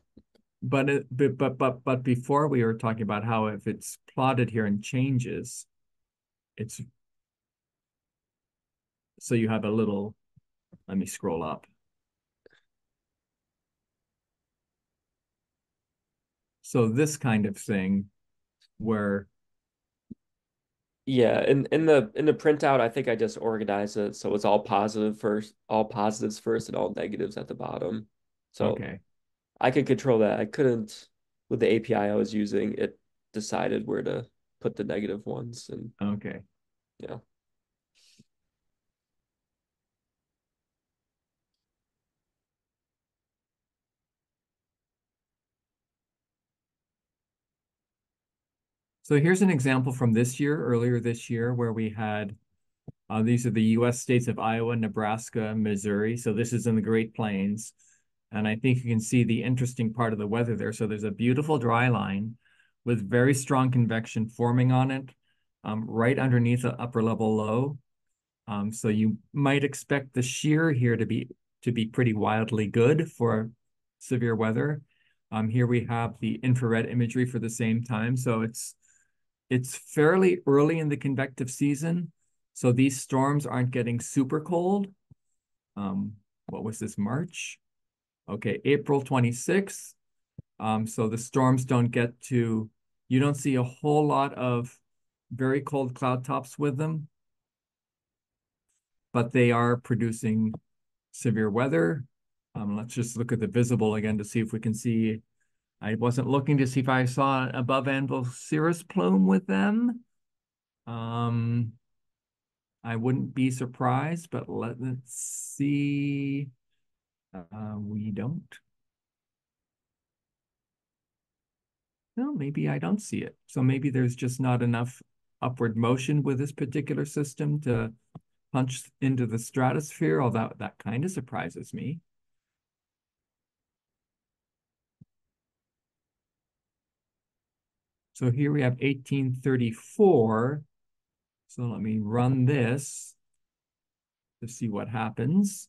but it, but but but but before we were talking about how if it's plotted here and changes, it's so you have a little. Let me scroll up. So this kind of thing, where Yeah, in in the in the printout, I think I just organized it so it's all positive first, all positives first, and all negatives at the bottom. So okay, I could control that. I couldn't with the API I was using. It decided where to put the negative ones, and okay. yeah. So here's an example from this year, earlier this year, where we had, uh, these are the US states of Iowa, Nebraska, Missouri. So this is in the Great Plains. And I think you can see the interesting part of the weather there. So there's a beautiful dry line with very strong convection forming on it, um, right underneath the upper level low. Um, so you might expect the shear here to be to be pretty wildly good for severe weather. Um, here we have the infrared imagery for the same time. So it's it's fairly early in the convective season, so these storms aren't getting super cold. Um, what was this, March? Okay, April 26th. Um, so the storms don't get to, you don't see a whole lot of very cold cloud tops with them, but they are producing severe weather. Um, let's just look at the visible again to see if we can see I wasn't looking to see if I saw an above anvil cirrus plume with them. Um, I wouldn't be surprised, but let, us see. Uh, we don't. No, maybe I don't see it. So maybe there's just not enough upward motion with this particular system to punch into the stratosphere, although that kind of surprises me. So here we have 1834. So let me run this to see what happens.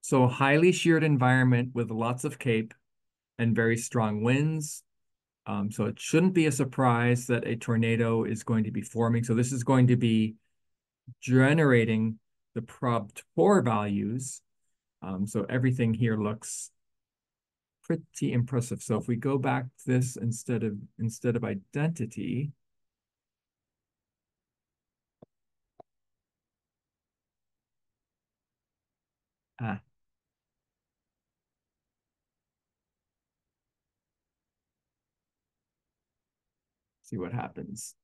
So a highly sheared environment with lots of CAPE and very strong winds. Um, so it shouldn't be a surprise that a tornado is going to be forming. So this is going to be generating the prob tor values. Um, so everything here looks pretty impressive. So if we go back to this instead of instead of identity, ah, see what happens.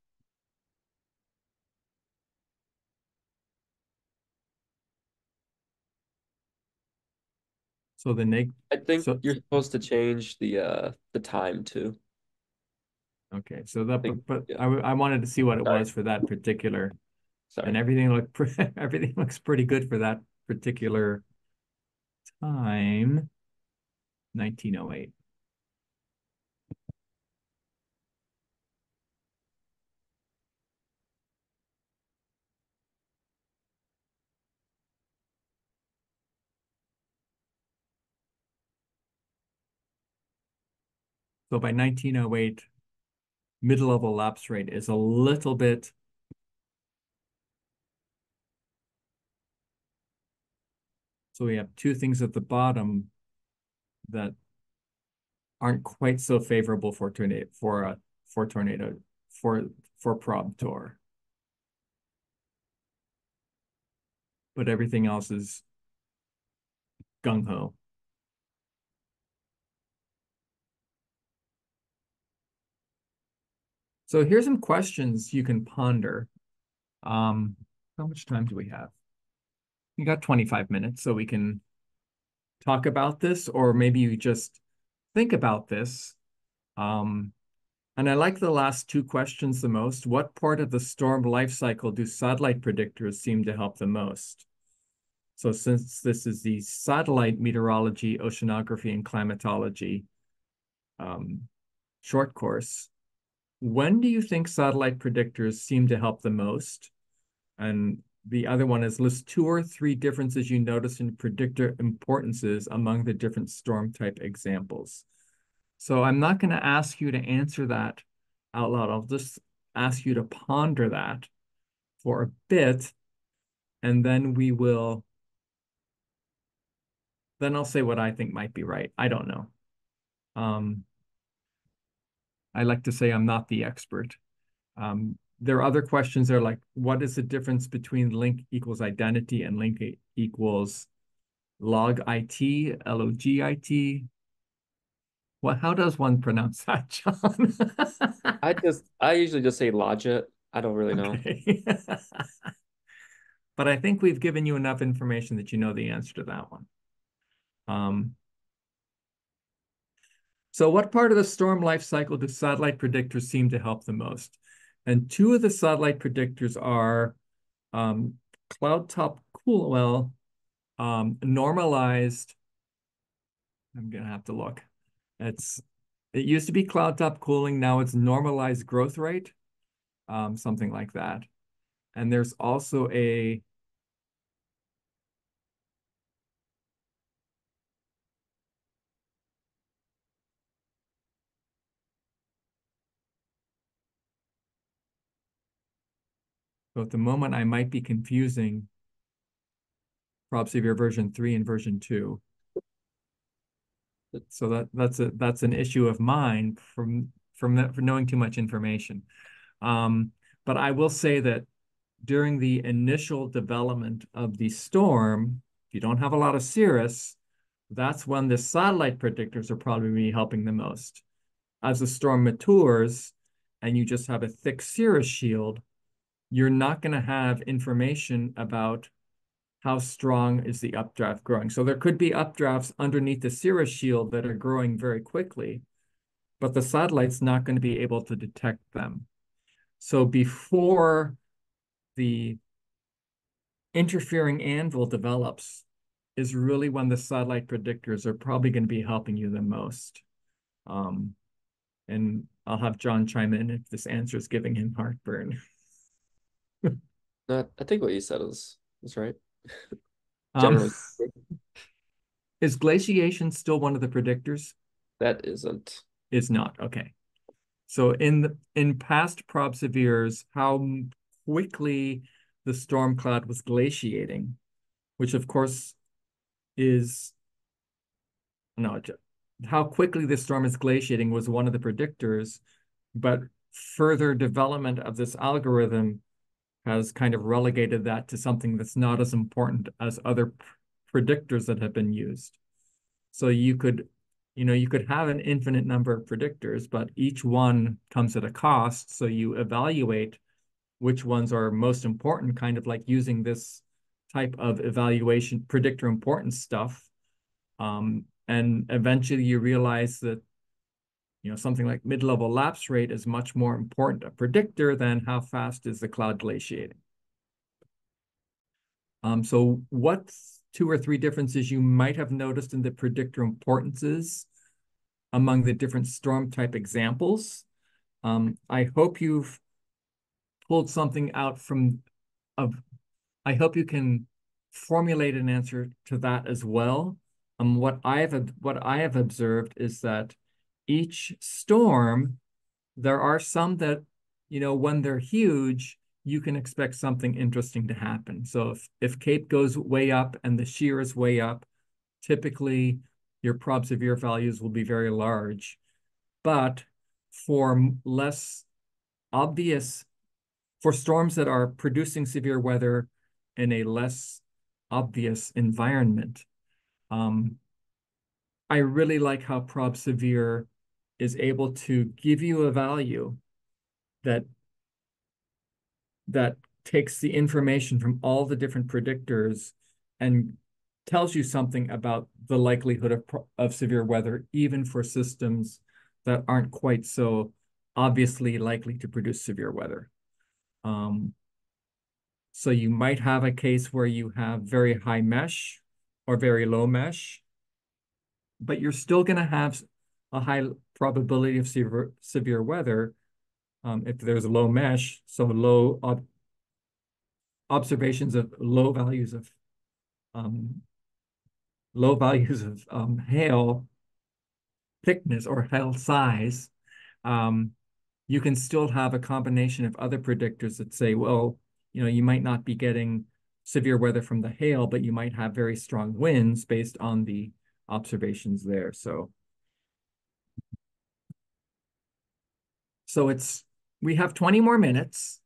So the neg. I think so, you're supposed to change the uh the time too. Okay, so that think, but yeah. I I wanted to see what it Sorry. was for that particular, Sorry. and everything looked [LAUGHS] everything looks pretty good for that particular time. 1908. So by 1908, mid-level lapse rate is a little bit So we have two things at the bottom that aren't quite so favorable for tornado for a for tornado for for ProbTor. But everything else is gung ho. So here's some questions you can ponder. Um, how much time do we have? You got 25 minutes, so we can talk about this, or maybe you just think about this. Um, and I like the last two questions the most. What part of the storm life cycle do satellite predictors seem to help the most? So since this is the satellite meteorology, oceanography, and climatology um, short course, when do you think satellite predictors seem to help the most? And the other one is list two or three differences you notice in predictor importances among the different storm type examples. So I'm not going to ask you to answer that out loud. I'll just ask you to ponder that for a bit, and then we will, then I'll say what I think might be right. I don't know. Um, I like to say I'm not the expert. Um, there are other questions there like, what is the difference between link equals identity and link equals log IT, log-it? Well, how does one pronounce [LAUGHS] that, John? I just, I usually just say logit. I don't really know. Okay. [LAUGHS] but I think we've given you enough information that you know the answer to that one. Um, so what part of the storm life cycle do satellite predictors seem to help the most? And two of the satellite predictors are um, cloud top cool, well, um, normalized, I'm gonna have to look. It's, it used to be cloud top cooling, now it's normalized growth rate, um, something like that. And there's also a So at the moment, I might be confusing ProbSevere version three and version two. So that that's a that's an issue of mine from from that for knowing too much information. Um, but I will say that during the initial development of the storm, if you don't have a lot of cirrus, that's when the satellite predictors are probably helping the most. As the storm matures and you just have a thick cirrus shield, you're not going to have information about how strong is the updraft growing. So there could be updrafts underneath the cirrus shield that are growing very quickly, but the satellite's not going to be able to detect them. So before the interfering anvil develops is really when the satellite predictors are probably going to be helping you the most. Um, and I'll have John chime in if this answer is giving him heartburn. [LAUGHS] No, I think what you said is is right. Um, [LAUGHS] is glaciation still one of the predictors? that isn't. Is not. Okay. So in the, in past ProbSeveres, how quickly the storm cloud was glaciating, which of course is no, how quickly the storm is glaciating was one of the predictors, but further development of this algorithm has kind of relegated that to something that's not as important as other predictors that have been used. So you could, you know, you could have an infinite number of predictors, but each one comes at a cost. So you evaluate which ones are most important, kind of like using this type of evaluation, predictor importance stuff. Um, and eventually you realize that you know, something like mid-level lapse rate is much more important a predictor than how fast is the cloud glaciating. Um, so what two or three differences you might have noticed in the predictor importances among the different storm type examples? Um, I hope you've pulled something out from of, I hope you can formulate an answer to that as well. Um, what I have what I have observed is that each storm, there are some that, you know, when they're huge, you can expect something interesting to happen. So if, if CAPE goes way up and the shear is way up, typically your ProbSevere values will be very large. But for less obvious, for storms that are producing severe weather in a less obvious environment, um, I really like how ProbSevere is able to give you a value that that takes the information from all the different predictors and tells you something about the likelihood of, of severe weather, even for systems that aren't quite so obviously likely to produce severe weather. Um, so you might have a case where you have very high mesh or very low mesh, but you're still going to have a high probability of severe, severe weather um, if there's a low mesh, so low observations of low values of um, low values of um, hail thickness or hail size, um, you can still have a combination of other predictors that say, well, you know, you might not be getting severe weather from the hail, but you might have very strong winds based on the observations there. So, so it's, we have 20 more minutes.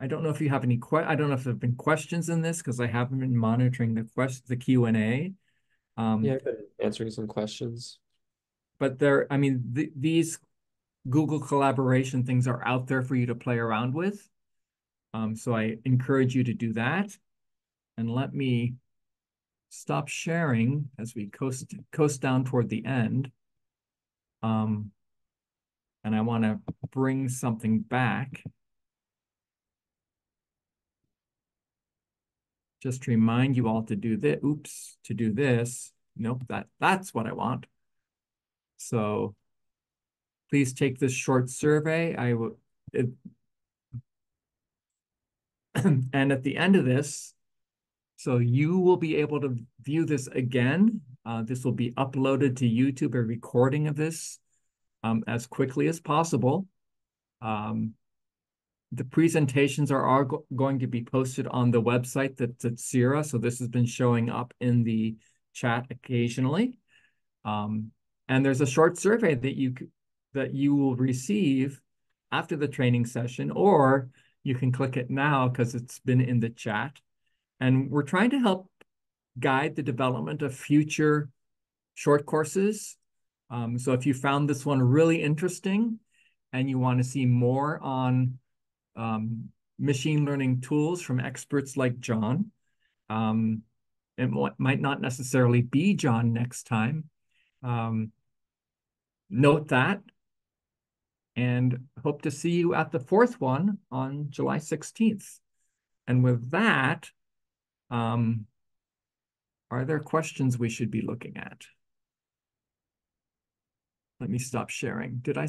I don't know if you have any que I don't know if there have been questions in this because I haven't been monitoring the quest the Q and A. Um, yeah, I've been answering some questions. But there, I mean, th these Google collaboration things are out there for you to play around with. Um, so I encourage you to do that. And let me stop sharing as we coast coast down toward the end. Um, and I want to bring something back. Just remind you all to do this. Oops, to do this. Nope, that that's what I want. So please take this short survey. I will, [CLEARS THROAT] and at the end of this, so you will be able to view this again. Uh, this will be uploaded to YouTube, a recording of this um, as quickly as possible. Um, the presentations are, are go going to be posted on the website that's at CIRA. So this has been showing up in the chat occasionally. Um, and there's a short survey that you that you will receive after the training session, or you can click it now because it's been in the chat. And we're trying to help guide the development of future short courses. Um, so if you found this one really interesting and you want to see more on um, machine learning tools from experts like John, um, it might not necessarily be John next time. Um, note that and hope to see you at the fourth one on July 16th. And with that, um, are there questions we should be looking at? Let me stop sharing. Did I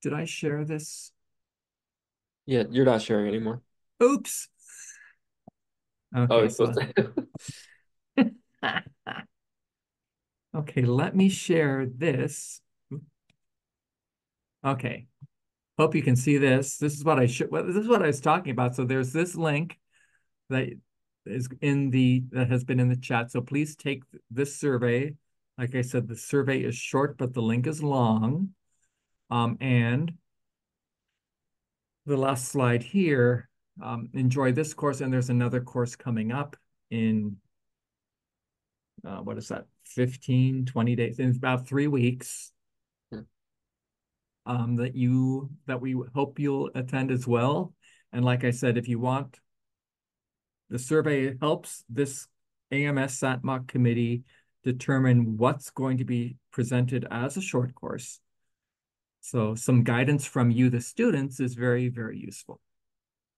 did I share this? Yeah, you're not sharing anymore. Oops. Oh, okay, oh, so... [LAUGHS] okay, let me share this. Okay. Hope you can see this. This is what I should, well, this is what I was talking about. So there's this link that is in the, that has been in the chat. So please take this survey. Like I said, the survey is short, but the link is long. Um, and the last slide here, um, enjoy this course. And there's another course coming up in, uh, what is that, 15, 20 days, in about three weeks um, that you that we hope you'll attend as well. And like I said, if you want, the survey helps this AMS SATMOC committee determine what's going to be presented as a short course. So some guidance from you, the students, is very, very useful.